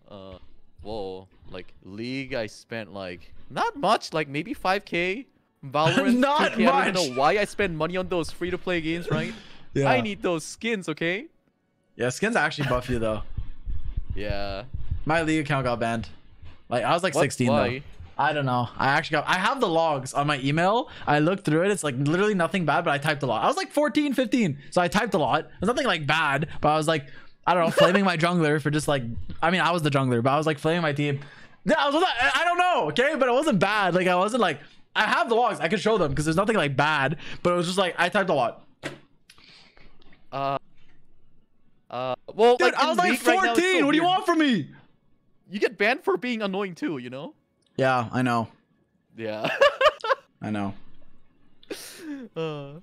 uh, whoa, like League, I spent like not much, like maybe 5k. Valorant, Not 2K, I don't know why I spend money on those free to play games, right? Yeah, I need those skins, okay? yeah, skins actually buff you though. Yeah. My league account got banned. Like I was like What? 16 though. I don't know. I actually got. I have the logs on my email. I looked through it. It's like literally nothing bad, but I typed a lot. I was like 14, 15, so I typed a lot. There's nothing like bad, but I was like, I don't know, flaming my jungler for just like. I mean, I was the jungler, but I was like flaming my team. Yeah, I was. I I don't know, okay, but it wasn't bad. Like I wasn't like. I have the logs. I could show them because there's nothing like bad, but it was just like I typed a lot. Uh. Uh. Well, Dude, like, I was like League right now, 14. so what do you want from me? You get banned for being annoying too, you know? Yeah, I know. Yeah. I know. uh,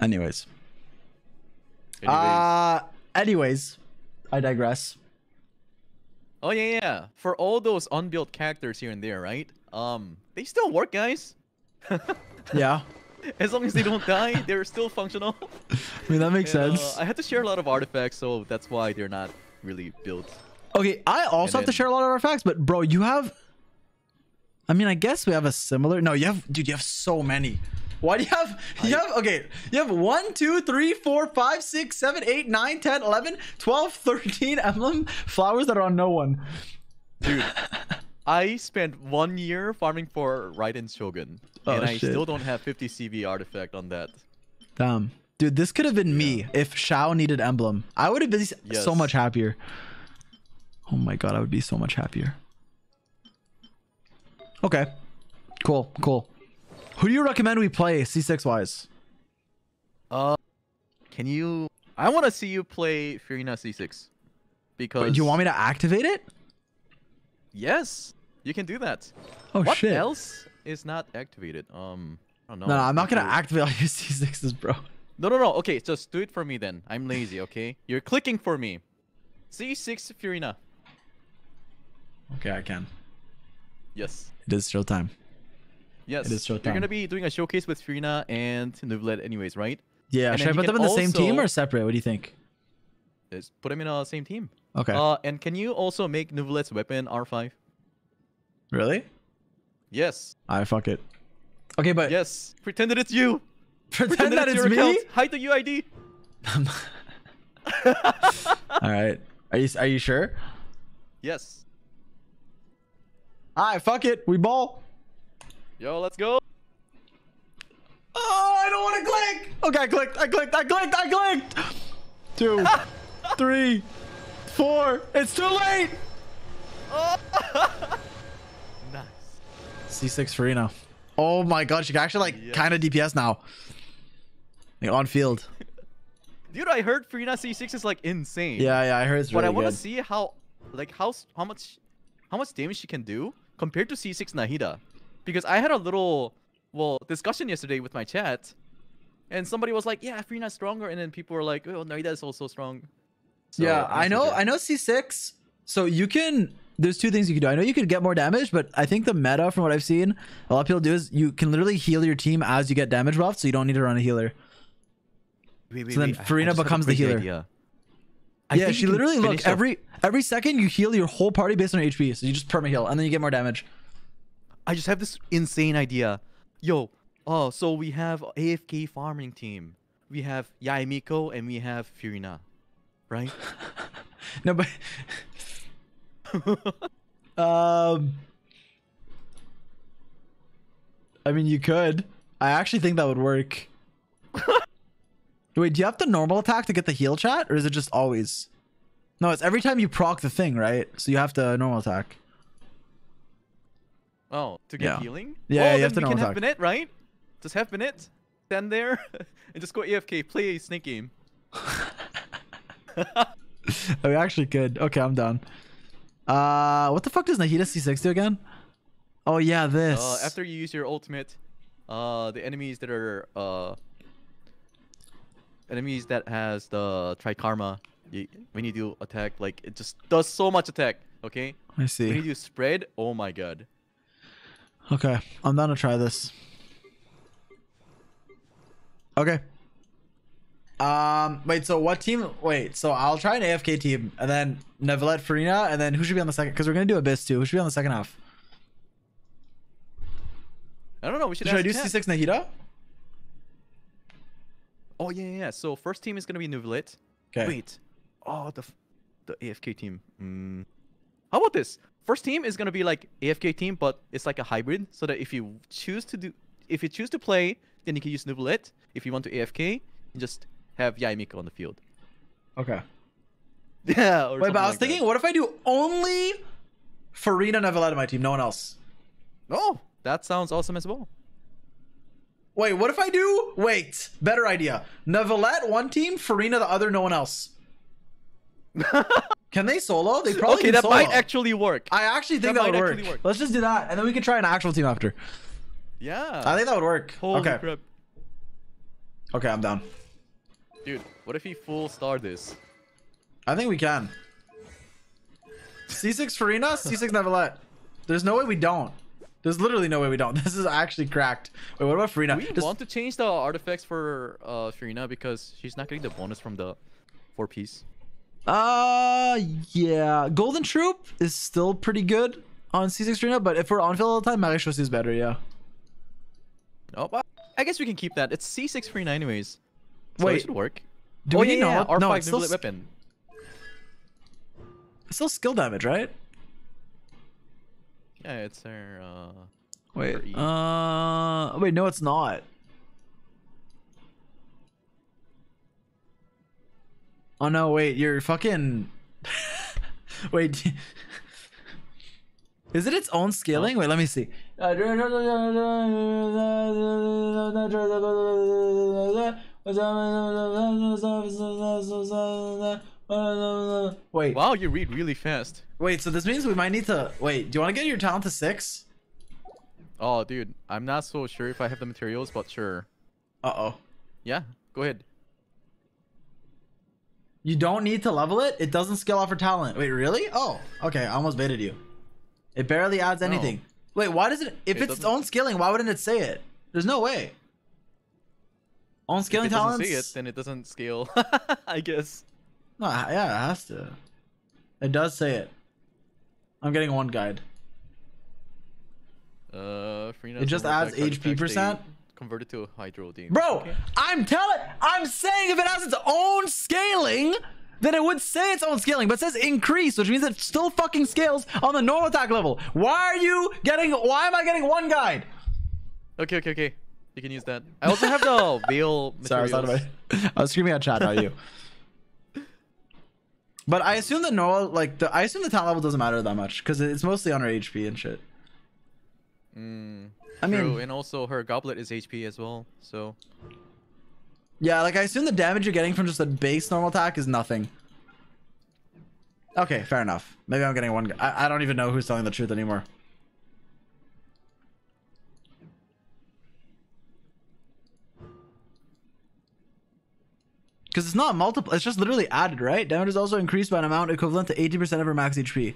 Anyways. anyways. Uh anyways, I digress. oh yeah, yeah. For all those unbuilt characters here and there, right? Um, they still work, guys. Yeah. As long as they don't die, they're still functional. I mean that makes And, uh, sense. I had to share a lot of artifacts, so that's why they're not really built. Okay, I also have to share a lot of our facts, but bro, you have I mean, I guess we have a similar No, you have dude, you have so many. Why do you have you have okay, you have 1, 2, 3, 4, 5, 6, 7, 8, 9, 10, 11, 12, 13 emblem flowers that are on no one. Dude, I spent one year farming for Raiden Shogun, Oh, and I shit. still don't have 50 CV artifact on that. Damn. Dude, this could have been me if Xiao needed emblem. I would have been s- so much happier. Oh my god, I would be so much happier. Okay. Cool, cool. Who do you recommend we play C6 wise? Uh, can you? I want to see you play Furina C6 because Wait, do you want me to activate it? Yes, you can do that. Oh what shit. What else is not activated? Um, I don't know. No, no, I'm not gonna activate all your C6s, bro. No, no, no. Okay, just do it for me then. I'm lazy. Okay, you're clicking for me. C6 Furina. Okay, I can. Yes. It is showtime. Yes. is You're gonna be doing a showcase with Furina and Neuvillette, anyways, right? Yeah, And should I put them in the same team or separate? What do you think? Just put them in the same team. Okay. Uh, and can you also make Neuvillette's weapon R5? really? Yes. Alright, fuck it. Okay, but Yes. Pretend that it's you. pretend that it's your me. account. Hide the UID. Alright. Are you are you sure? Yes. Alright, fuck it. We ball. Yo, let's go. Oh, I don't want to click. Okay, I clicked. I clicked. I clicked. I clicked. Two, three, four. It's too late. Nice. C6 Furina. Oh my god, she can actually like Yes. kind of DPS now. Like on field. Dude, I heard Furina C6 is like insane. Yeah, yeah, I heard it's really But I want to see how, like, how how much, how much damage she can do compared to C6 Nahida, because I had a little, well, discussion yesterday with my chat, and somebody was like, "Yeah, Furina's stronger," and then people were like, "Oh, Nahida is also strong." So, yeah, I'm know. sure. I know C6. So you can. There's two things you can do. I know you can get more damage, but I think the meta, from what I've seen, a lot of people do is you can literally heal your team as you get damage buffed, so you don't need to run a healer. Wait, wait, so then wait, I- I Furina just have a becomes the healer. idea. I yeah, think she literally look finish off- every every second you heal your whole party based on HP. So you just perma heal and then you get more damage. I just have this insane idea. Yo, oh, so we have AFK farming team. We have Yae Miko and we have Furina, right? No, but um, I mean, you could. I actually think that would work. Wait, do you have the normal attack to get the heal chat, or is it just always? No, it's every time you proc the thing, right? So you have to normal attack. Oh, to get Yeah. healing? Yeah, oh, you have to we can normal have attack. Bennett, right? Just have Bennett stand there and just go AFK, play a snake game. We actually could. Okay, I'm done. Uh, what the fuck does Nahida C6 do again? Oh yeah, this. Uh, after you use your ultimate, uh, the enemies that are uh, enemies that has the trikarma, you, when you do attack, like it just does so much attack. Okay, I see. when you do spread, oh my god. Okay, I'm down to try this. Okay. Um, wait. So what team? Wait. So I'll try an AFK team, and then Neuvillette, Furina, and then who should be on the second? Because we're gonna do Abyss too. Who should be on the second half? I don't know. We should. Should I do chat. C6 Nahida? Oh yeah, yeah, yeah. So first team is gonna be Neuvillette. Okay. Wait. Oh, the the AFK team. Mm. How about this? First team is gonna be like AFK team, but it's like a hybrid, so that if you choose to do, if you choose to play, then you can use Neuvillette. If you want to AFK, you just have Yae Miko on the field. Okay. Yeah. Or Wait, but I was like thinking, that. what if I do only Furina Neuvillette on my team, no one else? Oh, that sounds awesome as well. Wait, what if I do? Wait, better idea. Neuvillette one team, Furina the other, no one else. Can they solo? They probably okay, can that solo. might actually work. I actually think That that, would might work. work. Let's just do that, and then we can try an actual team after. yeah. I think that would work. Holy okay. crap. Okay, I'm down. Dude, what if he full star this? I think we can. C6 Furina, C6 Neuvillette. There's no way we don't. There's literally no way we don't. This is actually cracked. Wait, what about Furina? We Just- want to change the artifacts for uh, Furina because she's not getting the bonus from the four piece. Uh, yeah. Golden Troupe is still pretty good on C6 Furina, but if we're on field all the time, Marechaussee is better, yeah. Oh, I guess we can keep that. It's C6 Furina anyways. So Wait, it should work. do oh, we yeah, need yeah, normal- R5 no, it's still weapon. It's still skill damage, right? Yeah, it's her. Uh... Wait. For E. Uh, wait, no, it's not. Oh no, wait, you're fucking. wait. Is it its own scaling? Wait, let me see. Wait, Wow, you read really fast. wait. So this means we might need to wait. Do you want to get your talent to six? Oh, dude, I'm not so sure if I have the materials, but sure. Uh oh. Yeah, go ahead. You don't need to level it. It doesn't scale off for talent. Wait, really? Oh, okay. I almost baited you. It barely adds anything. Wait, why does it? If It it's its own scaling, why wouldn't it say it? There's no way. Own scaling if it doesn't see it, then it doesn't scale. I guess. No, yeah, it has to. It does say it. I'm getting one guide. Uh, Furina It just adds HP percent? Converted to hydro demon. Bro, Okay. I'm telling, I'm saying if it has its own scaling, then it would say its own scaling, but it says increase, which means it still fucking scales on the normal attack level. Why are you getting? Why am I getting one guide? Okay, okay, okay. You can use that. I also have the veil Sorry, I was, materials. out of my- I was screaming at chat, not you. But I assume the normal, like the, I assume the talent level doesn't matter that much because it's mostly on her HP and shit. Mm, I mean, true, and also her goblet is HP as well. So Yeah, like I assume the damage you're getting from just a base normal attack is nothing. Okay, fair enough. Maybe I'm getting one. I, I don't even know who's telling the truth anymore. Because it's not multiple. It's just literally added, right? Damage is also increased by an amount equivalent to 80% of her max HP.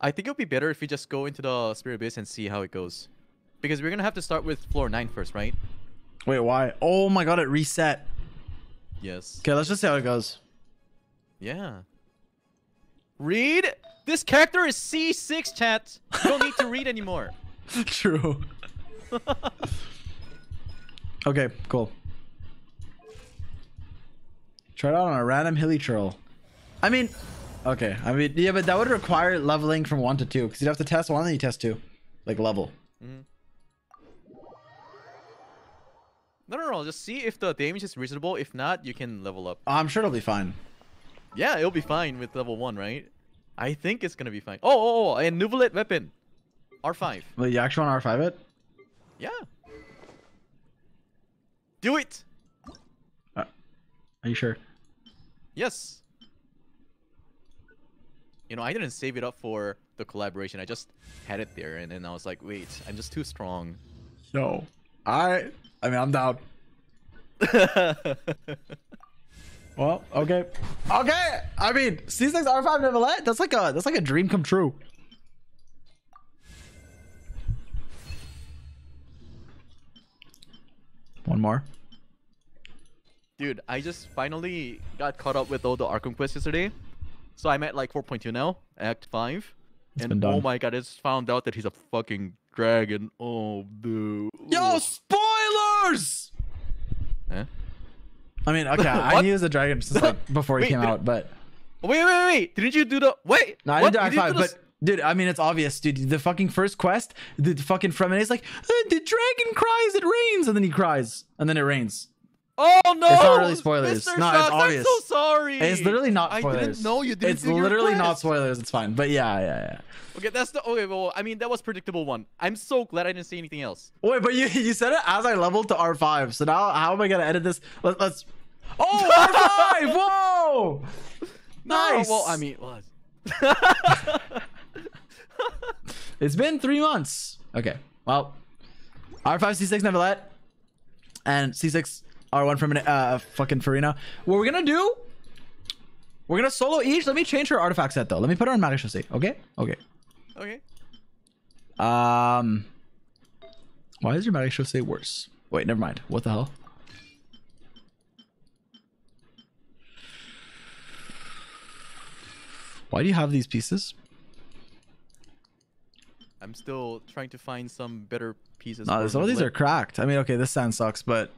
I think it would be better if we just go into the Spiral Abyss and see how it goes, because we're gonna have to start with floor nine first, right? Wait, why? Oh my god, it reset. Yes. Okay, let's just see how it goes. Yeah. Read. This character is C6 chat. You don't need to read anymore. True. okay, cool. Try it out on a random hilichurl. I mean, okay. I mean, yeah, but that would require leveling from one to two because you'd have to test one and then you test two, like level. Mm -hmm. No, no, no. Just see if the damage is reasonable. If not, you can level up. I'm sure it'll be fine. Yeah, it'll be fine with level one, right? I think it's gonna be fine. Oh, oh, oh, and Neuvillette weapon, R5. Wait, you actually want R5 it? Yeah. Do it. Are you sure? Yes. You know, I didn't save it up for the collaboration. I just had it there, and then I was like, wait, I'm just too strong. No. I. I mean, I'm down. Well, okay. Okay. I mean, C6 R5 Neuvillette. That's like a that's like a dream come true. One more. Dude, I just finally got caught up with all the Archon quests yesterday. So I'm at like 4.2 now, Act 5. and been oh my god, I just found out that he's a fucking dragon. Oh, dude. Yo, spoilers! Eh? I mean, okay, I knew he was a dragon since like before he Wait, came out, but Wait, wait, wait, wait. Didn't you do the. Wait! no, I what? didn't do You Act didn't Five. do the But dude, I mean, it's obvious, dude. The fucking first quest, the fucking Fremene's like, "Uh, the dragon cries, it rains, and then he cries, and then it rains. Oh no! It's not really spoilers. Mr. No, it's obvious. I'm so sorry. It's literally not spoilers. I didn't know you didn't It's literally not spoilers. It's fine. But yeah, yeah, yeah. Okay, that's the. Okay, well, I mean, that was predictable one. I'm so glad I didn't say anything else. Wait, but you you said it as I leveled to R5. So now how am I gonna edit this? Let, let's. Oh, R5! Whoa! Nice. Oh, well, I mean, what? It's been three months. Okay. Well, R5 C6 Neuvillette, and C6 R1 from uh fucking Furina. What we're gonna do? We're gonna solo each. Let me change her artifact set though. Let me put her on Marechaussee. Okay. Okay. okay. Um. Why is your Marechaussee worse? Wait, never mind. What the hell? Why do you have these pieces? I'm still trying to find some better pieces. No, some of these are cracked. I mean, okay, this sand sucks, but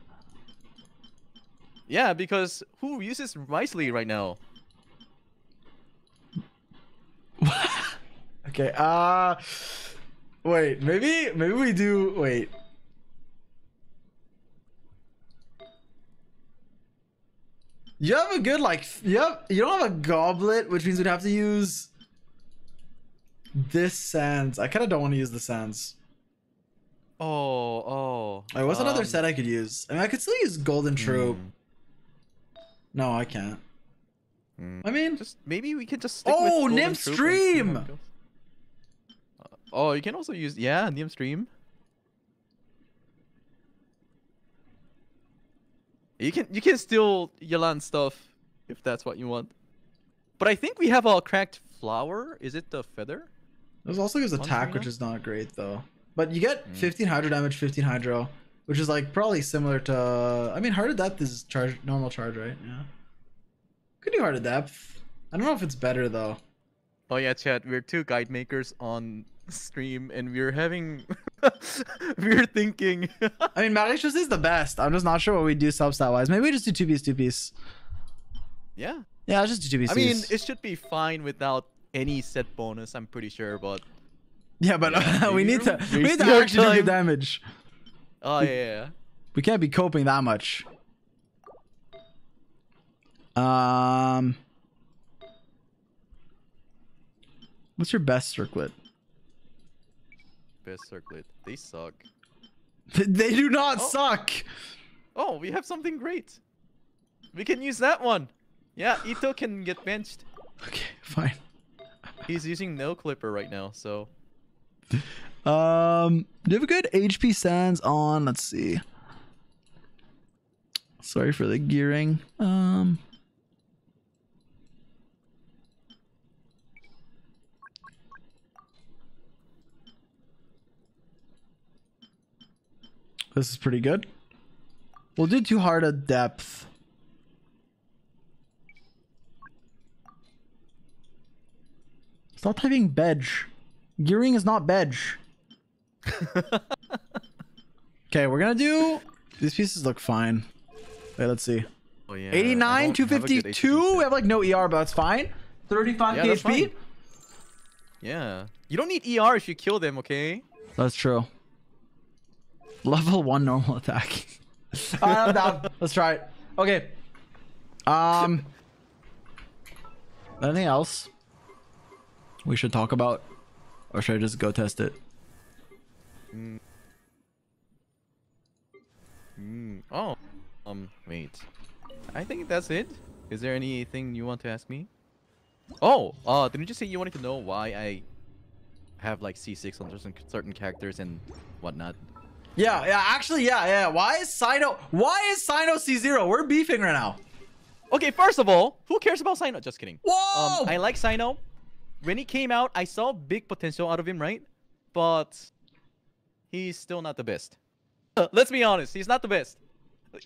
Yeah, because who uses wisely right now? Okay. Uh wait, maybe maybe we do wait. You have a good like you have you don't have a goblet, which means we'd have to use this sands. I kind of don't want to use the sands. Oh, oh. Wait, what's another um, set I could use? I mean, I could still use Golden Troupe. hmm, No, I can't. hmm. I mean, Just maybe we can just stick Oh, Nim Troop and see how Stream! Uh, oh, you can also use yeah, Nim Stream. You can you can steal Yelan stuff if that's what you want. But I think we have a cracked flower. Is it the feather? there's also his attack, which is not great though. But you get Mm. 15 hydro damage, 15 hydro, which is like probably similar to. Uh, I mean, heart of depth is charge normal charge, right? Yeah. Could do heart of depth. I don't know if it's better though. Oh yeah, chat. We're two guide makers on stream, and we're having we're thinking. I mean, Malicious is the best. I'm just not sure what we do substat wise. Maybe we just do two piece, two piece. yeah. Yeah, just do two piece. I mean, it should be fine without any set bonus. I'm pretty sure, but yeah, but yeah, we need to we need to actually do damage. Oh yeah, yeah. We can't be coping that much. Um, what's your best circlet? best circlet. They suck. They do not Oh. suck. Oh, we have something great. We can use that one. Yeah, Itto can get benched. Okay, fine. He's using no clipper right now, so Um, do you have a good HP sands on? Let's see. Sorry for the gearing. Um. This is pretty good. We'll do too hard a depth. Stop typing bedge. Gearing is not bedge. Okay, we're gonna do. These pieces look fine. Wait, let's see. oh yeah. 89, don't have a good 252. We have like no ER, but that's fine. 35 Yeah, fine. Yeah. You don't need ER if you kill them, okay? That's true. Level one normal attack. Alright, I'm down. Let's try it. Okay. Um. Anything else we should talk about, or should I just go test it? Mm. Oh. Um. Wait. I think that's it. Is there anything you want to ask me? Oh. Uh. Didn't you say you wanted to know why I have like C6 on certain certain characters and whatnot? Yeah, yeah. Actually, yeah, yeah. Why is Cyno? Why is Cyno C0? We're beefing right now. Okay. First of all, who cares about Cyno? Just kidding. Whoa! Um, I like Cyno. When he came out, I saw big potential out of him, right? But he's still not the best. Let's be honest, he's not the best.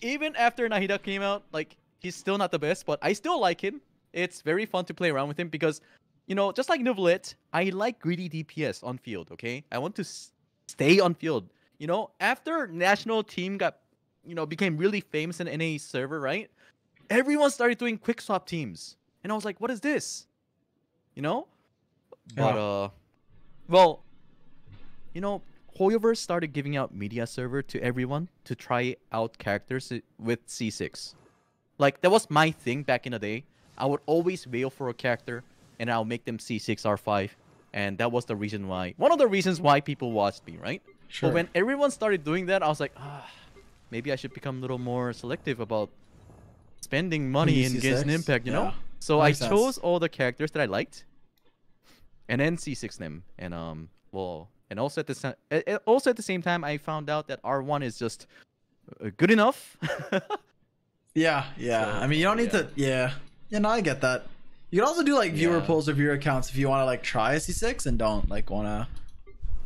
Even after Nahida came out, like he's still not the best, but I still like him. It's very fun to play around with him because, you know, just like Neuvillette, I like greedy DPS on field. Okay, I want to s- stay on field. You know, after national team got, you know, became really famous in NA server, right? Everyone started doing quick swap teams, and I was like, what is this? You know, but Yeah. uh, well, you know, Hoyoverse started giving out media server to everyone to try out characters with C6. Like that was my thing back in the day. I would always whale for a character and I'll make them C6 R5. And that was the reason why one of the reasons why people watched me, right? Sure. But when everyone started doing that, I was like, ah, maybe I should become a little more selective about spending money in C6? Genshin Impact, you know? Yeah. So I Makes sense. chose all the characters that I liked and then C6 them. And um well and also at the also at the same time I found out that R1 is just uh, good enough. Yeah, yeah. So, I mean, you don't need yeah. to. Yeah, yeah. No, I get that. You can also do like viewer Yeah. polls or viewer accounts if you want to like try a C6 and don't like want to.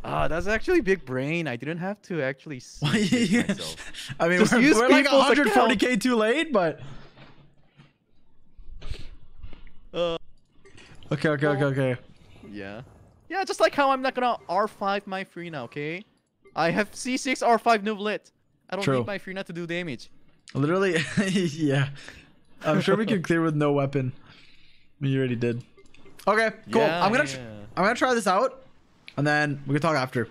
Ah, that's actually big brain. I didn't have to actually see it myself. I mean, Just we're, we're like 140k too late, but Uh, okay, okay, okay, okay. yeah. Yeah, just like how I'm not gonna R5 my Furina, okay? I have C6 R5 Neuvillette. I don't True. need my Furina to do damage. Literally, yeah. I'm sure we can clear with no weapon. You already did. Okay, cool. Yeah, I'm gonna yeah. I'm gonna try this out, and then we can talk after.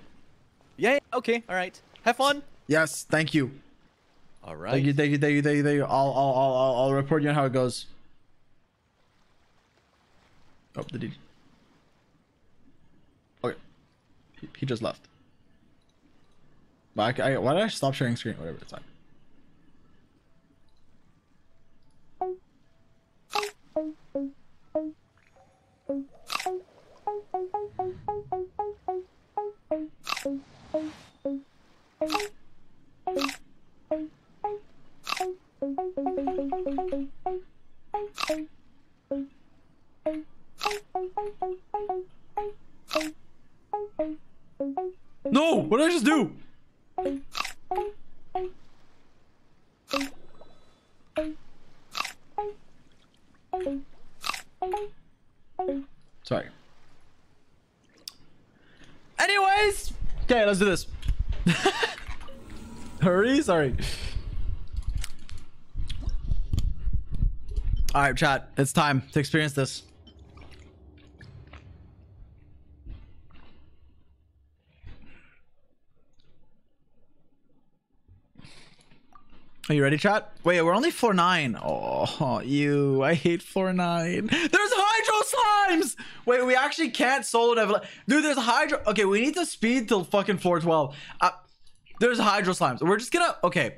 Yeah, okay, alright. Have fun. Yes, thank you. Alright. Thank you, thank you, thank you, thank you, thank you. I'll, I'll, I'll, I'll, report you on how it goes. Oh, did he? He, just left. But I, I, why did I stop sharing screen? Whatever, it's fine. No! What did I just do? Sorry. Anyways, okay, let's do this. Hurry, sorry. All right, chat. It's time to experience this. Are you ready, chat? Wait, we're only floor nine. Oh, you! I hate floor nine. There's hydro slimes. Wait, we actually can't solo level. Dude, there's hydro. Okay, we need to speed till fucking floor twelve. Uh, there's hydro slimes. We're just gonna. Okay.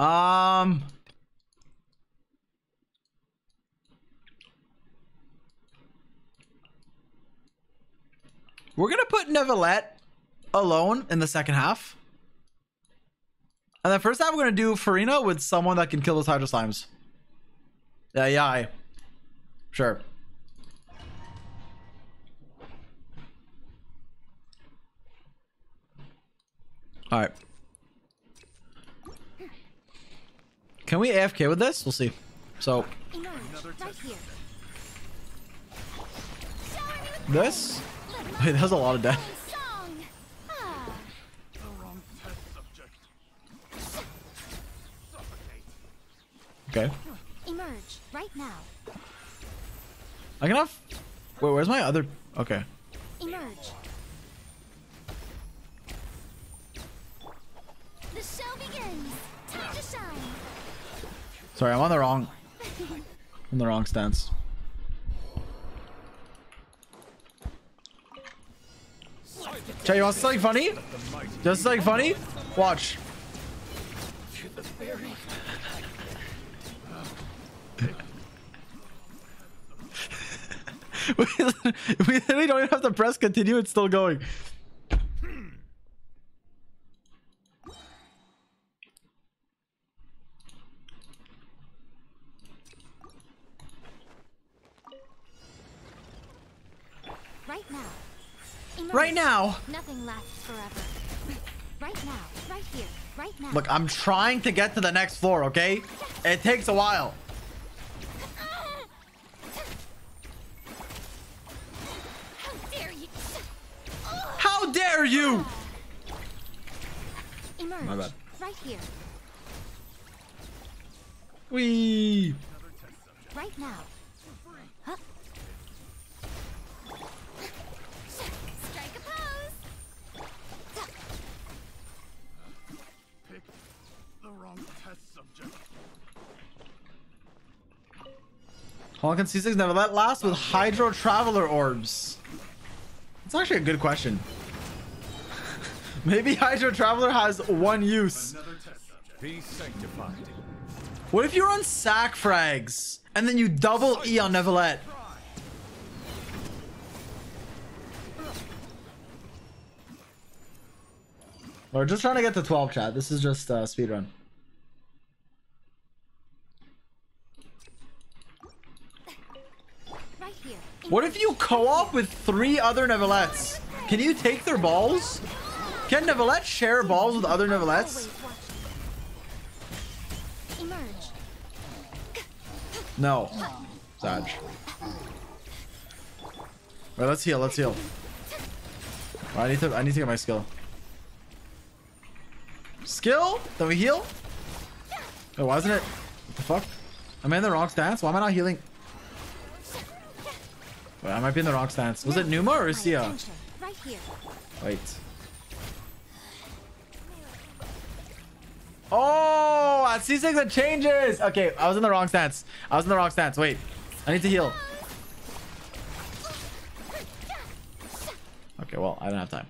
Um. We're gonna put Neuvillette alone in the second half. And then first half, we're gonna do Furina with someone that can kill those Hydro Slimes. Yeah, yeah, I- sure. All right. Can we AFK with this? We'll see. So this. Wait, that was a lot of death. Okay. emerge, right now. I can have. Wait, where's my other? Okay. Emerge. The show begins. Time to shine. Sorry, I'm on the wrong. On the wrong stance. Chat, you want something funny? Just something funny? Watch. we we literally don't even have to press continue, it's still going. Right now. Emerge. Right now. Nothing lasts forever. Right now, right here, right now. Look, I'm trying to get to the next floor, okay? It takes a while. Dare you? Emerge. My bad. Right here, We. right now. Huh? Strike a pose. Honkin C6 Neuvillette last with Hydro Traveler orbs. It's actually a good question. Maybe Hydro Traveler has one use. Be sanctified. What if you run sack frags and then you double E on Neuvillette? We're just trying to get to 12 chat. This is just uh, speed run. Right. What if you co-op with three other Neuvillettes? Can you take their balls? Can Neuvillette share balls with other Neuvillettes? Always watch. Emerge. No. Sag. Wait, let's heal. Let's heal. I need to. I need to get my skill. Skill? Then we heal? Wait, why isn't it? What the fuck? Am I in the wrong stance? Why am I not healing? Wait, I might be in the wrong stance. Was it Pneuma or Ousia? attention. Right here. Wait. Oh, at C6 it changes. Okay, I was in the wrong stance. I was in the wrong stance. Wait, I need to heal. Okay, well, I don't have time.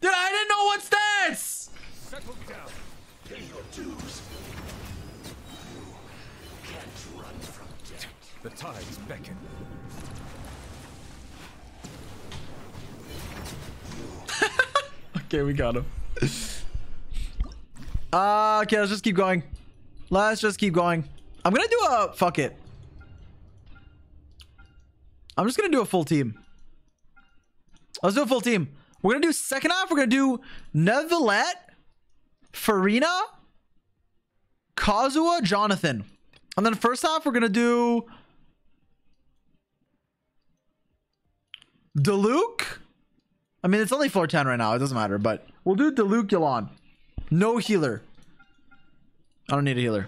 Dude, I didn't know what stats! Settle down. Pay your dues. The tides beckon. Okay, we got him. Uh, okay, let's just keep going. Let's just keep going. I'm gonna do a fuck it. I'm just gonna do a full team. Let's do a full team. We're gonna do second half. We're gonna do Neuvillette, Furina, Kazuha, Jonathan. And then first half, we're gonna do Diluc. I mean, it's only floor 10 right now. It doesn't matter, but we'll do Diluc Yelan. No healer. I don't need a healer.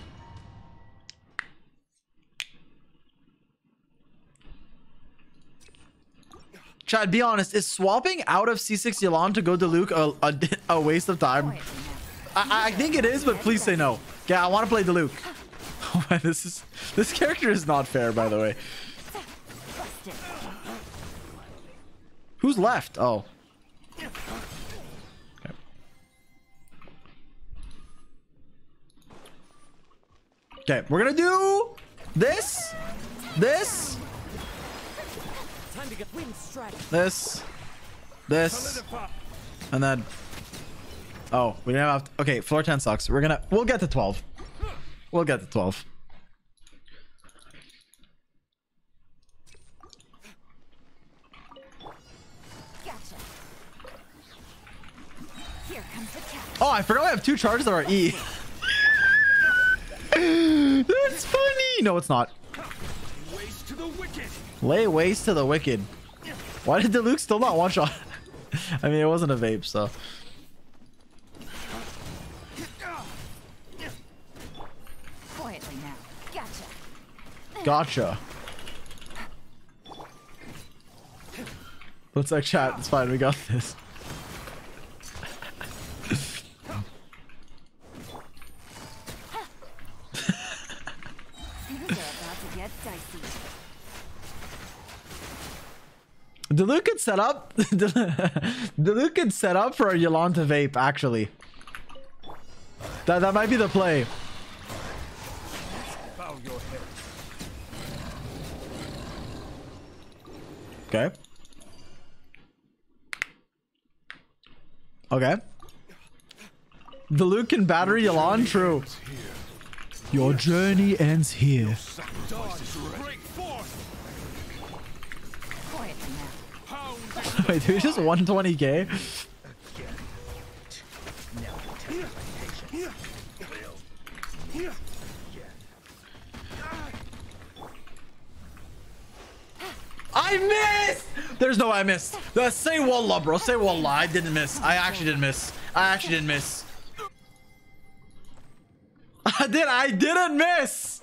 Chad, be honest. Is swapping out of C6 Yelan to go Diluc a, a, a waste of time? I, I think it is, but please say no. Yeah, I want to play Diluc. Oh man, this is this character is not fair, by the way. Who's left? Oh. Okay, we're gonna do this, this, this, this, and then. Oh, we didn't have. Okay, floor ten sucks. We're gonna. We'll get to twelve. We'll get to twelve. Gotcha. Here comes the. Oh, I forgot I have two charges of our E. That's funny. No, it's not. Waste to the wicked. Lay waste to the wicked. Why did Diluc still not one shot? I mean, it wasn't a vape, so. Quietly now. Gotcha. Gotcha. Let's like chat. It's fine. We got this. Things are about to get dicey. Diluc could set up. Diluc could set up for a Yolanta vape, actually. That, that might be the play. Okay. Okay. Diluc battery Yelan? True. Your journey ends here. Wait, dude, just 120k? I missed! There's no way I missed. Uh, say wallah, bro. Say wallah. I didn't miss. I actually didn't miss. I actually didn't miss. I did. I didn't miss.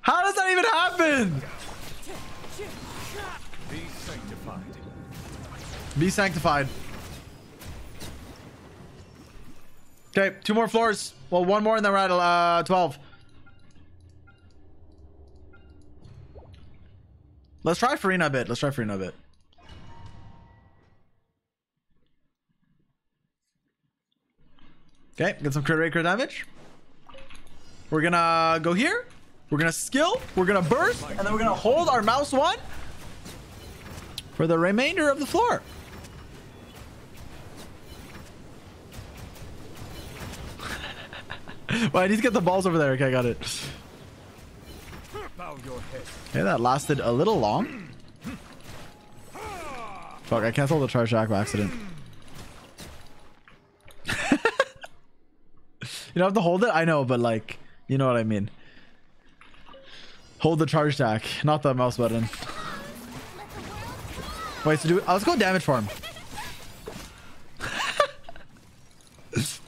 How does that even happen? Be sanctified. Okay, two more floors. Well, one more and then we're at uh, 12. Let's try Furina a bit. Let's try Furina a bit. Okay, get some crit rate, crit damage. We're gonna go here. We're gonna skill. We're gonna burst. And then we're gonna hold our mouse one for the remainder of the floor. well, I need to get the balls over there. Okay, I got it. Okay, that lasted a little long. Fuck, I canceled the charge jack by accident. you don't have to hold it? I know, but like, you know what I mean. Hold the charge jack, not the mouse button. Wait, so do uh, let's go damage farm.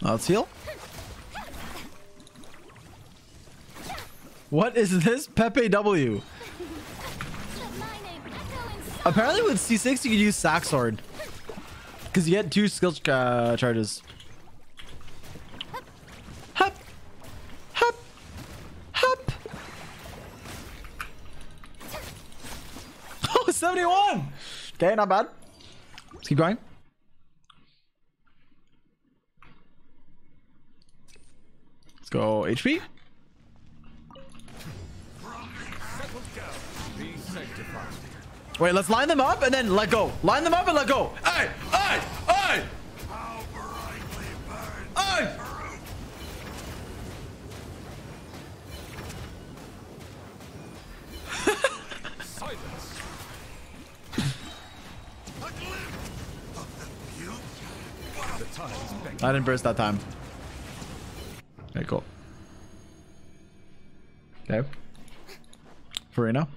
let's heal. What is this? Pepe W. Apparently with C6 you can use sack sword. Because you get two skill uh, charges. Hup. Hup. Hup. Oh, 71. Okay, not bad. Let's keep going. Go HP. Wait, let's line them up and then let go. Line them up and let go. Hey, hey, hey! Hey! I didn't burst that time. Okay, cool. Okay. Furina.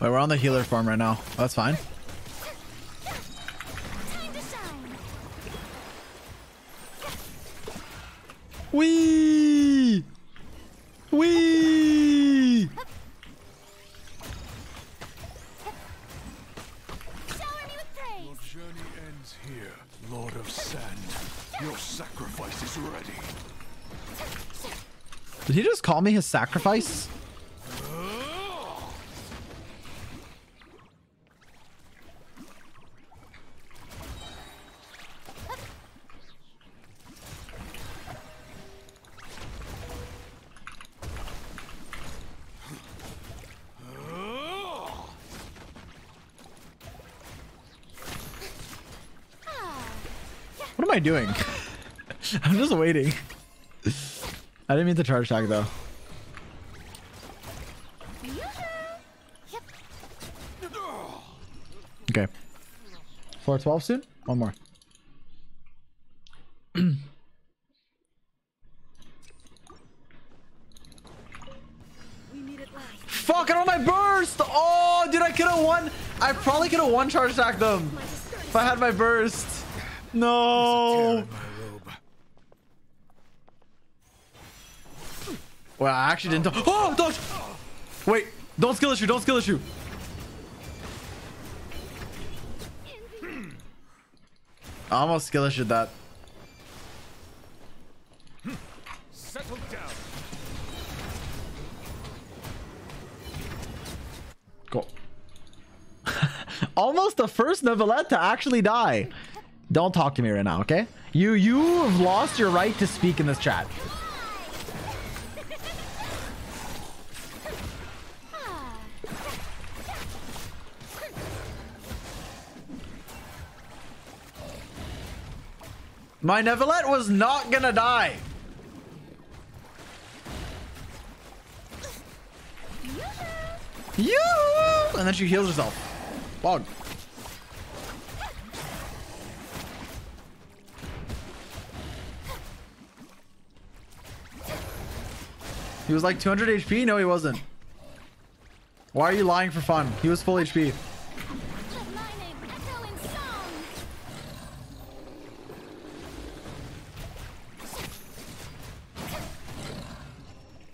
Wait, we're on the healer farm right now. That's fine. Wee! Wee! Your sacrifice is ready. Did he just call me his sacrifice? I doing? I'm just waiting. I didn't mean to charge tag though. Okay. 412 soon? One more. Fuck, I don't my burst! Oh, dude, I could have won. I probably could have one charge attack them if I had my burst. No. Well, I actually didn't. Oh, dodge! Wait, don't skill issue, don't skill issue. I almost skill issued that. Settle down. Cool. Almost the first Neuvillette to actually die. Don't talk to me right now, okay? You you have lost your right to speak in this chat. My Neuvillette was not gonna die. You and then she heals herself. Bog. He was like 200 HP? No, he wasn't. Why are you lying for fun? He was full HP.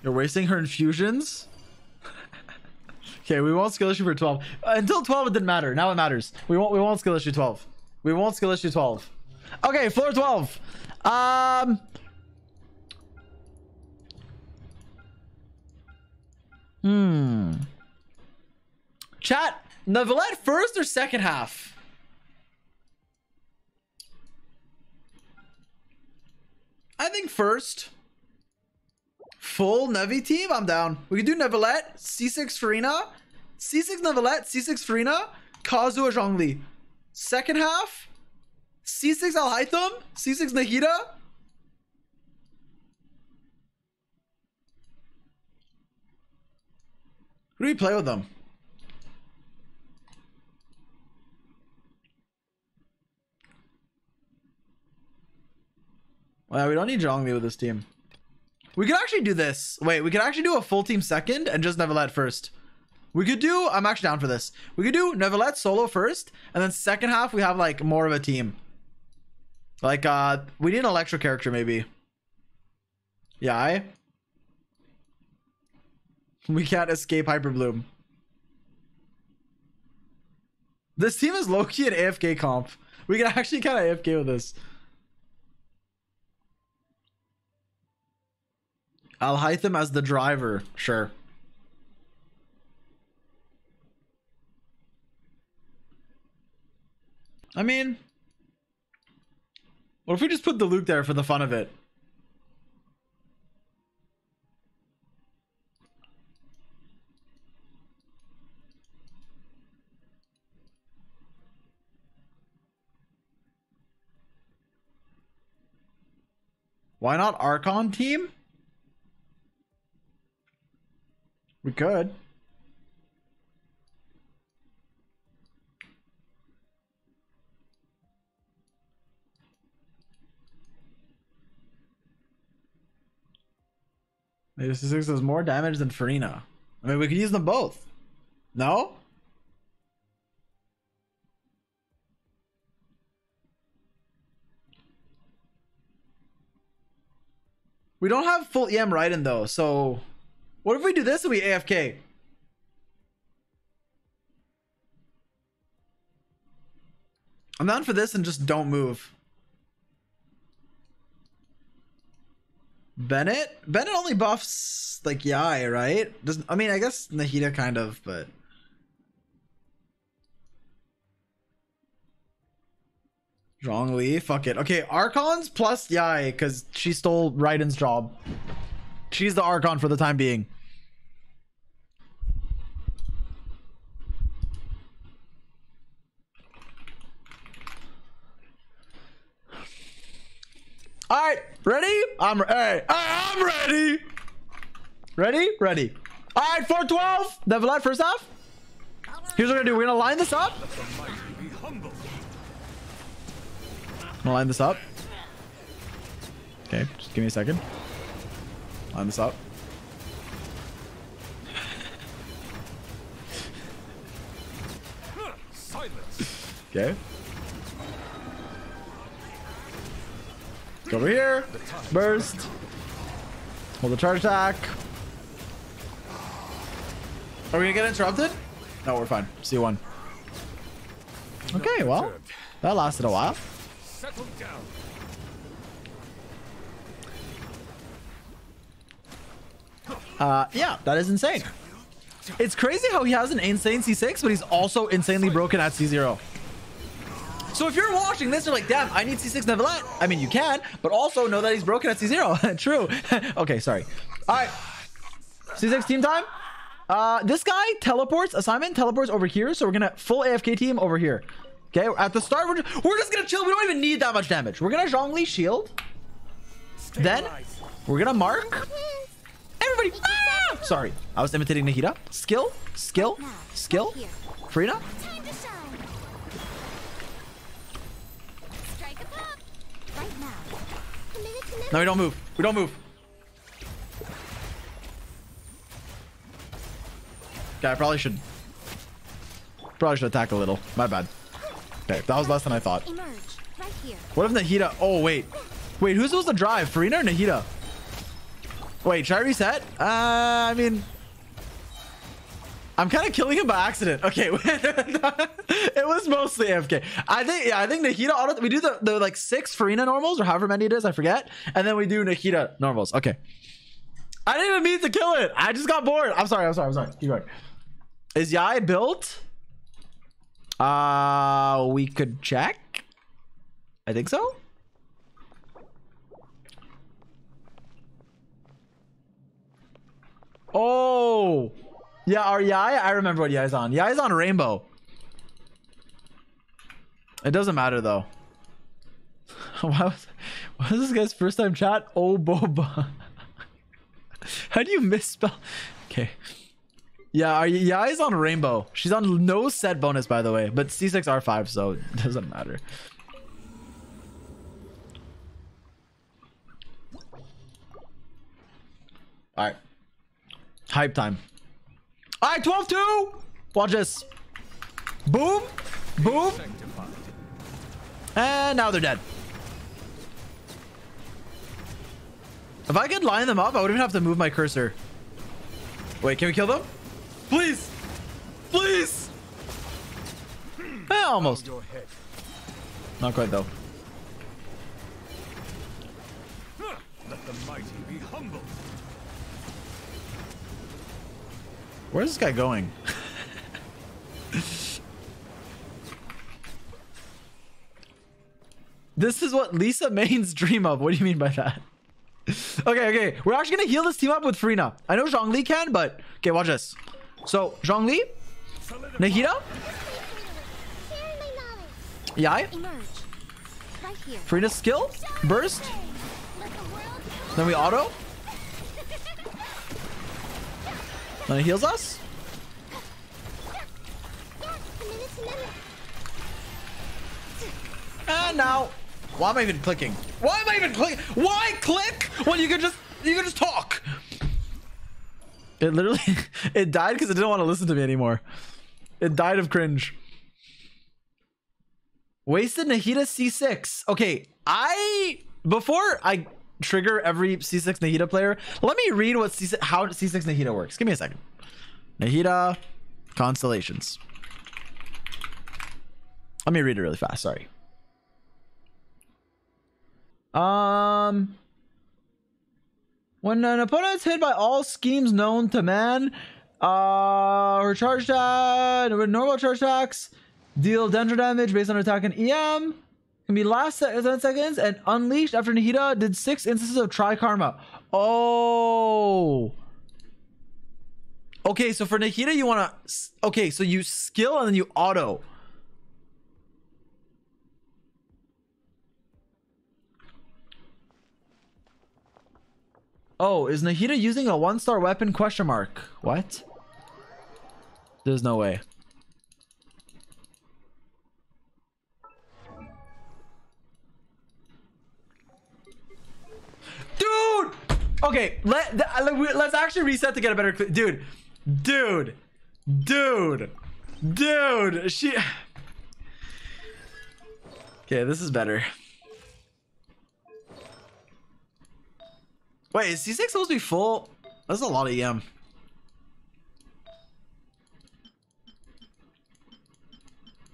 You're wasting her infusions? okay, we won't skill issue for 12. Uh, until 12 it didn't matter. Now it matters. We won't we won't skill issue 12. We won't skill issue 12. Okay, floor 12. Um Hmm. Chat, Neuvillette first or second half? I think first. Full Nevi team? I'm down. We can do Neuvillette, C6 Furina, C6 Neuvillette, C6 Furina, Kazuha Zhongli. Second half, C6 Alhaitham, C6 Nahida. Who do we play with them? Well, we don't need Zhongli with this team. We could actually do this. Wait, we could actually do a full team second and just Neuvillette first. We could do, I'm actually down for this. We could do Neuvillette solo first, and then second half we have like more of a team. Like, uh, we need an electro character maybe. Yeah, I. We can't escape Hyper Bloom. This team is low key an AFK comp. We can actually kind of AFK with this. I'll hide him as the driver. Sure. I mean, what if we just put the Luke there for the fun of it? Why not Archon team? We could. Maybe C6 does more damage than Furina. I mean, we could use them both. No? We don't have full EM Raiden though, so what if we do this and we AFK? I'm down for this and just don't move. Bennett? Bennett only buffs like Yae, right? Doesn't I mean I guess Nahida kind of, but Zhongli, fuck it. Okay, Archons plus Yae, because she stole Raiden's job. She's the Archon for the time being. All right, ready? I'm re- hey, I'm ready. Ready? Ready. All right, 412. Neuvillette first off. Here's what we're gonna do. We're gonna line this up. I'm gonna line this up. Okay, just give me a second. Line this up. Okay. Go over here. Burst. Hold the charge attack. Are we gonna get interrupted? No, we're fine. See one. Okay, well, that lasted a while. Down. Uh, yeah, that is insane. It's crazy how he has an insane C6, but he's also insanely broken at C0. So if you're watching this, you're like, damn, I need C6 Neuvillette. I mean, you can, but also know that he's broken at C0. True. okay, sorry. All right. C6 team time. Uh, this guy teleports, assignment teleports over here. So we're going to full AFK team over here. Okay, at the start, we're just, we're just going to chill. We don't even need that much damage. We're going to Zhongli shield. Then we're going to mark. Everybody. Ah! Sorry, I was imitating Nahida. Skill, skill, skill. Furina. Time. Strike a pop. Right now. No, we don't move. We don't move. Okay, I probably should. Probably should attack a little. My bad. Okay, that was less than I thought. Emerge. Right here. What if Nahida? Oh wait, wait. Who's supposed to drive? Furina or Nahida? Wait, should I reset? Uh, I mean, I'm kind of killing him by accident. Okay, it was mostly AFK. I think, yeah, I think Nahida auto. We do the the like six Furina normals or however many it is. I forget, and then we do Nahida normals. Okay. I didn't even mean to kill it. I just got bored. I'm sorry. I'm sorry. I'm sorry. Keep going. Is Yae built? Uh, we could check. I think so. Oh, yeah, our Yae. I remember what Yae's on. Yae's on Rainbow. It doesn't matter though. Why was, why was this guy's first time chat? Oh, boba. How do you misspell? Okay. Yeah, our Yae's on Rainbow. She's on no set bonus, by the way, but C6R5, so it doesn't matter. All right. Hype time. All right, 12 2. Watch this. Boom. Boom. And now they're dead. If I could line them up, I wouldn't even have to move my cursor. Wait, can we kill them? Please. Please. Eh, almost. Your head. Not quite though. Let the mighty be humble. Where's this guy going? this is what Lisa Main's dream of. What do you mean by that? okay, okay. We're actually gonna heal this team up with Furina. I know Zhongli can, but okay, watch this. So Zhongli, Nahida. Yae. Furina's skill, burst, then we auto, then it heals us. And now, why am I even clicking? Why am I even clicking? Why click when you can just you can just talk? It literally it died because it didn't want to listen to me anymore. It died of cringe. Wasted Nahida C6. Okay, I before I trigger every C6 Nahida player, let me read what C6 how C6 Nahida works. Give me a second. Nahida constellations. Let me read it really fast. Sorry. Um, when an opponent is hit by all schemes known to man, uh, or charge attack, with normal charge attacks, deal dendro damage based on attack and EM, can be last 10 seconds and unleashed after Nahida did six instances of Tri Karma. Oh. Okay, so for Nahida, you want to. Okay, so you skill and then you auto. Oh, is Nahida using a one-star weapon? Question mark. What? There's no way. Dude! Okay, let, uh, let, let's actually reset to get a better cl- dude. Dude. Dude. Dude. She Okay, this is better. Wait, is C6 supposed to be full? That's a lot of EM.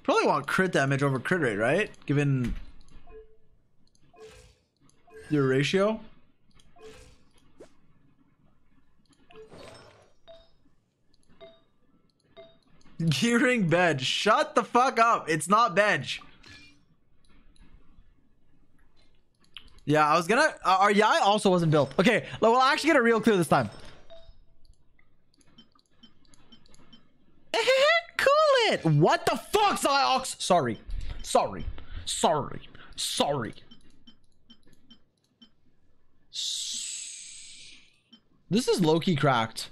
Probably want crit damage over crit rate, right? Given your ratio. Gearing bed. Shut the fuck up. It's not bench. Yeah, I was gonna. Uh, our Yae also wasn't built. Okay, we'll actually get a real clear this time. cool it. What the fuck, Zy0x? Sorry, sorry, sorry, sorry. This is low key cracked.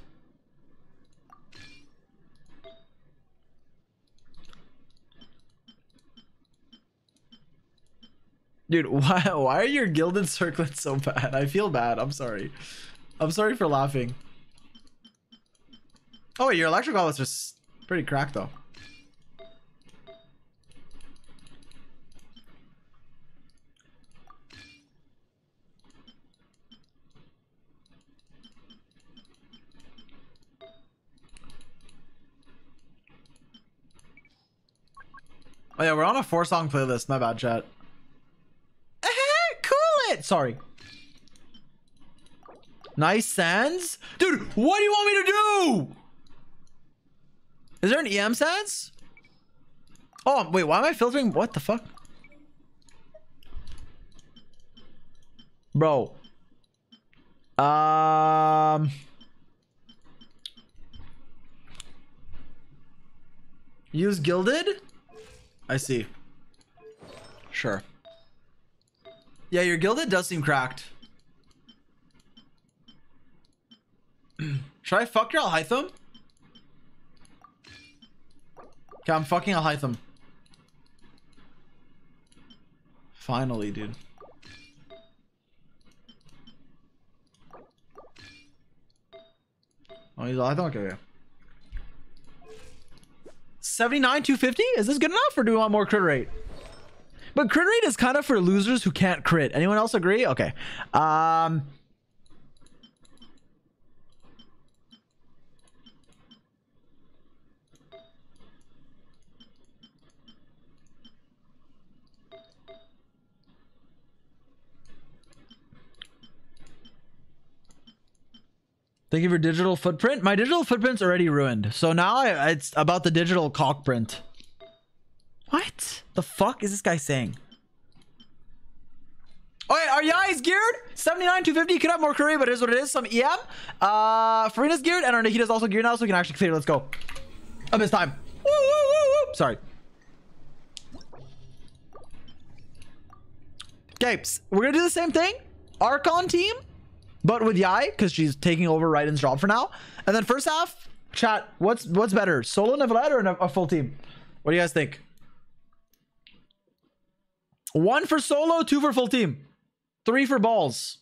Dude, why why are your gilded circlets so bad? I feel bad. I'm sorry. I'm sorry for laughing. Oh, wait, your electric is just pretty cracked though. Oh yeah, we're on a four song playlist. My bad, chat. Cool it. Sorry. Nice sands, dude. What do you want me to do? Is there an EM sands? Oh wait, why am I filtering? What the fuck, bro? Um. Use gilded. I see. Sure. Yeah, your gilded does seem cracked. Should I fuck your Alhaitham? Okay, I'm fucking Alhaitham. Finally, dude. Oh, he's Alhaitham? Okay, okay. 79 250 is this good enough or do we want more crit rate but crit rate is kind of for losers who can't crit. Anyone else agree? Okay. Um, Thank you for digital footprint. My digital footprint's already ruined. So now I, it's about the digital cockprint. What the fuck is this guy saying? Oh, wait, our Yae is geared. 79, 250. Could have more curry, but it is what it is. Some EM. Uh, Furina's geared, and our Nahida's also geared now, so we can actually clear. Let's go. Up it's time. Woo, woo, woo. Sorry. Ps- we're gonna do the same thing. Archon team, but with Yae, because she's taking over Raiden's job for now. And then first half, chat, what's what's better? Solo Neuvillette or a full team? What do you guys think? One for solo, two for full team. Three for balls.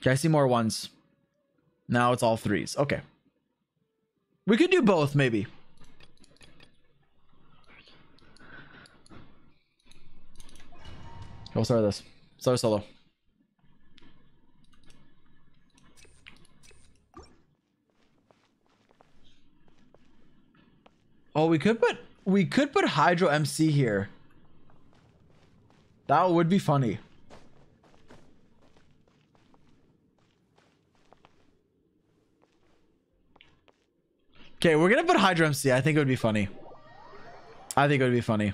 Okay, I see more ones. Now it's all threes. Okay. We could do both, maybe. We'll start this. Start solo. Oh, we could put we could put Hydro MC here. That would be funny. Okay, we're gonna put Hydro MC. I think it would be funny. I think it would be funny.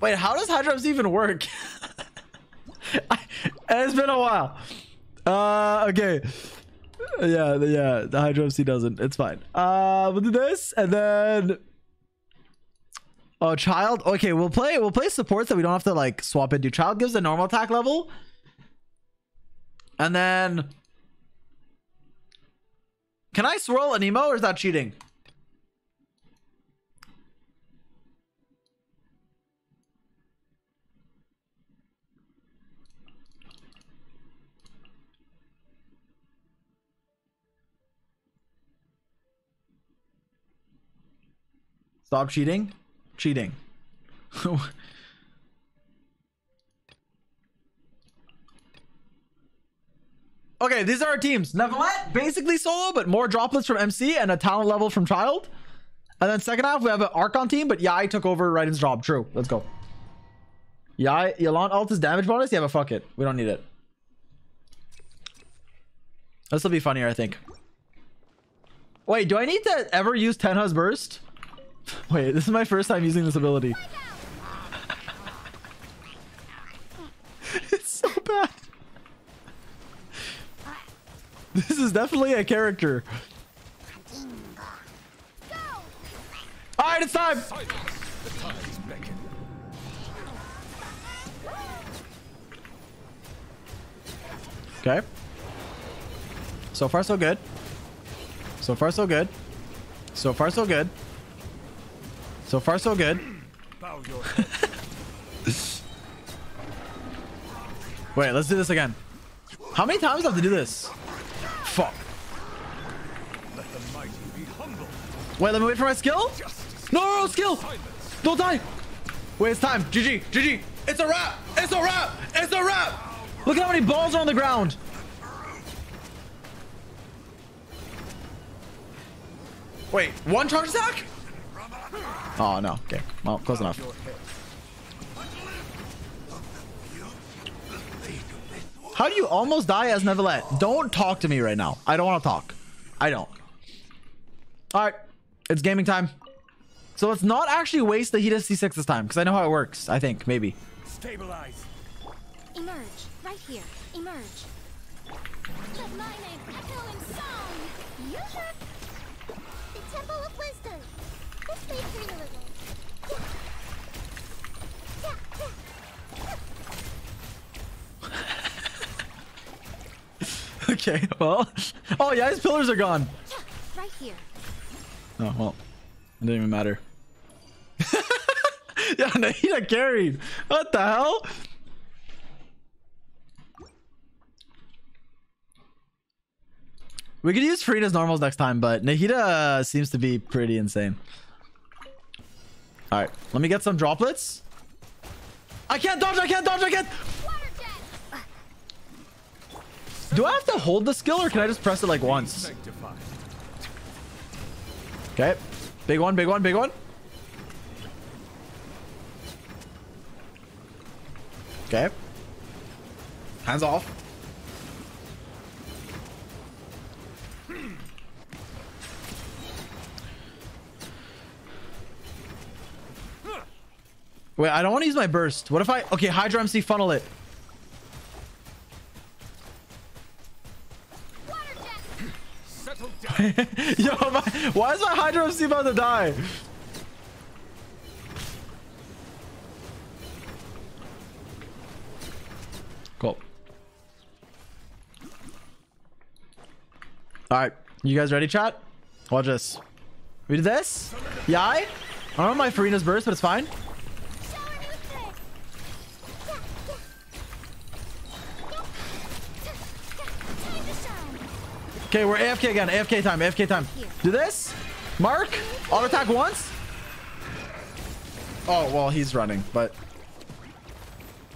Wait, how does Hydro MC even work? I, it's been a while. Uh, okay. Yeah, yeah, the Hydro MC doesn't. It's fine. Uh, we'll do this and then. Oh, Childe. Okay, we'll play. We'll play supports that we don't have to like swap into. Childe gives the normal attack level, and then. Can I swirl an emo or is that cheating? Stop cheating. Cheating. okay, these are our teams. Neuvillette, basically solo, but more droplets from MC and a talent level from Childe. And then second half, we have an Archon team, but Yae took over Raiden's job. True. Let's go. Yae, Yelan alt is damage bonus? Yeah, but fuck it. We don't need it. This will be funnier, I think. Wait, do I need to ever use Tenha's Burst? Wait, this is my first time using this ability. it's so bad. This is definitely a character. Alright, it's time! Okay. So far, so good. So far, so good. So far, so good. So far, so good. Wait, let's do this again. How many times do I have to do this? Fuck. Wait, let me wait for my skill? No, no, no, skill! Don't die! Wait, it's time. GG, GG. It's a wrap! It's a wrap! It's a wrap! Look at how many balls are on the ground. Wait, one charge attack? Oh, no. Okay. Well, close enough. How do you almost die as Neuvillette? Don't talk to me right now. I don't want to talk. I don't. All right. It's gaming time. So let's not actually waste the Hita C6 this time because I know how it works. I think. Maybe. Stabilize. Emerge, right here. Emerge. Okay. Well. Oh, yeah. His pillars are gone. Right here. Oh, well. It didn't even matter. yeah, Nahida carried. What the hell? We could use Furina's normals next time, but Nahida uh, seems to be pretty insane. All right, let me get some droplets. I can't dodge, I can't dodge, I can't. Do I have to hold the skill or can I just press it like once? Okay. Big one, big one, big one. Okay. Hands off. Wait, I don't want to use my burst. What if I... Okay, Hydro MC funnel it. Yo, my, why is my Hydro MC about to die? Cool. All right, you guys ready, chat? Watch this. We did this? Yeah, I? I don't know my Furina's burst, but it's fine. Okay, we're AFK again. AFK time. AFK time. Do this. Mark. Auto attack once. Oh, well, he's running, but...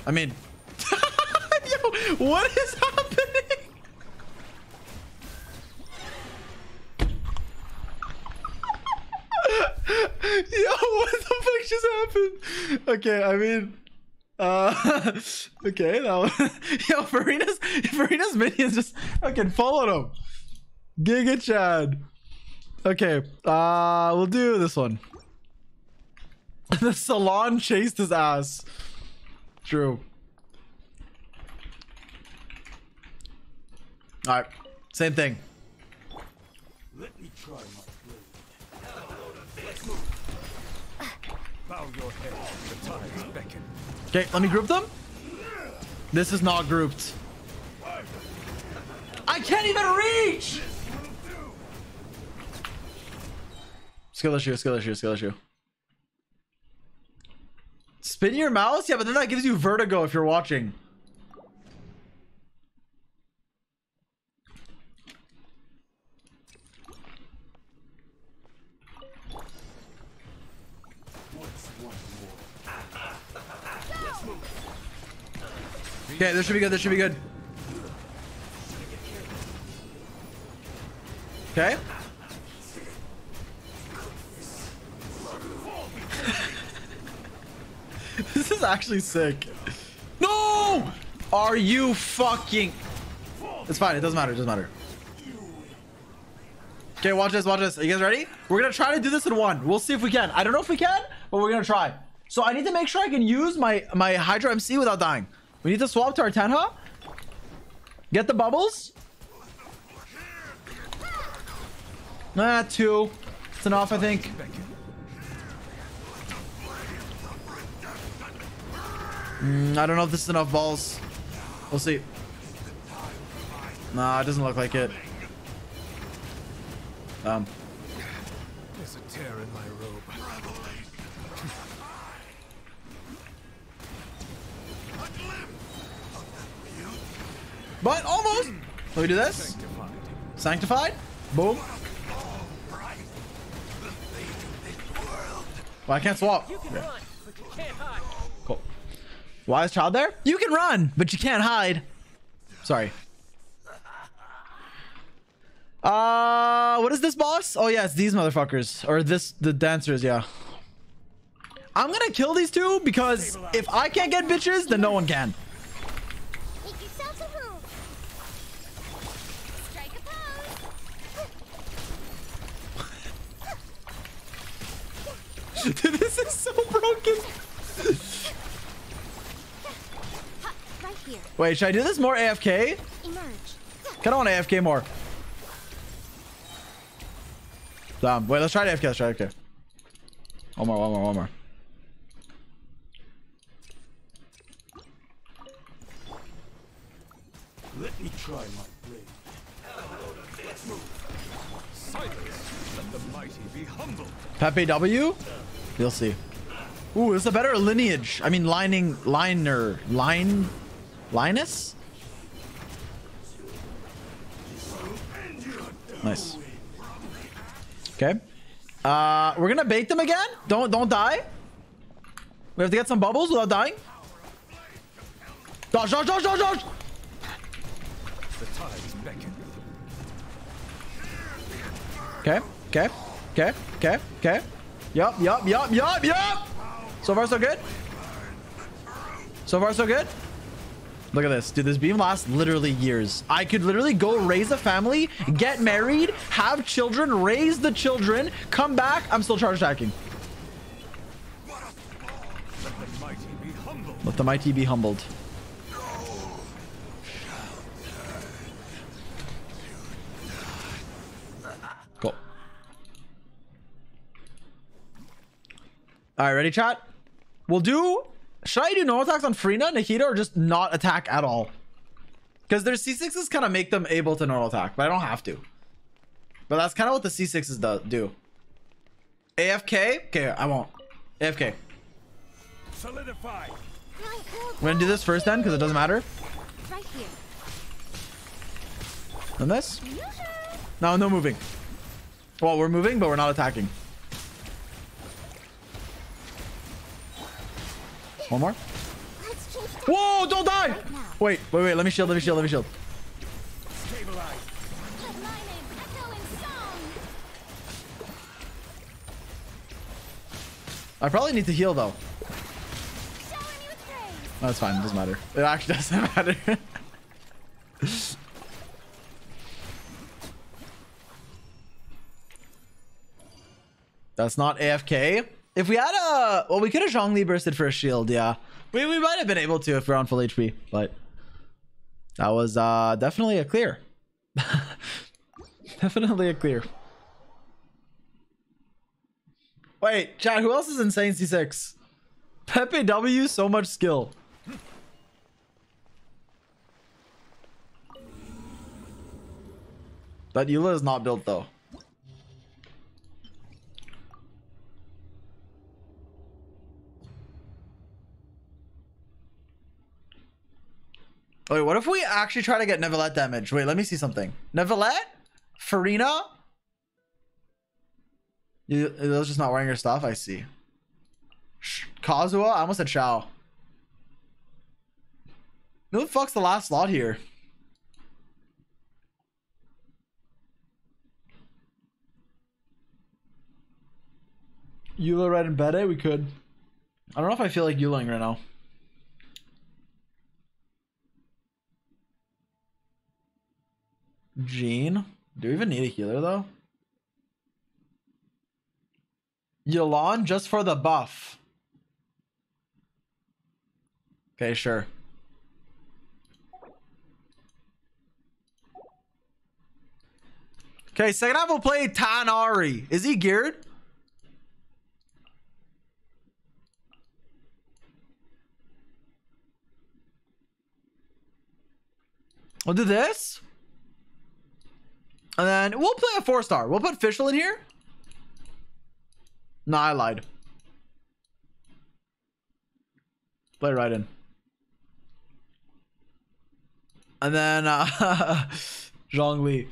I mean... Yo, what is happening? Yo, what the fuck just happened? Okay, I mean... Uh, okay, that was... Yo, Furina's, Furina's minions just fucking followed him. Giga Chad. Okay, uh, we'll do this one. the salon chased his ass. True. All right, same thing. Let me try my blade. Bow your head. The tides beckon. Okay, let me group them. This is not grouped. I can't even reach. Skill issue, skill issue, skill issue. Spin your mouse? Yeah, but then that gives you vertigo if you're watching. Okay, this should be good. This should be good. Okay. this is actually sick. No! Are you fucking... It's fine. It doesn't matter. It doesn't matter. Okay, watch this. Watch this. Are you guys ready? We're going to try to do this in one. We'll see if we can. I don't know if we can, but we're going to try. So I need to make sure I can use my, my Hydro MC without dying. We need to swap to our Tenha. Get the bubbles. Ah, two. It's enough, I think. Mm, I don't know if this is enough balls. We'll see. Nah, it doesn't look like it. Um. There's a tear in my robe. But almost. Let me do this. Sanctified. Boom. Well, I can't swap. Can yeah. Cool. Why is Childe there? You can run, but you can't hide. Sorry. Uh, what is this boss? Oh yeah, it's these motherfuckers. Or this, the dancers, yeah. I'm gonna kill these two because if I can't get bitches, then no one can. Make yourselves a room. Strike a pose. Dude, this is so broken. Ha, right here. Wait, should I do this more AFK? Emerge. Kind of want AFK more. Damn. Wait, let's try AFK. Let's try AFK. One more, one more, one more. Let me try my blade. Silence. Let the mighty be humble. Pepe W? You'll see. Ooh, it's a better lineage. I mean, lining, liner, line, Linus? Nice. Okay. Uh, we're gonna bait them again. Don't, don't die. We have to get some bubbles without dying. Dodge, dodge, dodge, dodge, dodge. Okay, okay, okay, okay, okay. Yup, yup, yup, yup, yup. So far, so good. So far, so good. Look at this. Dude, this beam lasts literally years. I could literally go raise a family, get married, have children, raise the children, come back. I'm still charge attacking. Let the mighty be humbled. Cool. All right, ready, chat? We'll do. Should I do no attacks on Furina, Nikita, or just not attack at all? Because their C6s kind of make them able to normal attack, but I don't have to. But that's kind of what the C6s do. do. AFK? Okay, I won't. AFK. Solidify. We're gonna do this first then, because it doesn't matter. Right here. And this? No, no moving. Well, we're moving, but we're not attacking. One more. Whoa, don't die! Wait, wait, wait. Let me shield, let me shield, let me shield. I probably need to heal, though. No, it's fine. It doesn't matter. It actually doesn't matter. That's not AFK. If we had a... Well, we could have Zhongli bursted for a shield, yeah. We, we might have been able to if we're on full HP, but... That was uh, definitely a clear. definitely a clear. Wait, Chad, who else is insane C6? Pepe W, so much skill. That Eula is not built though. Wait, what if we actually try to get Neuvillette damage? Wait, let me see something. Neuvillette? Furina? You, those just not wearing your stuff? I see. Sh- Kazuha? I almost said Xiao. Who the fuck's the last slot here? Eula red and Bede? We could. I don't know if I feel like Euling right now. Jean? Do we even need a healer though? Yelan just for the buff. Okay, sure. Okay, second half we'll play Tighnari. Is he geared? We'll do this. And then we'll play a four star. We'll put Fischl in here. Nah, I lied. Play right in. And then uh Zhongli.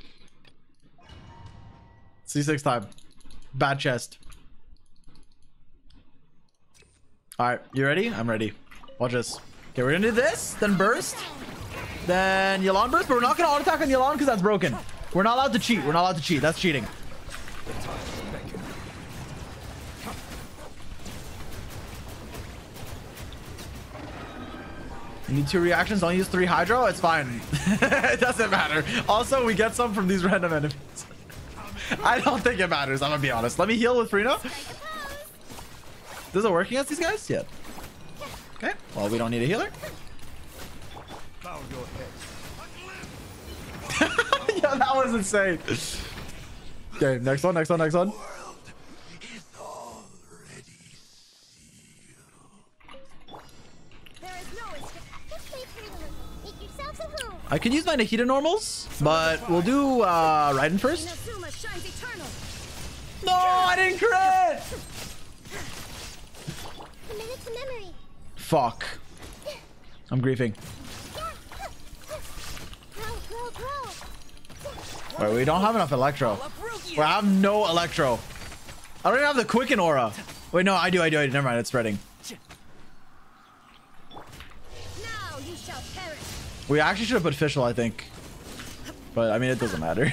C6 time. Bad chest. Alright, you ready? I'm ready. Watch this. Okay, we're gonna do this, then burst. Then Yelan burst, but we're not gonna auto attack on Yelan because that's broken. We're not allowed to cheat. We're not allowed to cheat. That's cheating. You need two reactions. Don't use three hydro. It's fine. it doesn't matter. Also, we get some from these random enemies. I don't think it matters. I'm gonna be honest. Let me heal with Furina. Does it work against these guys? yet? Okay. Well, we don't need a healer. Yeah, that was insane. Okay, next one, next one, next one. I could use my Nahida normals, but we'll do uh, Raiden first. No, I didn't crit. Fuck. I'm griefing. Wait, we don't have enough Electro. We have no Electro. I don't even have the Quicken Aura. Wait, no, I do, I do, I do. Never mind, it's spreading. Now you shall perish. We actually should have put Fischl, I think. But, I mean, it doesn't matter.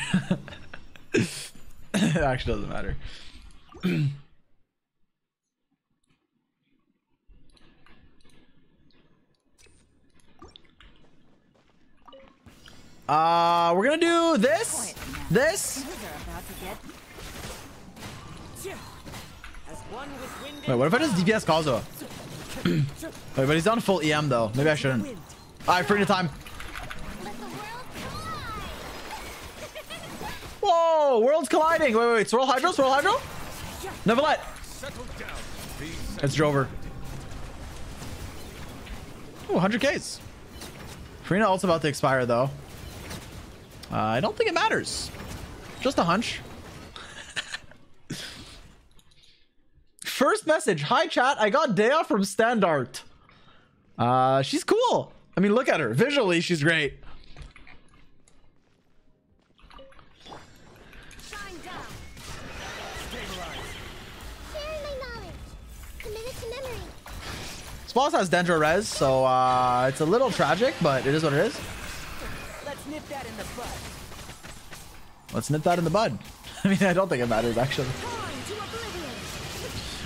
it actually doesn't matter. Uh, we're gonna do this, this. Wait, what if I just DPS Kazuha? Wait, but he's on full EM though. Maybe I shouldn't. All right, free to time. Let the world collide. Whoa, worlds colliding. Wait, wait, wait. Swirl Hydro, Swirl Hydro. Never let. It's Drover. Ooh, 100Ks. Furina ult's about to expire though. Uh, I don't think it matters. Just a hunch. First message. Hi chat. I got Dehya from Standart. Uh, she's cool. I mean, look at her. Visually, she's great. Shine down. Sharing my knowledge. Committed to memory. Spalls has Dendro Res, so uh, it's a little tragic, but it is what it is. Let's nip that in the bud. Let's nip that in the bud. I mean, I don't think it matters, actually. Torn to oblivion.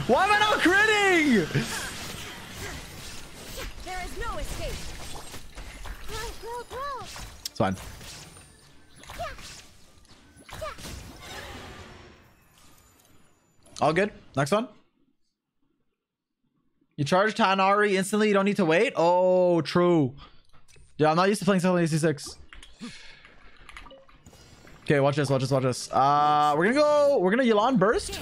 Why am I not critting? There is no escape. Grow, grow, grow. It's fine. Yeah. Yeah. All good. Next one. You charge Tighnari instantly. You don't need to wait. Oh, true. Yeah, I'm not used to playing Silent AC6. Okay, watch this. Watch this. Watch this. Uh, we're gonna go. We're gonna Yelan burst.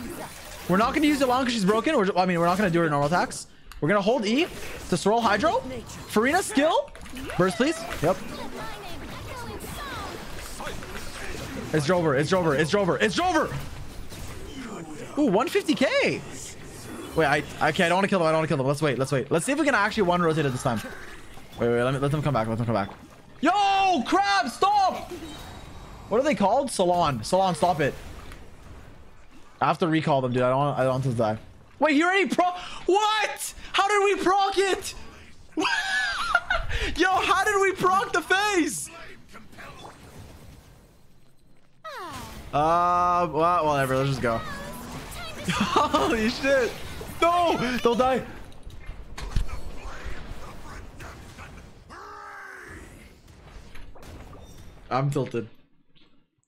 We're not gonna use Yelan because she's broken. We're, I mean, we're not gonna do her normal attacks. We're gonna hold E to swirl Hydro. Furina skill. Burst, please. Yep. It's Drover. It's Drover. It's Drover. It's Drover. Ooh, 150k. Wait, I okay. I don't want to kill them. I don't want to kill them. Let's wait. Let's wait. Let's see if we can actually one rotate it this time. Wait, wait. Let me let them come back. Let them come back. Yo, crab, stop! What are they called? Salon. Salon, stop it. I have to recall them, dude. I don't. Want, I don't want to die. Wait, he already pro. What? How did we proc it? Yo, how did we proc the face? Uh, well, whatever. Let's just go. Holy shit! No! Don't die! I'm tilted.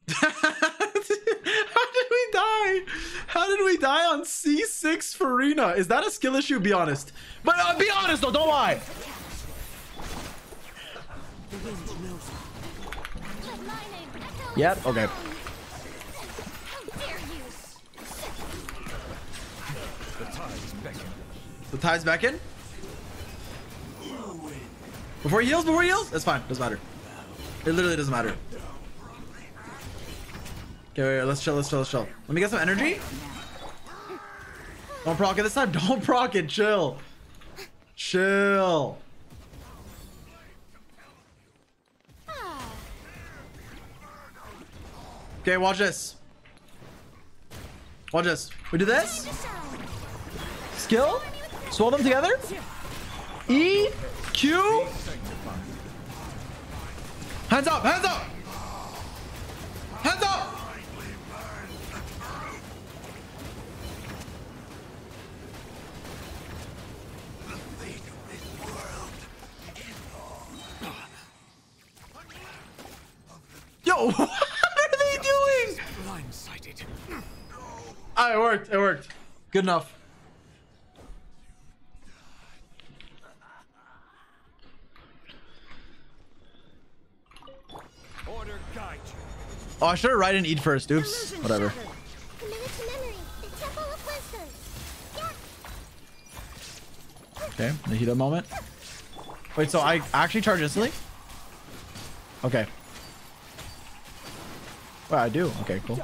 How did we die? How did we die on C6 Furina? Is that a skill issue? Be honest. But uh, be honest though, don't lie. Let my name echo in Yep, okay. song. How dare you? The tide's back in. Before he heals, before he heals? That's fine. Doesn't matter. It literally doesn't matter. Okay, wait, wait, let's chill, let's chill, let's chill. Let me get some energy. Don't proc it this time. Don't proc it. Chill. Chill. Okay, watch this. Watch this. We do this. Skill. Swirl them together. E. Q. Hands up. Hands up. Hands up. Yo, what are they doing? Ah, it worked. It worked. Good enough. Order Oh, I should have written eat first. Oops. Illusion Whatever. shattered. Committed to memory. The temple of wisdom. Yeah. Okay, the heat up moment. Wait, so I actually charge instantly? Okay. Well, I do. Okay, cool.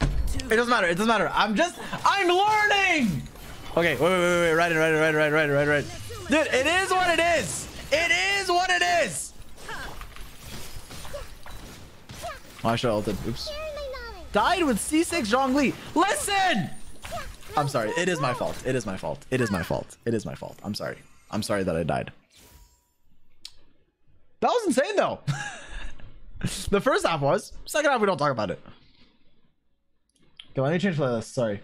It doesn't matter. It doesn't matter. I'm just, I'm learning. Okay, wait, wait, wait, wait. Right, right, right, right, right, right, right. Dude, it is what it is. It is what it is. Oh, I should have ulted. Oops. Sharing my knowledge. Died with C6 Zhongli. Listen. I'm sorry. It is my fault. It is my fault. It is my fault. It is my fault. I'm sorry. I'm sorry that I died. That was insane though. the first half was. Second half, we don't talk about it. Okay, let me change playlist. Sorry.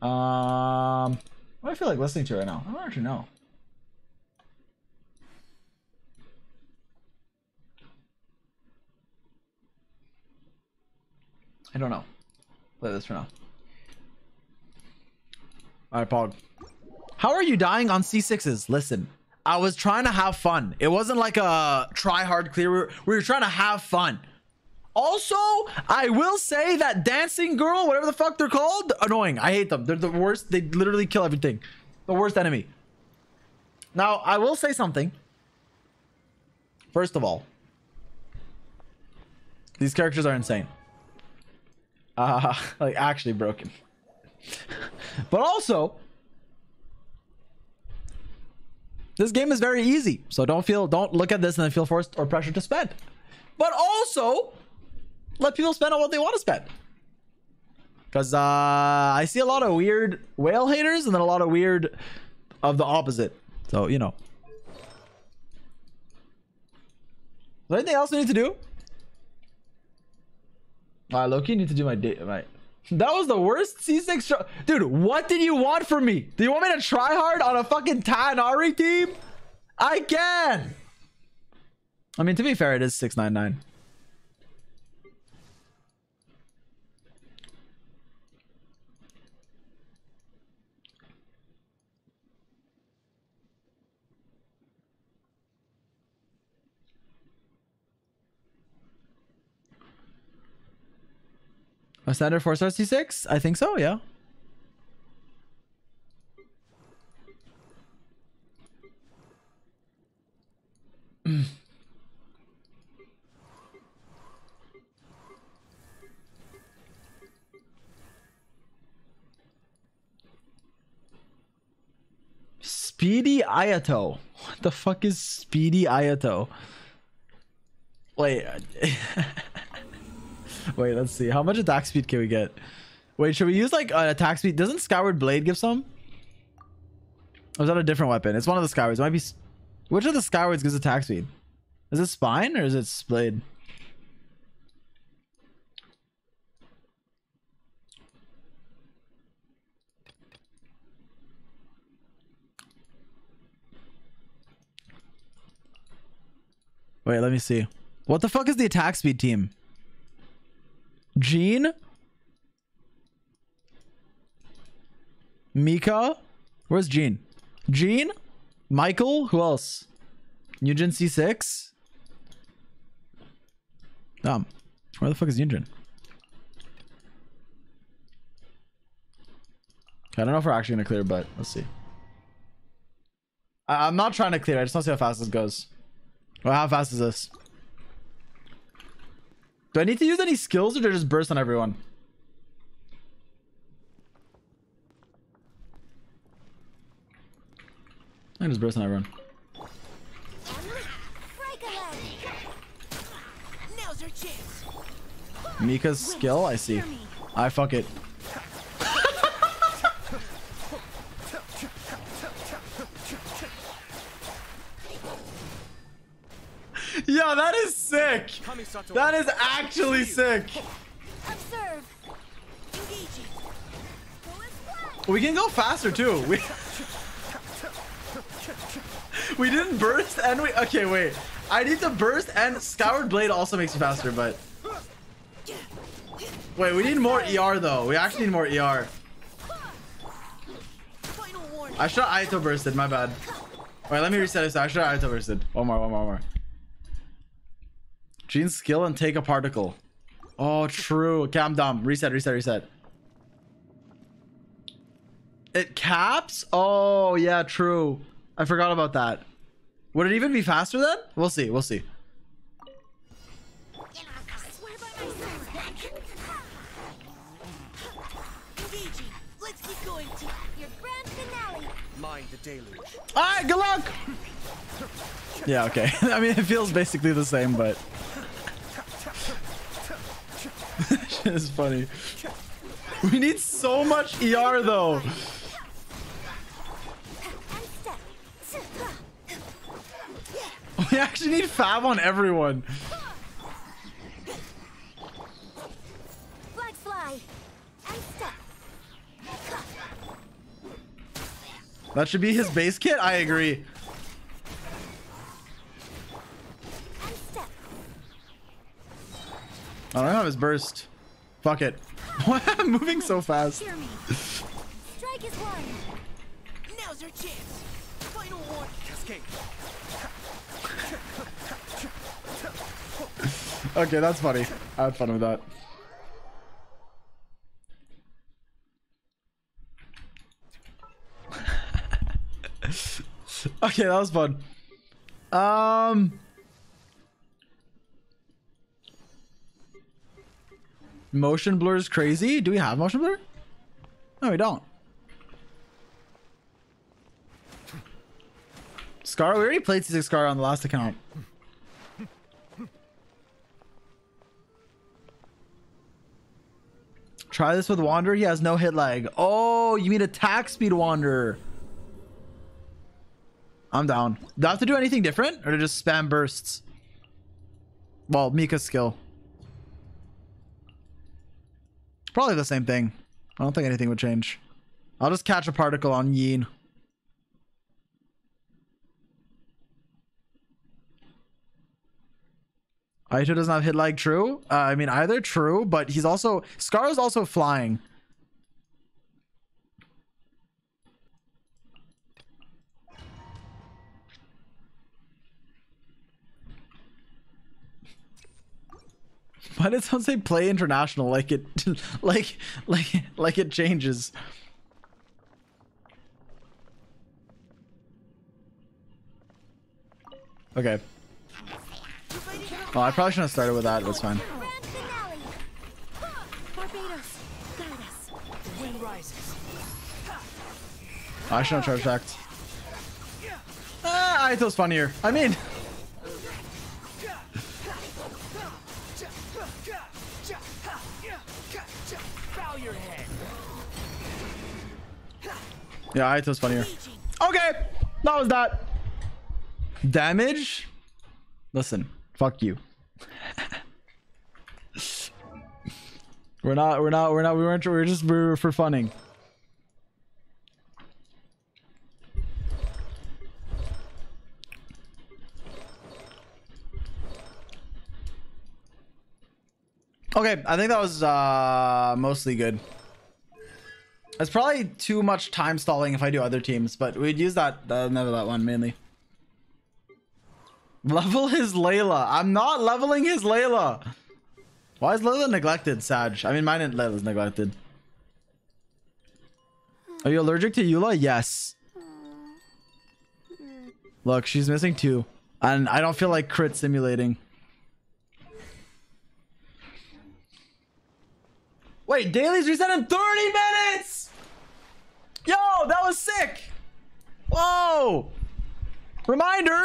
Um, what do I feel like listening to right now? I don't actually know. I don't know. Play this for now. Alright, Pog. How are you dying on C6s? Listen, I was trying to have fun. It wasn't like a try hard clear. We were, we were trying to have fun. Also, I will say that dancing girl, whatever the fuck they're called, annoying. I hate them. They're the worst. They literally kill everything. The worst enemy. Now, I will say something. First of all, these characters are insane. Uh, like actually broken. but also, this game is very easy. So don't feel, don't look at this and then feel forced or pressured to spend. But also, let people spend on what they want to spend. Because uh, I see a lot of weird whale haters and then a lot of weird of the opposite. So, you know. Is there anything else I need to do? I Alright, Loki, need to do my date. Right. That was the worst C6 try- Dude, what did you want from me? Do you want me to try hard on a fucking Tighnari team? I can. I mean, to be fair, it is 699. A standard 4 star C6? I think so, yeah. Speedy Ayato. What the fuck is Speedy Ayato? Wait. Uh, Wait, let's see. How much attack speed can we get? Wait, should we use like uh, attack speed? Doesn't Skyward Blade give some? Or is that a different weapon? It's one of the Skywards. It might be. Which of the Skywards gives attack speed? Is it Spine or is it Blade? Wait, let me see. What the fuck is the attack speed team? Jean? Mika? Where's Jean? Jean? Michael? Who else? Nugent C6? Um, where the fuck is Nugent? I don't know if we're actually gonna clear, but let's see. I- I'm not trying to clear. I just want to see how fast this goes. Well, how fast is this? Do I need to use any skills or do I just burst on everyone? I just burst on everyone. Now's your chance. Mika's skill, I see. I fuck it. Yeah, that is sick. That is actually sick. We can go faster too. We We didn't burst and we okay wait. I need to burst and Skyward Blade also makes you faster, but Wait, we need more ER though. We actually need more ER. I should have Ayato bursted, my bad. Wait, let me reset this. I should have Ayato bursted. One more, one more, one more. Jean's skill and take a particle. Oh, true. Okay, I'm dumb. Reset, reset, reset. It caps? Oh, yeah, true. I forgot about that. Would it even be faster then? We'll see, we'll see. Swear by myself. Engaging. Let's keep going. To your grand finale. Mind the deluge. Alright, good luck! Yeah, okay. I mean, it feels basically the same, but... Shit is funny. We need so much ER, though. We actually need Fab on everyone. That should be his base kit? I agree. And step. I don't have his burst. Fuck it. Why am I moving so fast? Strike is one. Now's our chance. Final one. Cascade. Okay, that's funny. I had fun with that. okay, that was fun. Um Motion blur is crazy. Do we have motion blur? No, we don't. Scar, we already played C6 Scar on the last account. Try this with Wander. He has no hit lag. Oh, you mean attack speed Wander. I'm down. Do I have to do anything different? Or to just spam bursts? Well, Mika's skill. Probably the same thing. I don't think anything would change. I'll just catch a particle on Yin. Ayato doesn't have hit lag true. Uh, I mean, either true, but he's also Scar is also flying. Why did someone say play international like it like like like it changes? Okay. Oh, I probably shouldn't have started with that. Fine. The wind rises. I shouldn't have charge attacked. Ah, Ayato's funnier. I mean, yeah, it was funnier. Okay, that was that. Damage? Listen, fuck you. we're not, we're not, we're not, we weren't, we were just, we were for funning. Okay, I think that was uh mostly good. It's probably too much time stalling if I do other teams, but we'd use that uh, never that one mainly. Level his Layla. I'm not leveling his Layla. Why is Layla neglected, Saj? I mean, mine and Layla's neglected. Are you allergic to Eula? Yes. Look, she's missing two. And I don't feel like crit simulating. Wait, dailies reset in 30 minutes! Yo, that was sick! Whoa! Reminder!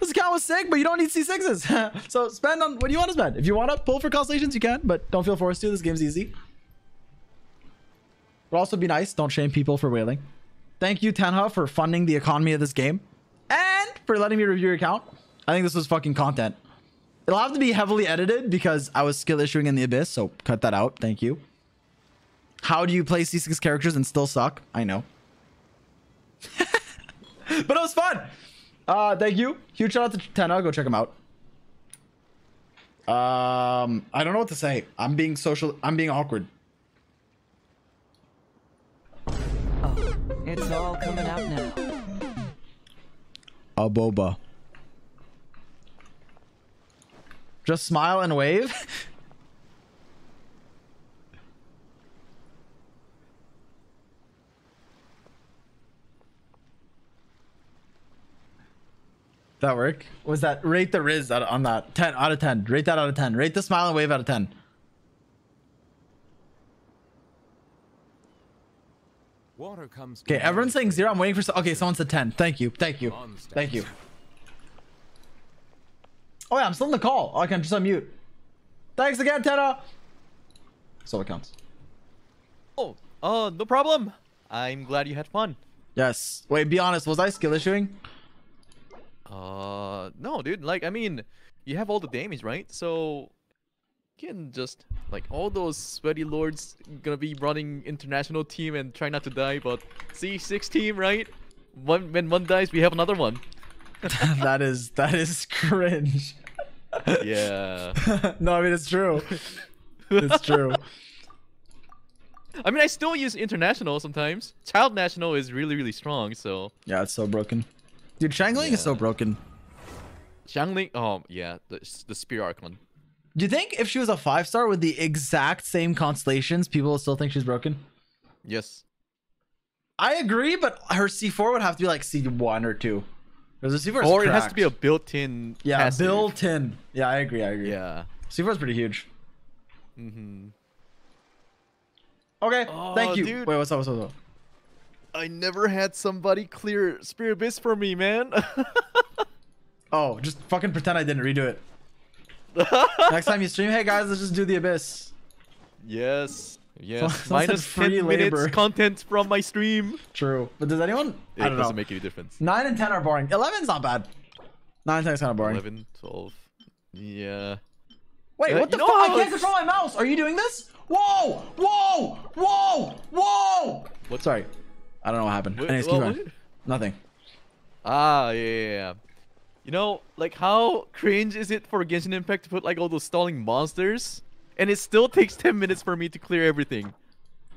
This account was sick, but you don't need C6s. so spend on what do you want to spend. If you want to pull for constellations, you can, but don't feel forced to. This game's easy. But also be nice. Don't shame people for whaling. Thank you, Tenha, for funding the economy of this game. And for letting me review your account. I think this was fucking content. It'll have to be heavily edited because I was skill issuing in the abyss, so cut that out. Thank you. How do you play C6 characters and still suck? I know. but it was fun. Uh, thank you. Huge shout out to Tenha. Go check him out. Um, I don't know what to say. I'm being social. I'm being awkward. Oh, It's all coming out now. A boba. Just smile and wave. that work? Was that rate the Riz out on that 10 out of 10? Rate that out of 10. Rate the smile and wave out of 10. Water comes. Okay, everyone's saying zero. I'm waiting for. so- Okay, someone said 10. Thank you. Thank you. Thank you. Oh yeah, I'm still in the call. Oh, I can just unmute. Thanks again, Tenha. So it counts. Oh, uh, no problem. I'm glad you had fun. Yes. Wait, be honest. Was I skill issuing? Uh, no, dude. Like, I mean, you have all the damage, right? So you can just like all those sweaty lords gonna be running international team and try not to die. But C6 team, right? One when one dies, we have another one. that is that is cringe. Yeah. no, I mean it's true. It's true. I mean, I still use international sometimes. Childe national is really, really strong. So Yeah, it's so broken. Dude, Xiangling is so Yeah. broken. Xiangling, oh yeah, the the spear archon. Do you think if she was a five star with the exact same constellations, people would still think she's broken? Yes. I agree, but her C4 would have to be like C1 or 2. Because the C4 is Or it has to be a built-in. Yeah, built in. Yeah, I agree. I agree. Yeah. C4 is pretty huge. Mm-hmm. Okay, Oh, thank you. dude. Wait, what's up? What's up? What's up? I never had somebody clear Spiral Abyss for me, man. Oh, just fucking pretend I didn't redo it. Next time you stream, hey guys, let's just do the abyss. yes. Yes. Minus free 10 labor. minutes content from my stream. True, but does anyone? It I don't doesn't know. make any difference. Nine and ten are boring. Eleven's not bad. Nine and ten is kind of boring. 11, 12. Yeah. Wait, Uh, what the fuck? I can't control my mouse. Are you doing this? Whoa! Whoa! Whoa! Whoa! What? Sorry, I don't know what happened. Wait, Anyways, keep going. Nothing. Ah, yeah, yeah, yeah. You know, like how cringe is it for Genshin Impact to put like all those stalling monsters, and it still takes 10 minutes for me to clear everything.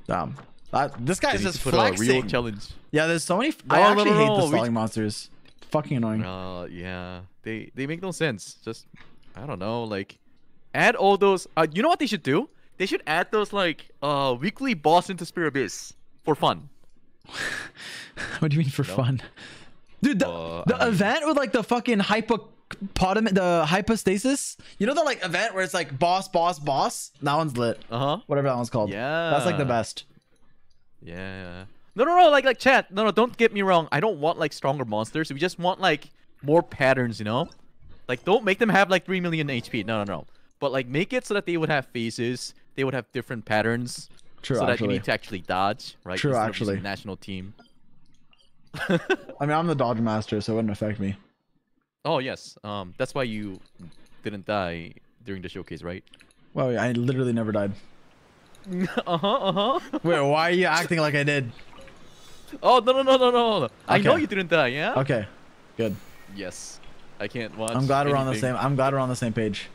Damn. That, this guy is just put a real challenge. Yeah, there's so many. I No, no, actually no, hate no, the we- monsters. Fucking annoying. Uh, yeah, they they make no sense. Just I don't know, like add all those. Uh, you know what they should do? They should add those like uh weekly boss into Spiral Abyss for fun. What do you mean for fun? Dude, the, Uh, the I mean- event with like the fucking hypopotamus, the hypostasis. You know the like event where it's like boss, boss, boss. That one's lit. Uh huh. Whatever that one's called. Yeah. that's like the best. Yeah. No, no, no. Like, like, chat. No, no. Don't get me wrong. I don't want like stronger monsters. We just want like more patterns. You know, like don't make them have like three million HP. No, no, no. But like make it so that they would have phases. They would have different patterns. True, So that you need to actually dodge, right? True, Instead of using actually. National team. I mean, I'm the dodge master, so it wouldn't affect me. Oh yes. Um, that's why you didn't die during the showcase, right? Well, I literally never died. uh huh. Uh huh. Wait, why are you acting like I did? Oh no no no no no! no. I know you didn't die. Yeah. Okay, good. Yes. I can't watch. I'm glad we're on the same. I'm glad we're on the same page.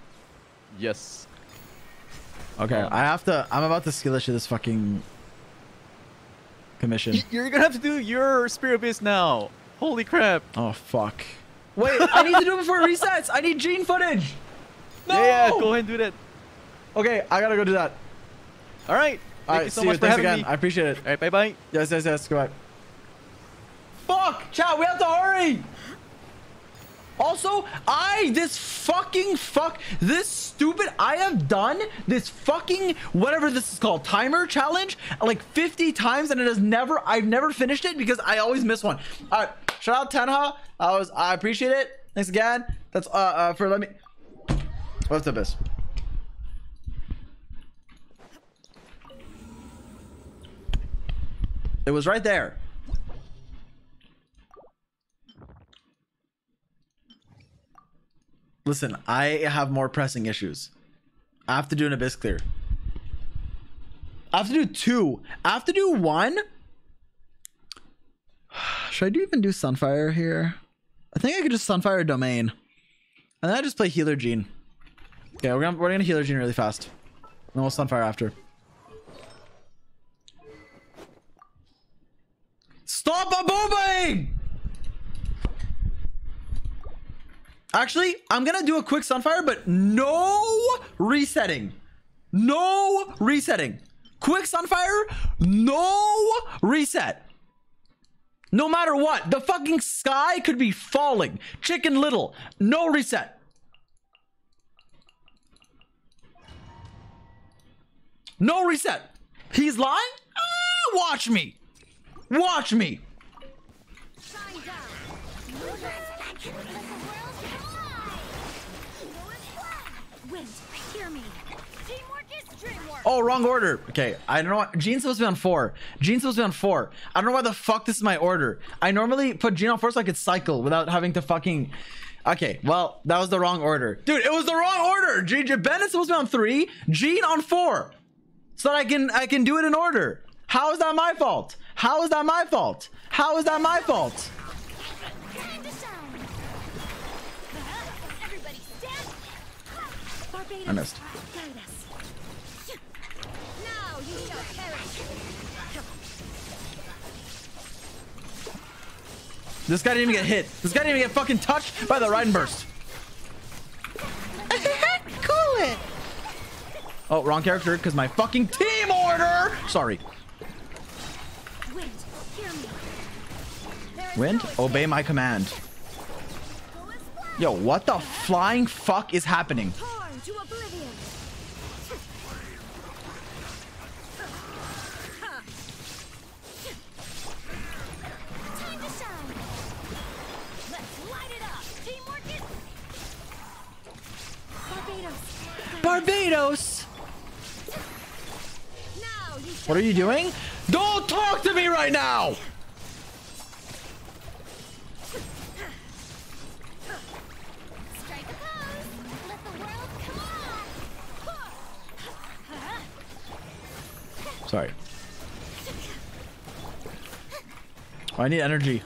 Yes. Okay, Um, I have to. I'm about to skill issue this fucking commission. You're gonna have to do your Spiral Abyss now. Holy crap. Oh fuck. Wait, I need to do it before it resets. I need gene footage. No. Yeah, yeah, go ahead and do that. Okay, I gotta go do that. All right. Thank All right, you so see much you. for Thanks having again. me. I appreciate it. All right, bye bye. Yes, yes, yes. Goodbye. Fuck, chat. We have to hurry. Also, I this fucking fuck this stupid I have done this fucking whatever this is called timer challenge like 50 times and it has never I've never finished it because I always miss one. All right, shout out Tenha. I was I appreciate it. Thanks again. That's uh, uh for let me. What's up, this? It was right there. Listen, I have more pressing issues. I have to do an abyss clear. I have to do two. I have to do one. Should I do even do Sunfire here? I think I could just Sunfire Domain. And then I just play Healer Jean. Okay, we're gonna we're gonna Healer Jean really fast. And then we'll Sunfire after. Stop a booming! Actually, I'm gonna do a quick Sunfire, but no resetting. No resetting. Quick Sunfire, no reset. No matter what, the fucking sky could be falling. Chicken Little, no reset. No reset. He's lying? Ah, watch me. Watch me. Oh, wrong order. Okay, I don't know. What, Jean's supposed to be on four. Jean's supposed to be on four. I don't know why the fuck this is my order. I normally put Jean on four so I could cycle without having to fucking. Okay, well, that was the wrong order. Dude, it was the wrong order. Gene Ben is supposed to be on three, Jean on four. So that I can I can do it in order. How is that my fault? How is that my fault? How is that my fault? I missed. This guy didn't even get hit. This guy didn't even get fucking touched by the Raiden burst. cool it. Oh, wrong character because my fucking team order. Sorry. Wind, hear me. There is Wind, no escape. obey my command. Go and splash. Yo, what the flying fuck is happening? Barbados. What are you doing? Don't talk to me right now. Sorry. Oh, I need energy.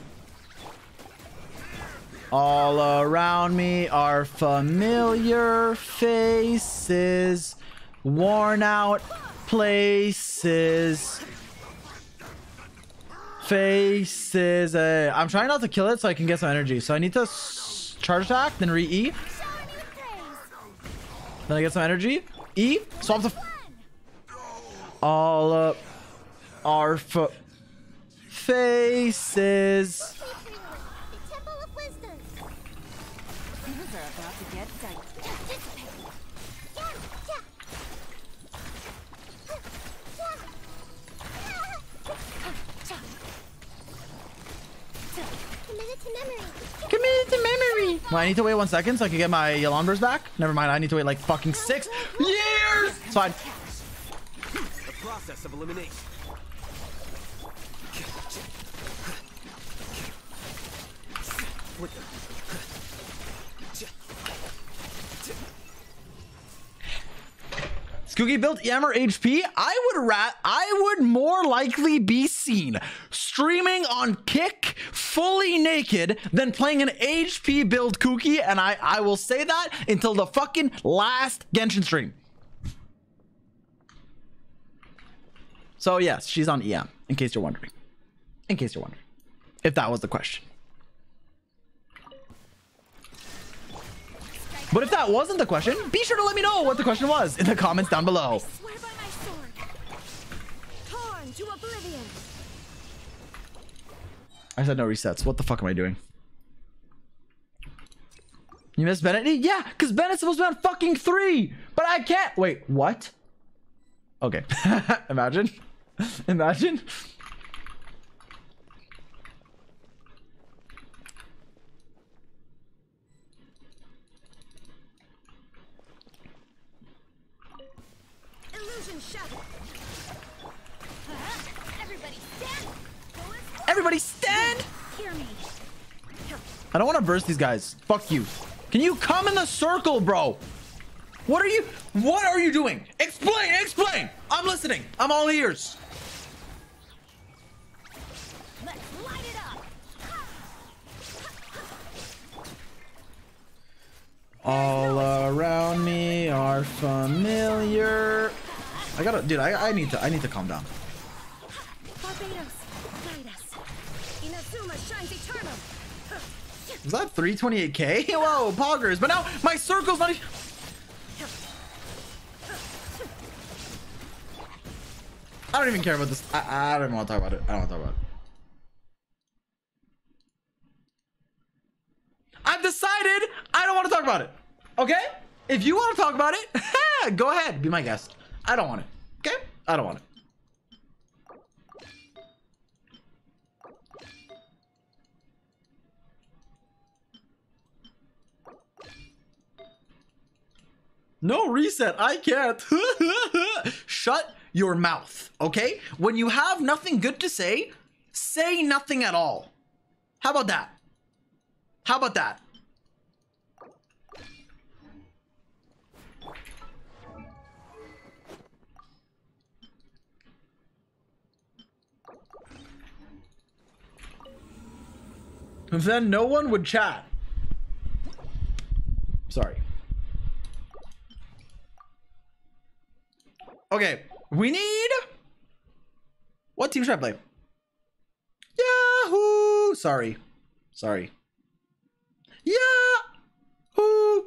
All around me are familiar faces, worn out places. Faces. Uh, I'm trying not to kill it so I can get some energy. So I need to s- charge attack, then re E. Shower me with praise. Then I get some energy. E. Swap the. All up our f- faces. To memory. Well, I need to wait one second so I can get my Yalambers back. Never mind. I need to wait like fucking six years. It's fine. The process of elimination. Skooky built Yammer HP. I would rat. I would more likely be seen streaming on Kick fully naked than playing an HP build Kuki, and I I will say that until the fucking last Genshin stream. So yes, she's on EM. In case you're wondering. In case you're wondering, if that was the question. But if that wasn't the question, be sure to let me know what the question was in the comments down below. Swear by my sword. Torn to oblivion. I said no resets. What the fuck am I doing? You missed Bennett? Yeah, because Bennett's supposed to be on fucking three, but I can't. Wait, what? Okay. Imagine. Imagine. Illusion shattered. Uh-huh. Everybody stand. Go and splash. Everybody stand! I don't want to burst these guys. Fuck you. Can you come in the circle, bro? What are you? What are you doing? Explain, explain. I'm listening. I'm all ears. Let's light it up. All around me are familiar. I gotta, dude. I, I need to. I need to calm down. Was that 328k? Whoa, poggers. But now my circle's not. I don't even care about this. I, I don't want to talk about it. I don't want to talk about it. I've decided I don't want to talk about it. Okay? If you want to talk about it, go ahead. Be my guest. I don't want it. Okay? I don't want it. No reset. I can't. Shut your mouth, okay? When you have nothing good to say, say nothing at all. How about that? How about that? Then no one would chat. Sorry. Okay, we need What team should I play? Yahoo! Sorry. Sorry. Yahoo!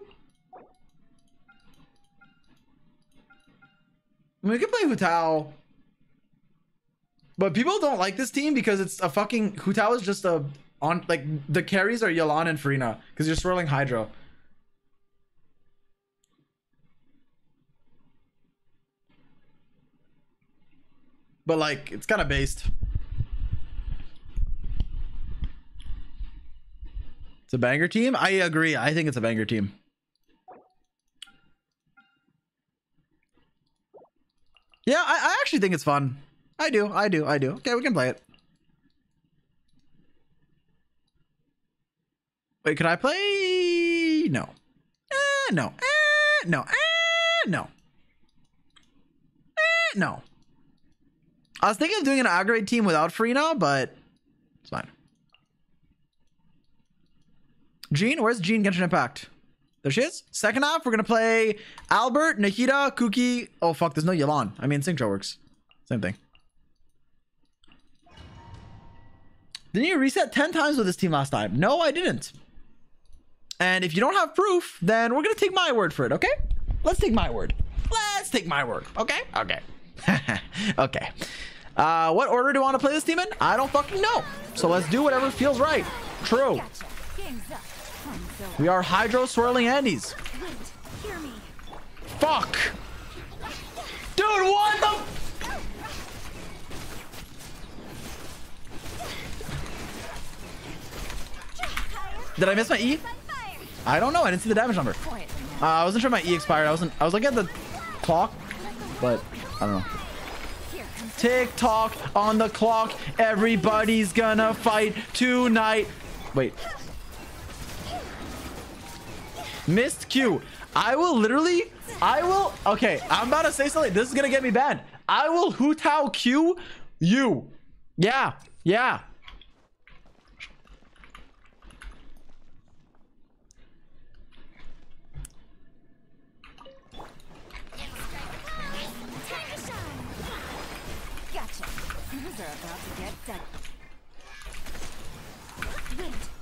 I mean, we can play Hu Tao. But people don't like this team because it's a fucking Hu Tao is just a on like the carries are Yelan and Furina because you're swirling Hydro. But like it's kind of based. It's a banger team. I agree. I think it's a banger team. Yeah, I, I actually think it's fun. I do. I do. I do. Okay, we can play it. Wait, could I play? No. Eh, no. Eh, no. Eh, no. Eh, no. I was thinking of doing an aggravate team without Furina, but it's fine. Jean, where's Jean Genshin Impact? There she is. Second half, we're gonna play Albert, Nahida, Kuki. Oh fuck, there's no Yelan. I mean, Xingqiu works. Same thing. Didn't you reset 10 times with this team last time? No, I didn't. And if you don't have proof, then we're gonna take my word for it, okay? Let's take my word. Let's take my word, okay? Okay. okay. Uh, what order do I want to play this demon? I don't fucking know. So let's do whatever feels right. True. We are Hydro Swirling Andes. Fuck! Dude, what the? Did I miss my E? I don't know. I didn't see the damage number. Uh, I wasn't sure my E expired. I wasn't. I was looking at the clock, but I don't know. Tick tock on the clock. Everybody's gonna fight tonight. Wait. Missed Q. I will literally. I will. Okay, I'm about to say something. This is gonna get me banned. I will Hu Tao Q you. Yeah. Yeah.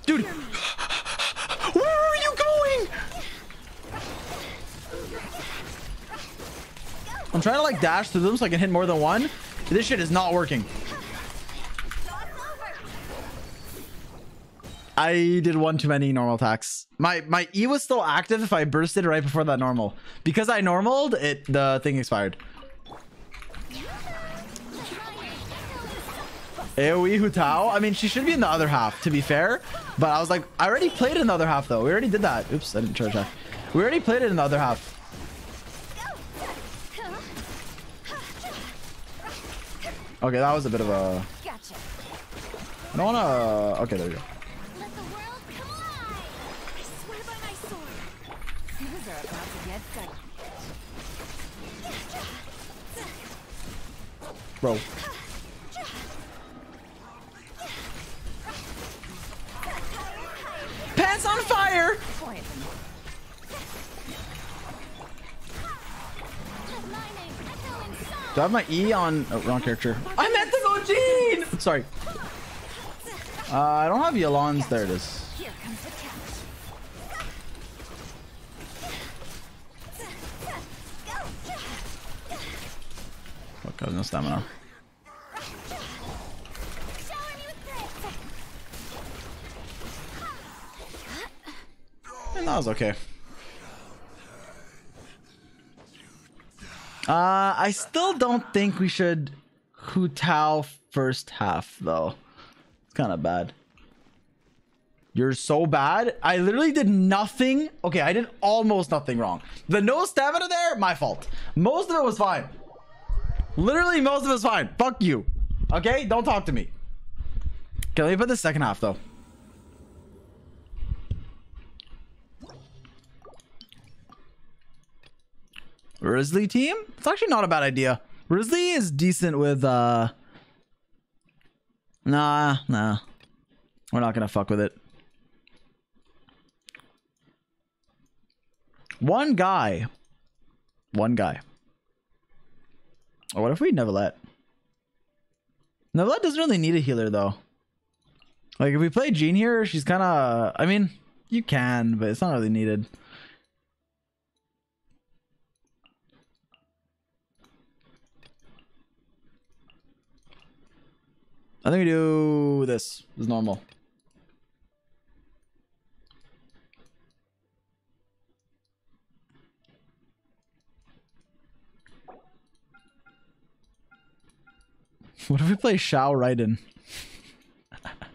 Dude. Where are you going? I'm trying to like dash through them so I can hit more than one. This shit is not working. I did one too many normal attacks. My my E was still active if I bursted right before that normal. Because I normaled, it the thing expired. AoE Hu Tao? I mean, she should be in the other half, to be fair. But I was like, I already played in the other half, though. We already did that. Oops, I didn't charge that. We already played it in the other half. Okay, that was a bit of a... I don't want to... Okay, there we go. Let the world come alive. I swear by my sword. Things are about to get done. Bro. Pants on fire! Do I have my E on... Oh, wrong character. I meant to go Jean! Sorry. Uh, I don't have Yelans. There it is. Here comes the catch. Fuck, I have no stamina. And that was okay. Uh, I still don't think we should Hu Tao first half though. It's kind of bad. You're so bad. I literally did nothing. Okay, I did almost nothing wrong. The no stamina there, my fault. Most of it was fine. Literally, most of it was fine. Fuck you. Okay, don't talk to me. Okay, let me put the second half though. Wriothesley team? It's actually not a bad idea. Wriothesley is decent with uh Nah, nah. We're not gonna fuck with it. One guy. One guy. What if we never let? Doesn't really need a healer though. Like if we play Jean here, she's kind of. I mean, you can, but it's not really needed. I think we do this. Is normal. What if we play Xiao Raiden?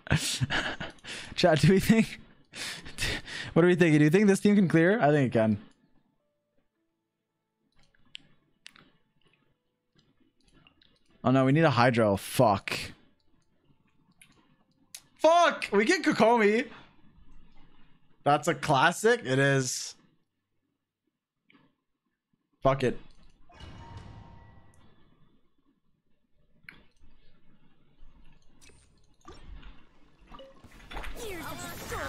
Chat, do we think? What do we think? Do you think this team can clear? I think it can. Oh no, we need a Hydro. Fuck. Fuck! We get Kokomi. That's a classic. It is. Fuck it.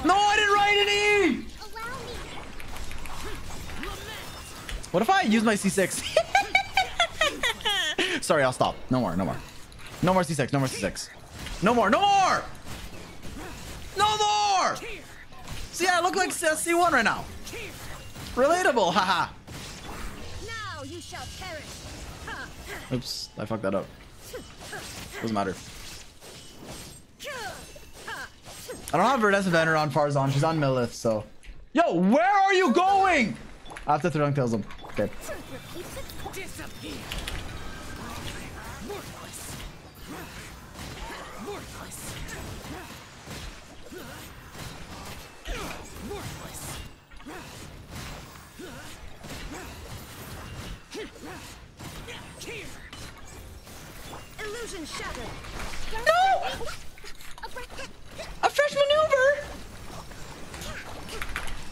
No, I didn't write any! What if I use my C6? Sorry, I'll stop. No more, no more. No more C6, no more C6. No more, no more! No more! See, I look like C1 right now. Relatable, haha. Now you shall perish. Oops, I fucked that up. Doesn't matter. I don't have Verdessa Banner on Faruzan. She's on Millelith, so. Yo, where are you going? I After Throwing kills him. Okay. Here. Illusion shattered. No! A fresh maneuver!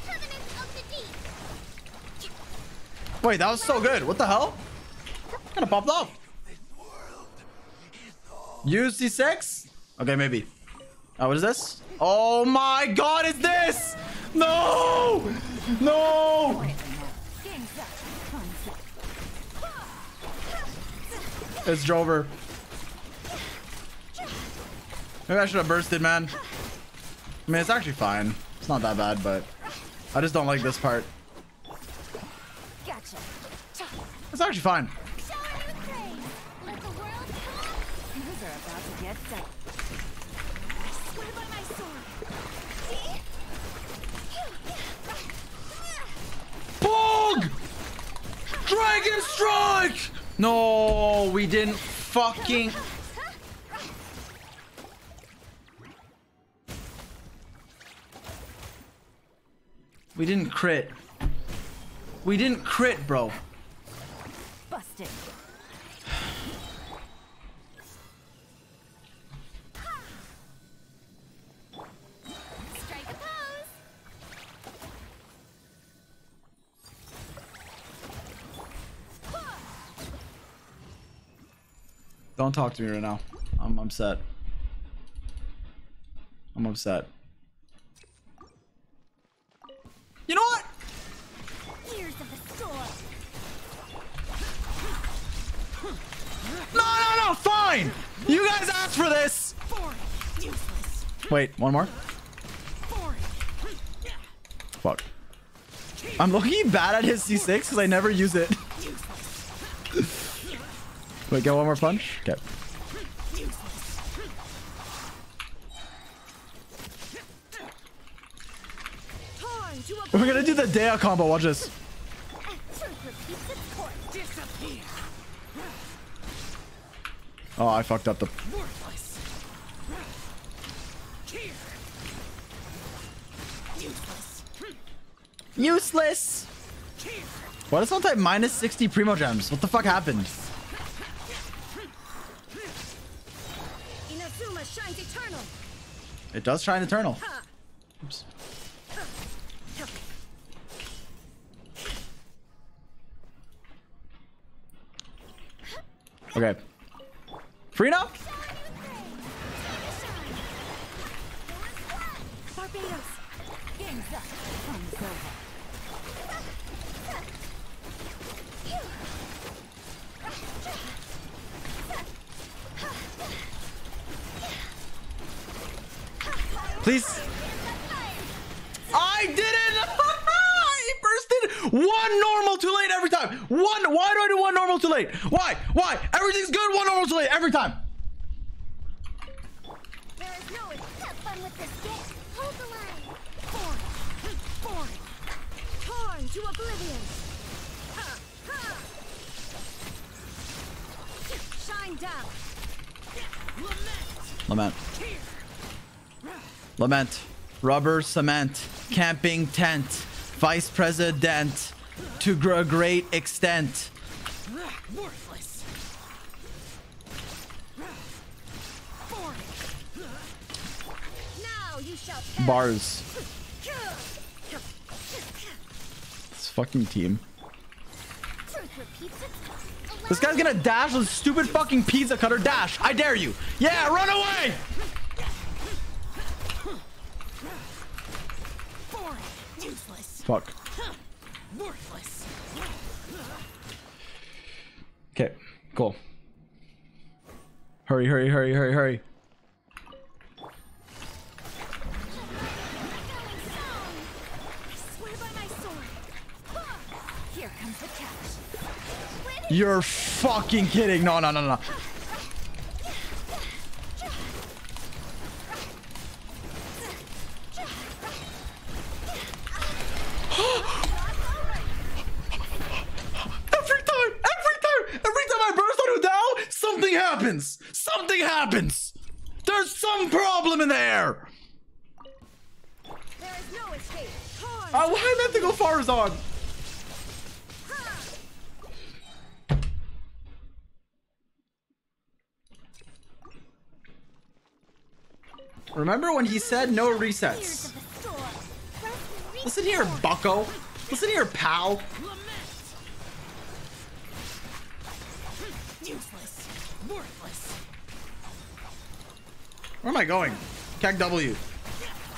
Covenant of the deep. Wait, that was so good. What the hell? Kind of popped off. Use C6? Okay, maybe. Oh, what is this? Oh my god, is this? No! No! It's Drover. Maybe I should have bursted, man. I mean, it's actually fine. It's not that bad, but I just don't like this part. It's actually fine. Shower me with praise. Let the world come. These are about to get done. I swear by my sword. Bog! Dragon Strike! No, we didn't fucking. We didn't crit. We didn't crit, bro. Busted. Don't talk to me right now. I'm upset. I'm upset. You know what? Ears of the storm. No, no, no, fine! You guys asked for this! Wait, one more? Fuck. I'm looking bad at his C6 because I never use it. Wait, get one more punch? Okay. We're gonna do the Dea combo, watch this. Oh, I fucked up the... Useless. Why does someone type minus 60 Primo Gems? What the fuck happened? Inazuma shines eternal. It does shine eternal. Oops. Okay. Free now? Please. I did it! I bursted one normal too late every time. One. Why do I do one normal too late? Why? Why? Everything's good. One normal too late every time. To oblivion. Ha, ha. Shine down. Lament. Lament. Rubber cement. Camping tent. Vice president. To a great extent. Worthless. Bars. This fucking team. This guy's gonna dash with stupid fucking pizza cutter dash. I dare you. Yeah, run away. Boring. Useless. Fuck. Worthless. Okay, cool. Hurry, hurry, hurry, hurry, hurry. You're fucking kidding. No, no, no, no. Every time, every time, every time I burst on Hu Tao, something happens. Something happens. There's some problem in the air. There is no escape. Torn. Oh, why meant to go Faruzan? Remember when he said no resets? Listen here, bucko. Listen here, pal. Useless. Worthless. Where am I going? Keg W.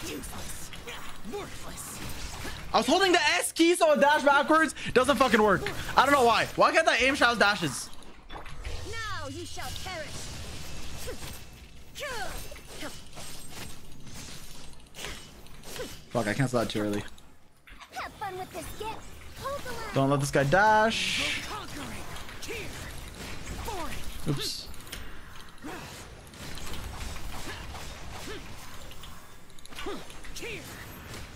Useless. Worthless. I was holding the S key so a dash backwards doesn't fucking work. I don't know why. Why can't I aim shot dashes? Now you shall perish. Fuck, I canceled that too early. Have fun with this gift. Hold the line. Don't let this guy dash. Conquering. Here. Boring. Oops.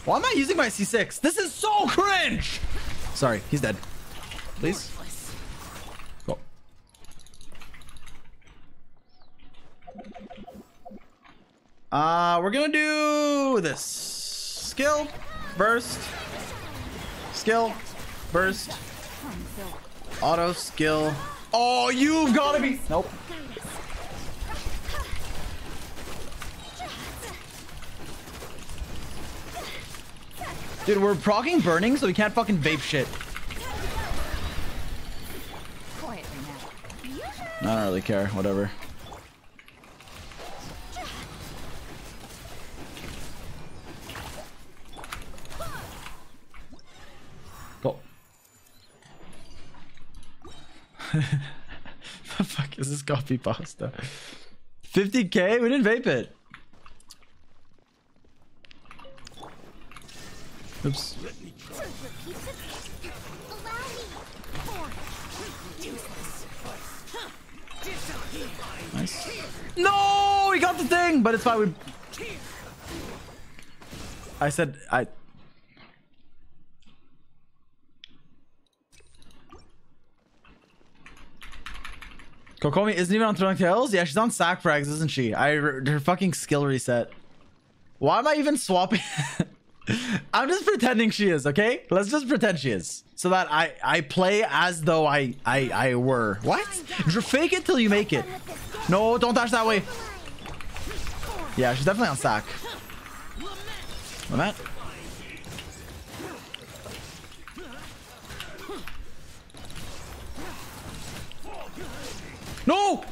Why am I using my C6? This is so cringe. Sorry, he's dead. Please. Go. Uh, we're gonna do this. Skill, burst, skill, burst, auto skill. Oh, you've gotta be. Nope. Dude, we're proccing burning, so we can't fucking vape shit. I don't really care. Whatever. the fuck is this coffee pasta? 50k? We didn't vape it. Oops. Nice. No, we got the thing, but it's fine. We. I said I. Kokomi isn't even on Thrilling Tales? Yeah, she's on sack frags, isn't she? I her fucking skill reset. Why am I even swapping? I'm just pretending she is, okay? Let's just pretend she is. So that I I play as though I I I were. What? Fake it till you make it. No, don't dash that way. Yeah, she's definitely on sack. Lament. No!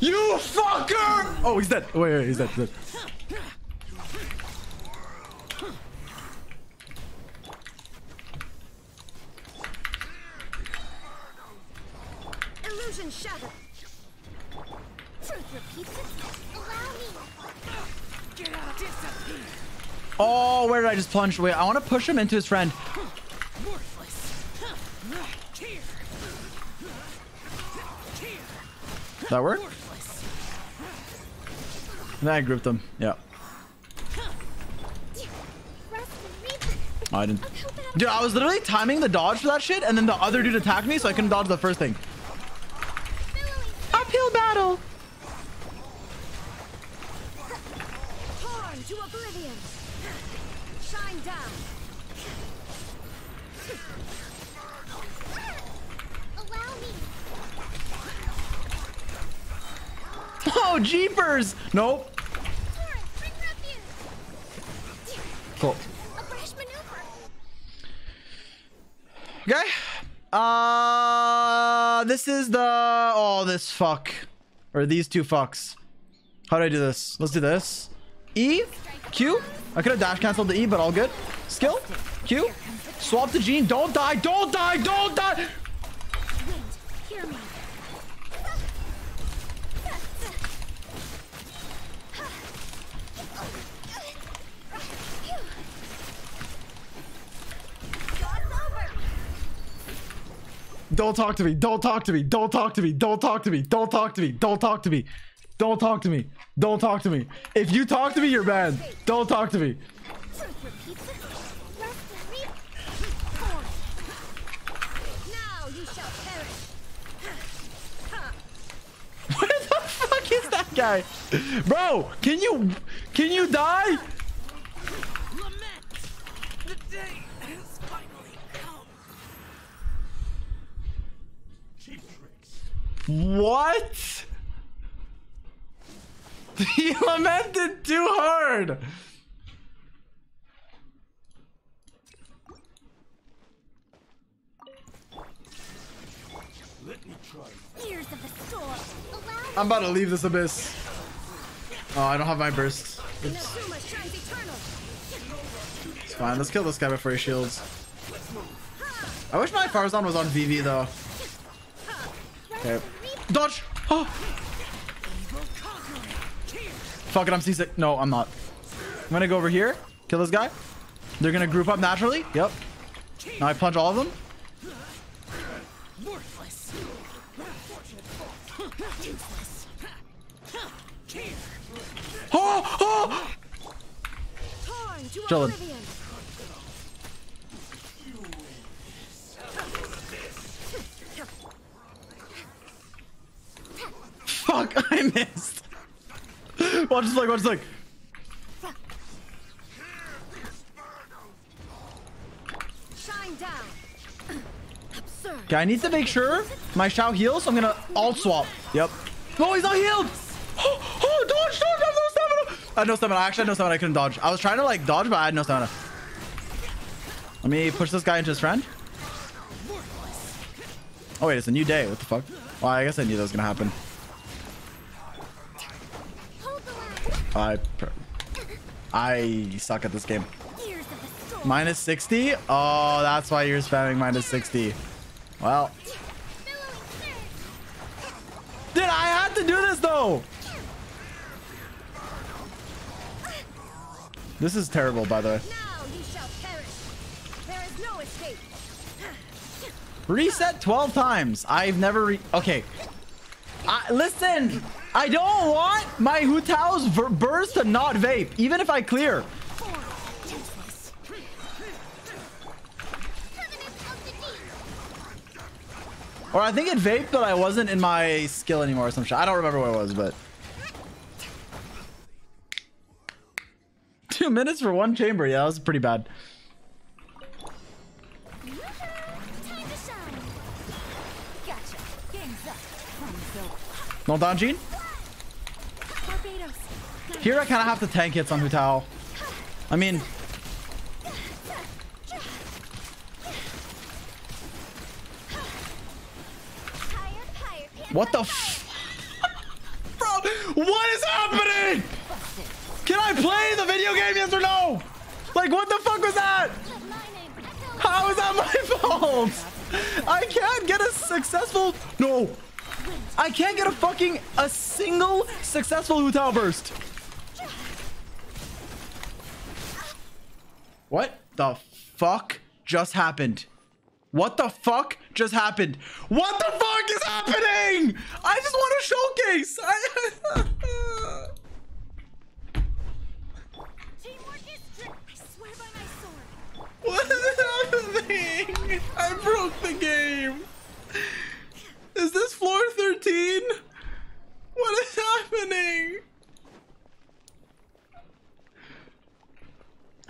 you fucker! Oh, he's dead. Oh, wait, wait, he's dead. Dead. Illusion shattered. Oh, where did I just plunge? Wait, I want to push him into his friend. That work? Worthless. Then I grouped them. Yeah. And I didn't. Dude, I was literally timing the dodge for that shit, and then the other dude attacked me, so I couldn't dodge the first thing. Uphill battle. Torn to oblivion. Shine down. Allow me. Oh, jeepers. Nope. Cool. Okay. Uh, this is the oh this fuck or these two fucks. How do I do this? Let's do this. E, Q. I could have dash canceled the E, but all good. Skill, Q. Swap the Jean. Don't die. Don't die. Don't die hear me. God's over. Don't talk to me. Don't talk to me. Don't talk to me. Don't talk to me. Don't talk to me. Don't talk to me. Don't talk to me. Don't talk to me. If you talk to me, you're banned. Don't talk to me. Where the fuck is that guy? Bro, can you can you die? What? He lamented too hard. Let me try. Ears of the storm. I'm about to leave this abyss. Oh, I don't have my burst. Oops. Inazuma shines eternal. It's fine. Let's kill this guy before he shields. I wish my Faruzan was on VV though. Okay. Dodge! Oh! Fuck it, I'm seasick. No, I'm not. I'm gonna go over here, kill this guy. They're gonna group up naturally. Yep. Now I punch all of them. Worthless. Useless. Here. Oh! Oh! Chillin'. Fuck, I missed. Watch this like, watch this like. Okay, I need to make sure my Xiao heals, so I'm gonna alt swap. Yep. No, he's not healed! Oh, oh dodge, dodge, I have no stamina! I had no stamina. Actually, I had no stamina. I couldn't dodge. I was trying to like dodge, but I had no stamina. Let me push this guy into his friend. Oh wait, it's a new day. What the fuck? Well, I guess I knew that was gonna happen. I, I suck at this game. Minus 60? Oh, that's why you're spamming minus 60. Well, dude, I had to do this though. This is terrible, by the way. Reset 12 times. I've never re- Okay. I, listen, I don't want my Hu Tao's burst to not vape, even if I clear. Torn. Useless. Covenant of the deep. Or I think it vaped, but I wasn't in my skill anymore or some shit. I don't remember what it was, but. Two minutes for one chamber. Yeah, that was pretty bad. Time to shine. Gotcha. Game's up. Fun's over. No Danjin? Here I kind of have to tank hits on Hu Tao. I mean, what the f- Bro, what is happening? Can I play the video game, yes or no? Like, what the fuck was that? How is that my fault? I can't get a successful... No. I can't get a fucking a single successful Hu Tao burst. What the fuck just happened? What the fuck just happened? What the fuck is happening? I just want to showcase. I Teamwork is strength. I swear by my sword. What is happening? I broke the game. Is this floor 13? What is happening?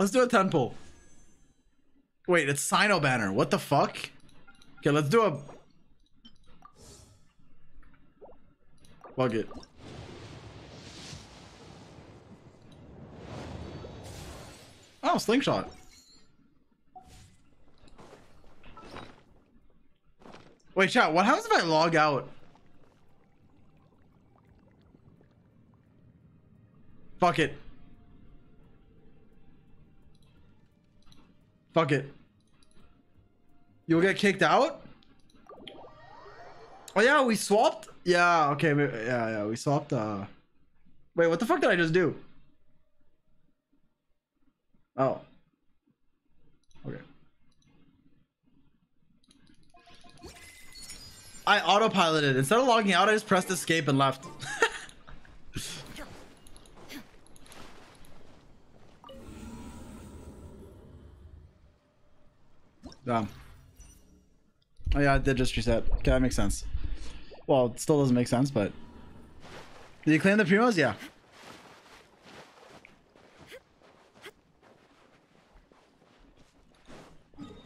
Let's do a 10 pull. Wait, it's Cyno banner. What the fuck? Okay, let's do a. Fuck it. Oh, slingshot. Wait, chat, what happens if I log out? Fuck it. Fuck it. You'll get kicked out? Oh yeah, we swapped? Yeah, okay, yeah, yeah, we swapped, uh... Wait, what the fuck did I just do? Oh. Okay. I autopiloted. Instead of logging out, I just pressed escape and left. Damn. Oh yeah, it did just reset. Okay, that makes sense. Well, it still doesn't make sense, but... Did you claim the primos? Yeah.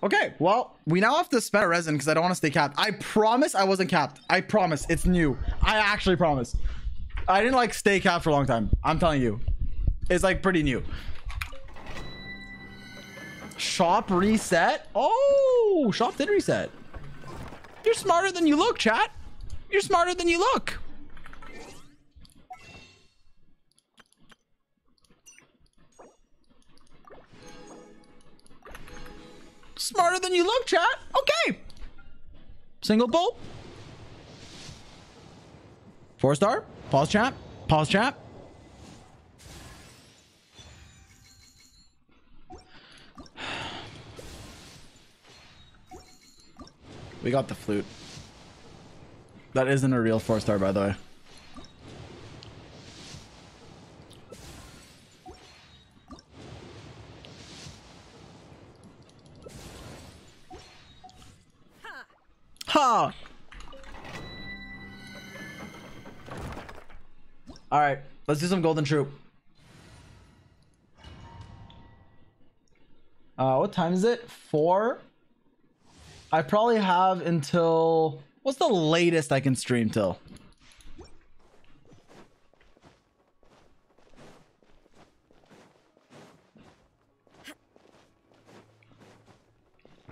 Okay, well, we now have to spend a resin because I don't want to stay capped. I promise I wasn't capped. I promise. It's new. I actually promise. I didn't like stay capped for a long time. I'm telling you. It's like pretty new. Shop reset? Oh, shop did reset. You're smarter than you look, chat. You're smarter than you look. Smarter than you look, chat. Okay. Single pull. Four star. Pause chat. Pause chat. We got the flute. That isn't a real four star, by the way. Ha! All right, let's do some Golden Troupe. Uh, what time is it? Four. I probably have until what's the latest I can stream till?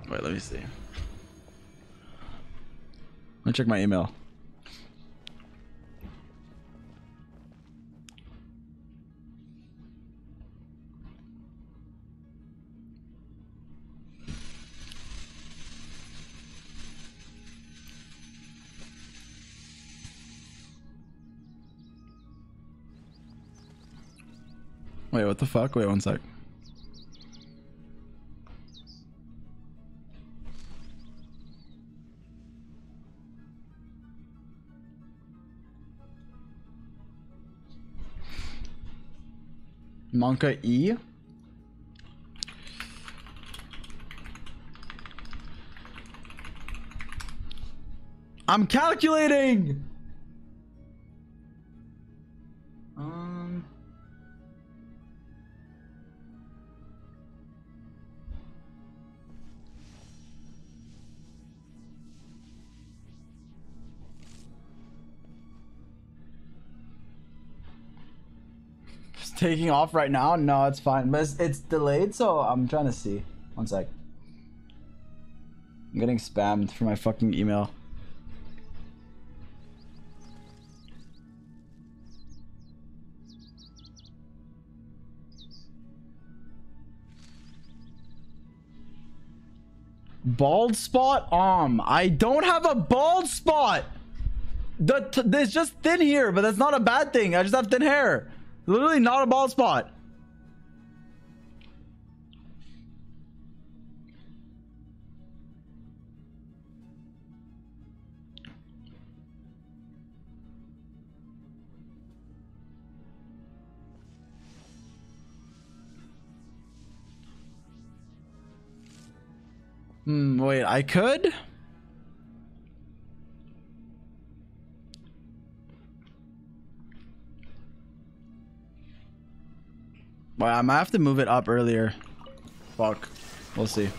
Wait, let me see. Let me check my email. Wait, what the fuck? Wait one sec. Monka E? I'm calculating! Taking off right now? No, it's fine. But it's, it's delayed, so I'm trying to see. One sec. I'm getting spammed for my fucking email. Bald spot? Um, I don't have a bald spot! The t- it's just thin here, but that's not a bad thing. I just have thin hair. Literally not a bald spot. Hmm, wait, I could? I might have to move it up earlier. Fuck. We'll see.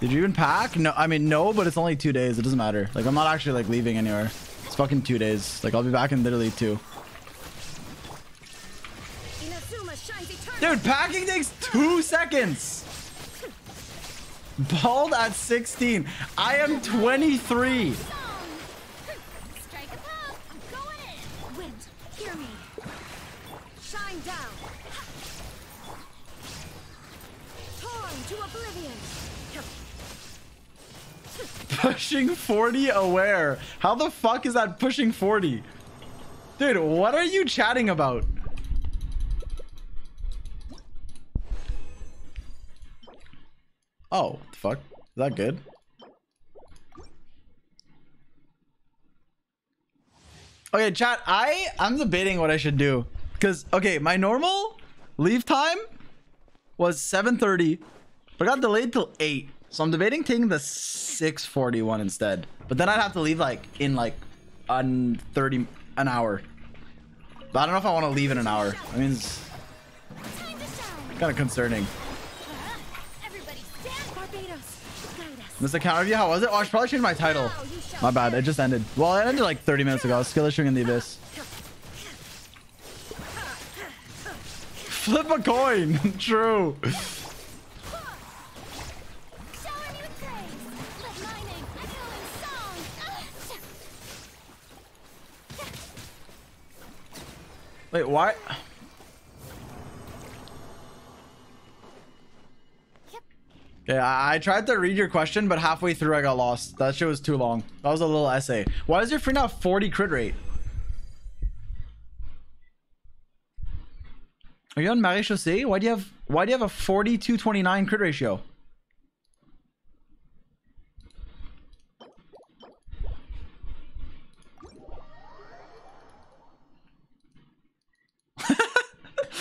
Did you even pack? No, I mean, no, but it's only two days. It doesn't matter. Like, I'm not actually, like, leaving anywhere. It's fucking two days. Like, I'll be back in literally two. Dude, packing takes two seconds. Bald at 16. I am 23. Pushing 40 aware. How the fuck is that pushing 40? Dude, what are you chatting about? Oh, the fuck? Is that good? Okay, chat, I I'm debating what I should do. Cause okay, my normal leave time was 7:30, but got delayed till 8. So I'm debating taking the 641 instead. But then I'd have to leave like in like an 30 an hour. But I don't know if I want to leave in an hour. I mean, it's kind of concerning. Us. Mr. Counter Review, how was it? Oh, I should probably change my title. My bad, it just ended. Well, it ended like 30 minutes ago. Skill issuing in the abyss. Flip a coin. True. Wait, why? Yeah, I tried to read your question, but halfway through I got lost. That shit was too long. That was a little essay. Why is your free now 40 crit rate? Are you on Marechaussee? Why do you have why do you have a 4229 crit ratio?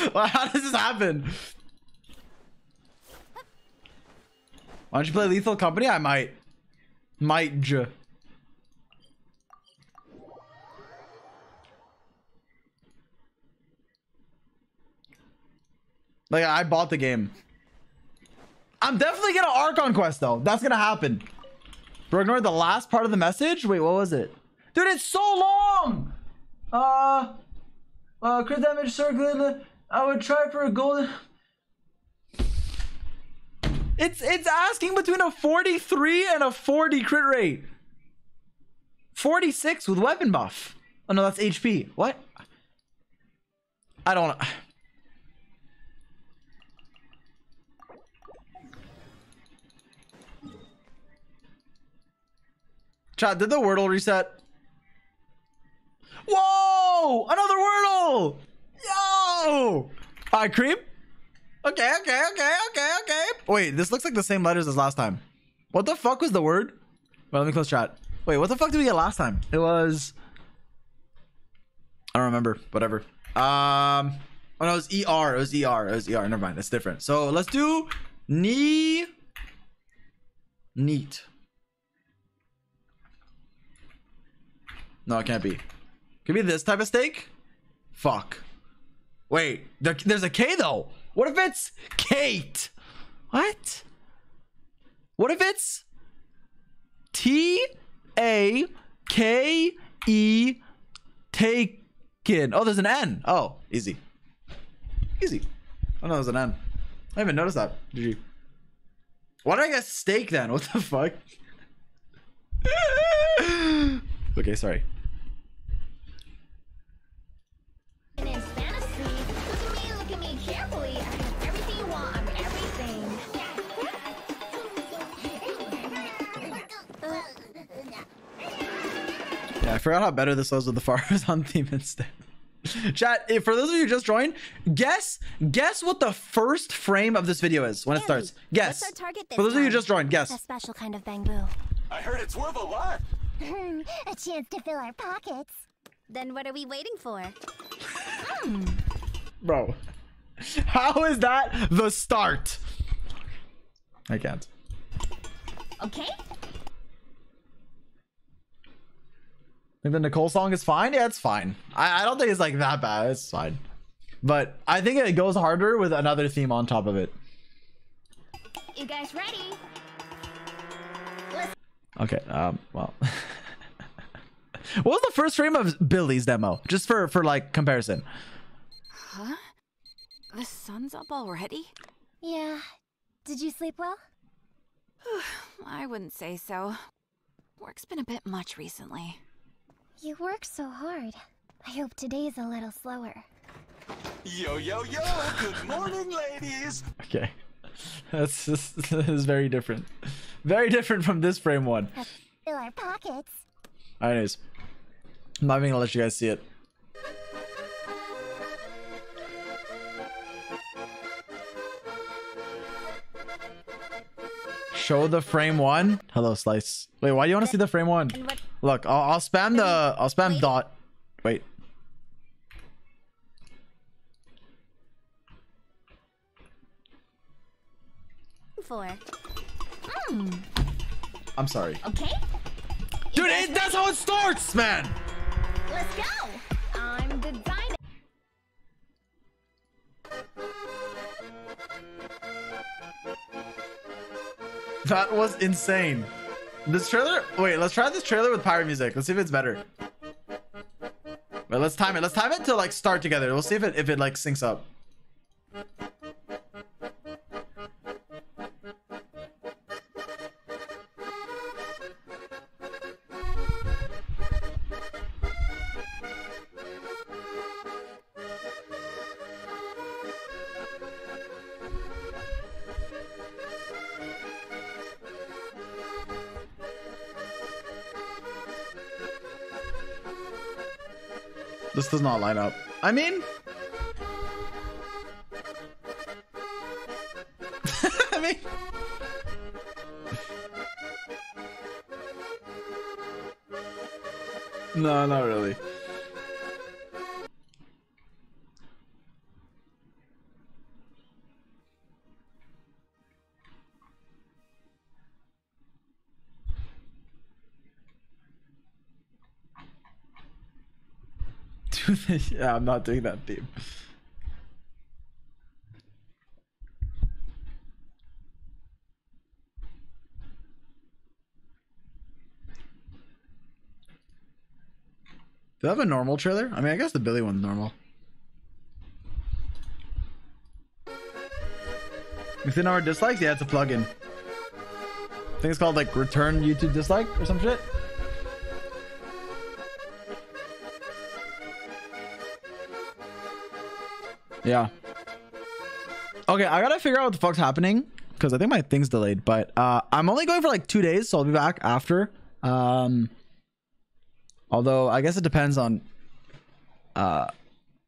Well, How does this happen? Why don't you play Lethal Company? I might. Might. j. Like, I bought the game. I'm definitely gonna Archon quest though. That's gonna happen. Bro, ignore the last part of the message. Wait, what was it? Dude, it's so long! Uh, uh, crit damage circlet. I would try for a golden. It's it's asking between a 43 and a 40 crit rate. 46 with weapon buff. Oh no, that's HP. What? I don't. Chat, did the Wordle reset? Whoa! Another Wordle! Yo! Alright, creep. Okay, okay, okay, okay, okay. Wait, this looks like the same letters as last time. What the fuck was the word? Wait, let me close chat. Wait, what the fuck did we get last time? It was. I don't remember. Whatever. Um. Oh no, it was ER. It was ER. It was ER. Never mind. That's different. So let's do knee. Neat. No, it can't be. Could be this type of steak. Fuck. Wait, there, there's a K though. What if it's Kate? What? What if it's T A K E taken? Oh, there's an N. Oh, easy. Easy. Oh no, there's an N. I didn't even noticed that. Did you? Why did I get steak then? What the fuck? okay, sorry. Forgot how better this was with the Far Horizon theme instead. Chat, if, for those of you who just joined, guess guess what the first frame of this video is when it starts. Guess. What's our target this For those of you who just joined, guess. A special kind of bamboo. I heard it's worth a lot. a chance to fill our pockets. Then what are we waiting for? Hmm. Bro. How is that the start? I can't. Okay? Think the Nicole song is fine. Yeah, it's fine. I, I don't think it's like that bad. It's fine. But I think it goes harder with another theme on top of it. You guys ready? Okay. Um. Well. what was the first frame of Billy's demo? Just for for like comparison. Huh? The sun's up already? Yeah. Did you sleep well? I wouldn't say so. Work's been a bit much recently. You work so hard. I hope today's a little slower. Yo, yo, yo! Good morning, ladies! Okay. That's just that is very different. Very different from this frame one. Fill our pockets. Anyways, I'm not even gonna let you guys see it. Show the frame one. Hello, Slice. Wait, why do you want to see the frame one? Look, I'll, I'll spam the. I'll spam dot. Wait. For. Hmm. I'm sorry. Okay? Dude, it, that's how it starts, man. Let's go! That was insane. This trailer. Wait, let's try this trailer with pirate music. Let's see if it's better. Wait, let's time it. Let's time it to like start together. We'll see if it if it like syncs up. This does not line up. I mean, I mean, no, not really. yeah, I'm not doing that theme. Do they have a normal trailer? I mean, I guess the Billy one's normal. Within our dislikes, yeah, it's a plugin. I think it's called like return YouTube dislike or some shit. Yeah. Okay, I gotta figure out what the fuck's happening because I think my thing's delayed. But uh, I'm only going for like two days, so I'll be back after. Um, although I guess it depends on uh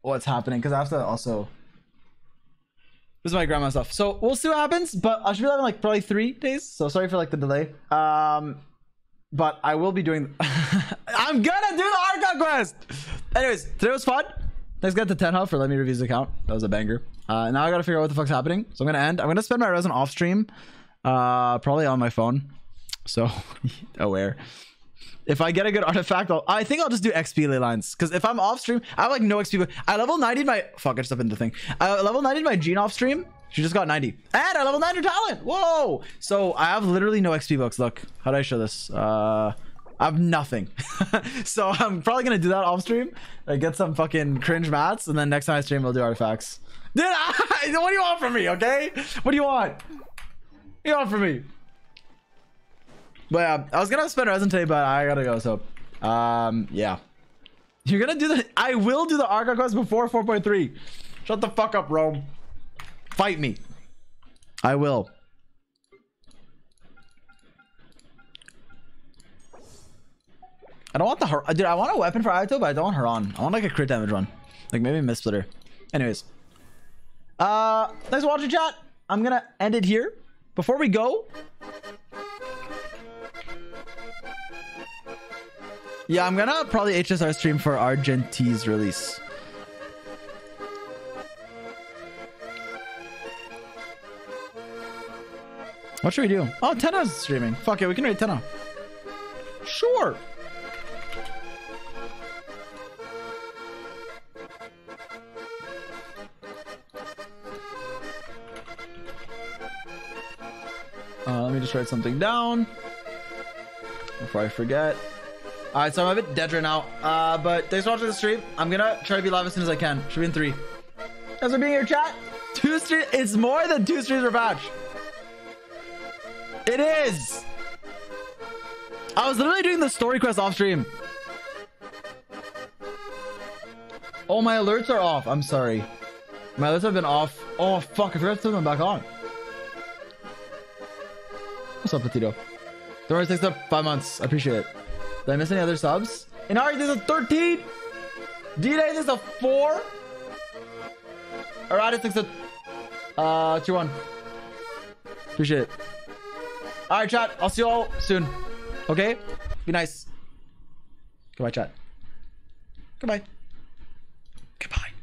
what's happening because I have to also. This is my grandma stuff, so we'll see what happens. But I should be live in like probably three days. So sorry for like the delay. Um, but I will be doing. I'm gonna do the Archon quest. Anyways, today was fun. Thanks again to Tenha for letting me review his account. That was a banger. Uh, now I gotta figure out what the fuck's happening. So I'm gonna end. I'm gonna spend my resin off stream, uh, probably on my phone. So aware. If I get a good artifact, I'll, I think I'll just do XP ley lines. Because if I'm off stream, I have like no XP. I level 90 my fuck. I just up into the thing. I level 90 my Jean off stream. She just got 90, and I level 9 her talent. Whoa! So I have literally no XP books. Look, how do I show this? Uh, I have nothing. so I'm probably gonna do that off stream. Like get some fucking cringe mats, and then next time I stream, we'll do artifacts. Dude, I, what do you want from me? Okay, what do you want? What do you want from me? But yeah, I was gonna spend resin today, but I gotta go. So, um, yeah. You're gonna do the. I will do the Archon quest before 4.3. Shut the fuck up, Rome. Fight me. I will. I don't want the dude. I want a weapon for Ayato, but I don't want her on. I want like a crit damage run, like maybe Mistsplitter. Anyways, uh, thanks for watching, chat. I'm gonna end it here. Before we go, yeah, I'm gonna probably HSR stream for Argenti's release. What should we do? Oh, Tenha's streaming. Fuck it, we can raid Tenna. Sure. Just write something down before I forget. All right, so I'm a bit dead right now. Uh, but thanks for watching the stream. I'm gonna try to be live as soon as I can. Should be in three. Thanks for being here, chat. Two streams. It's more than two streams per batch. It is. I was literally doing the story quest off stream. Oh, my alerts are off. I'm sorry. My alerts have been off. Oh, fuck. I forgot to turn them back on. What's up, Petito? Don't takes up five months. I appreciate it. Did I miss any other subs? Inari, there's a 13. D-Day, there's a 4. Alright, it's a uh, 2 1. Appreciate it. Alright, chat. I'll see you all soon. Okay? Be nice. Goodbye, chat. Goodbye. Goodbye.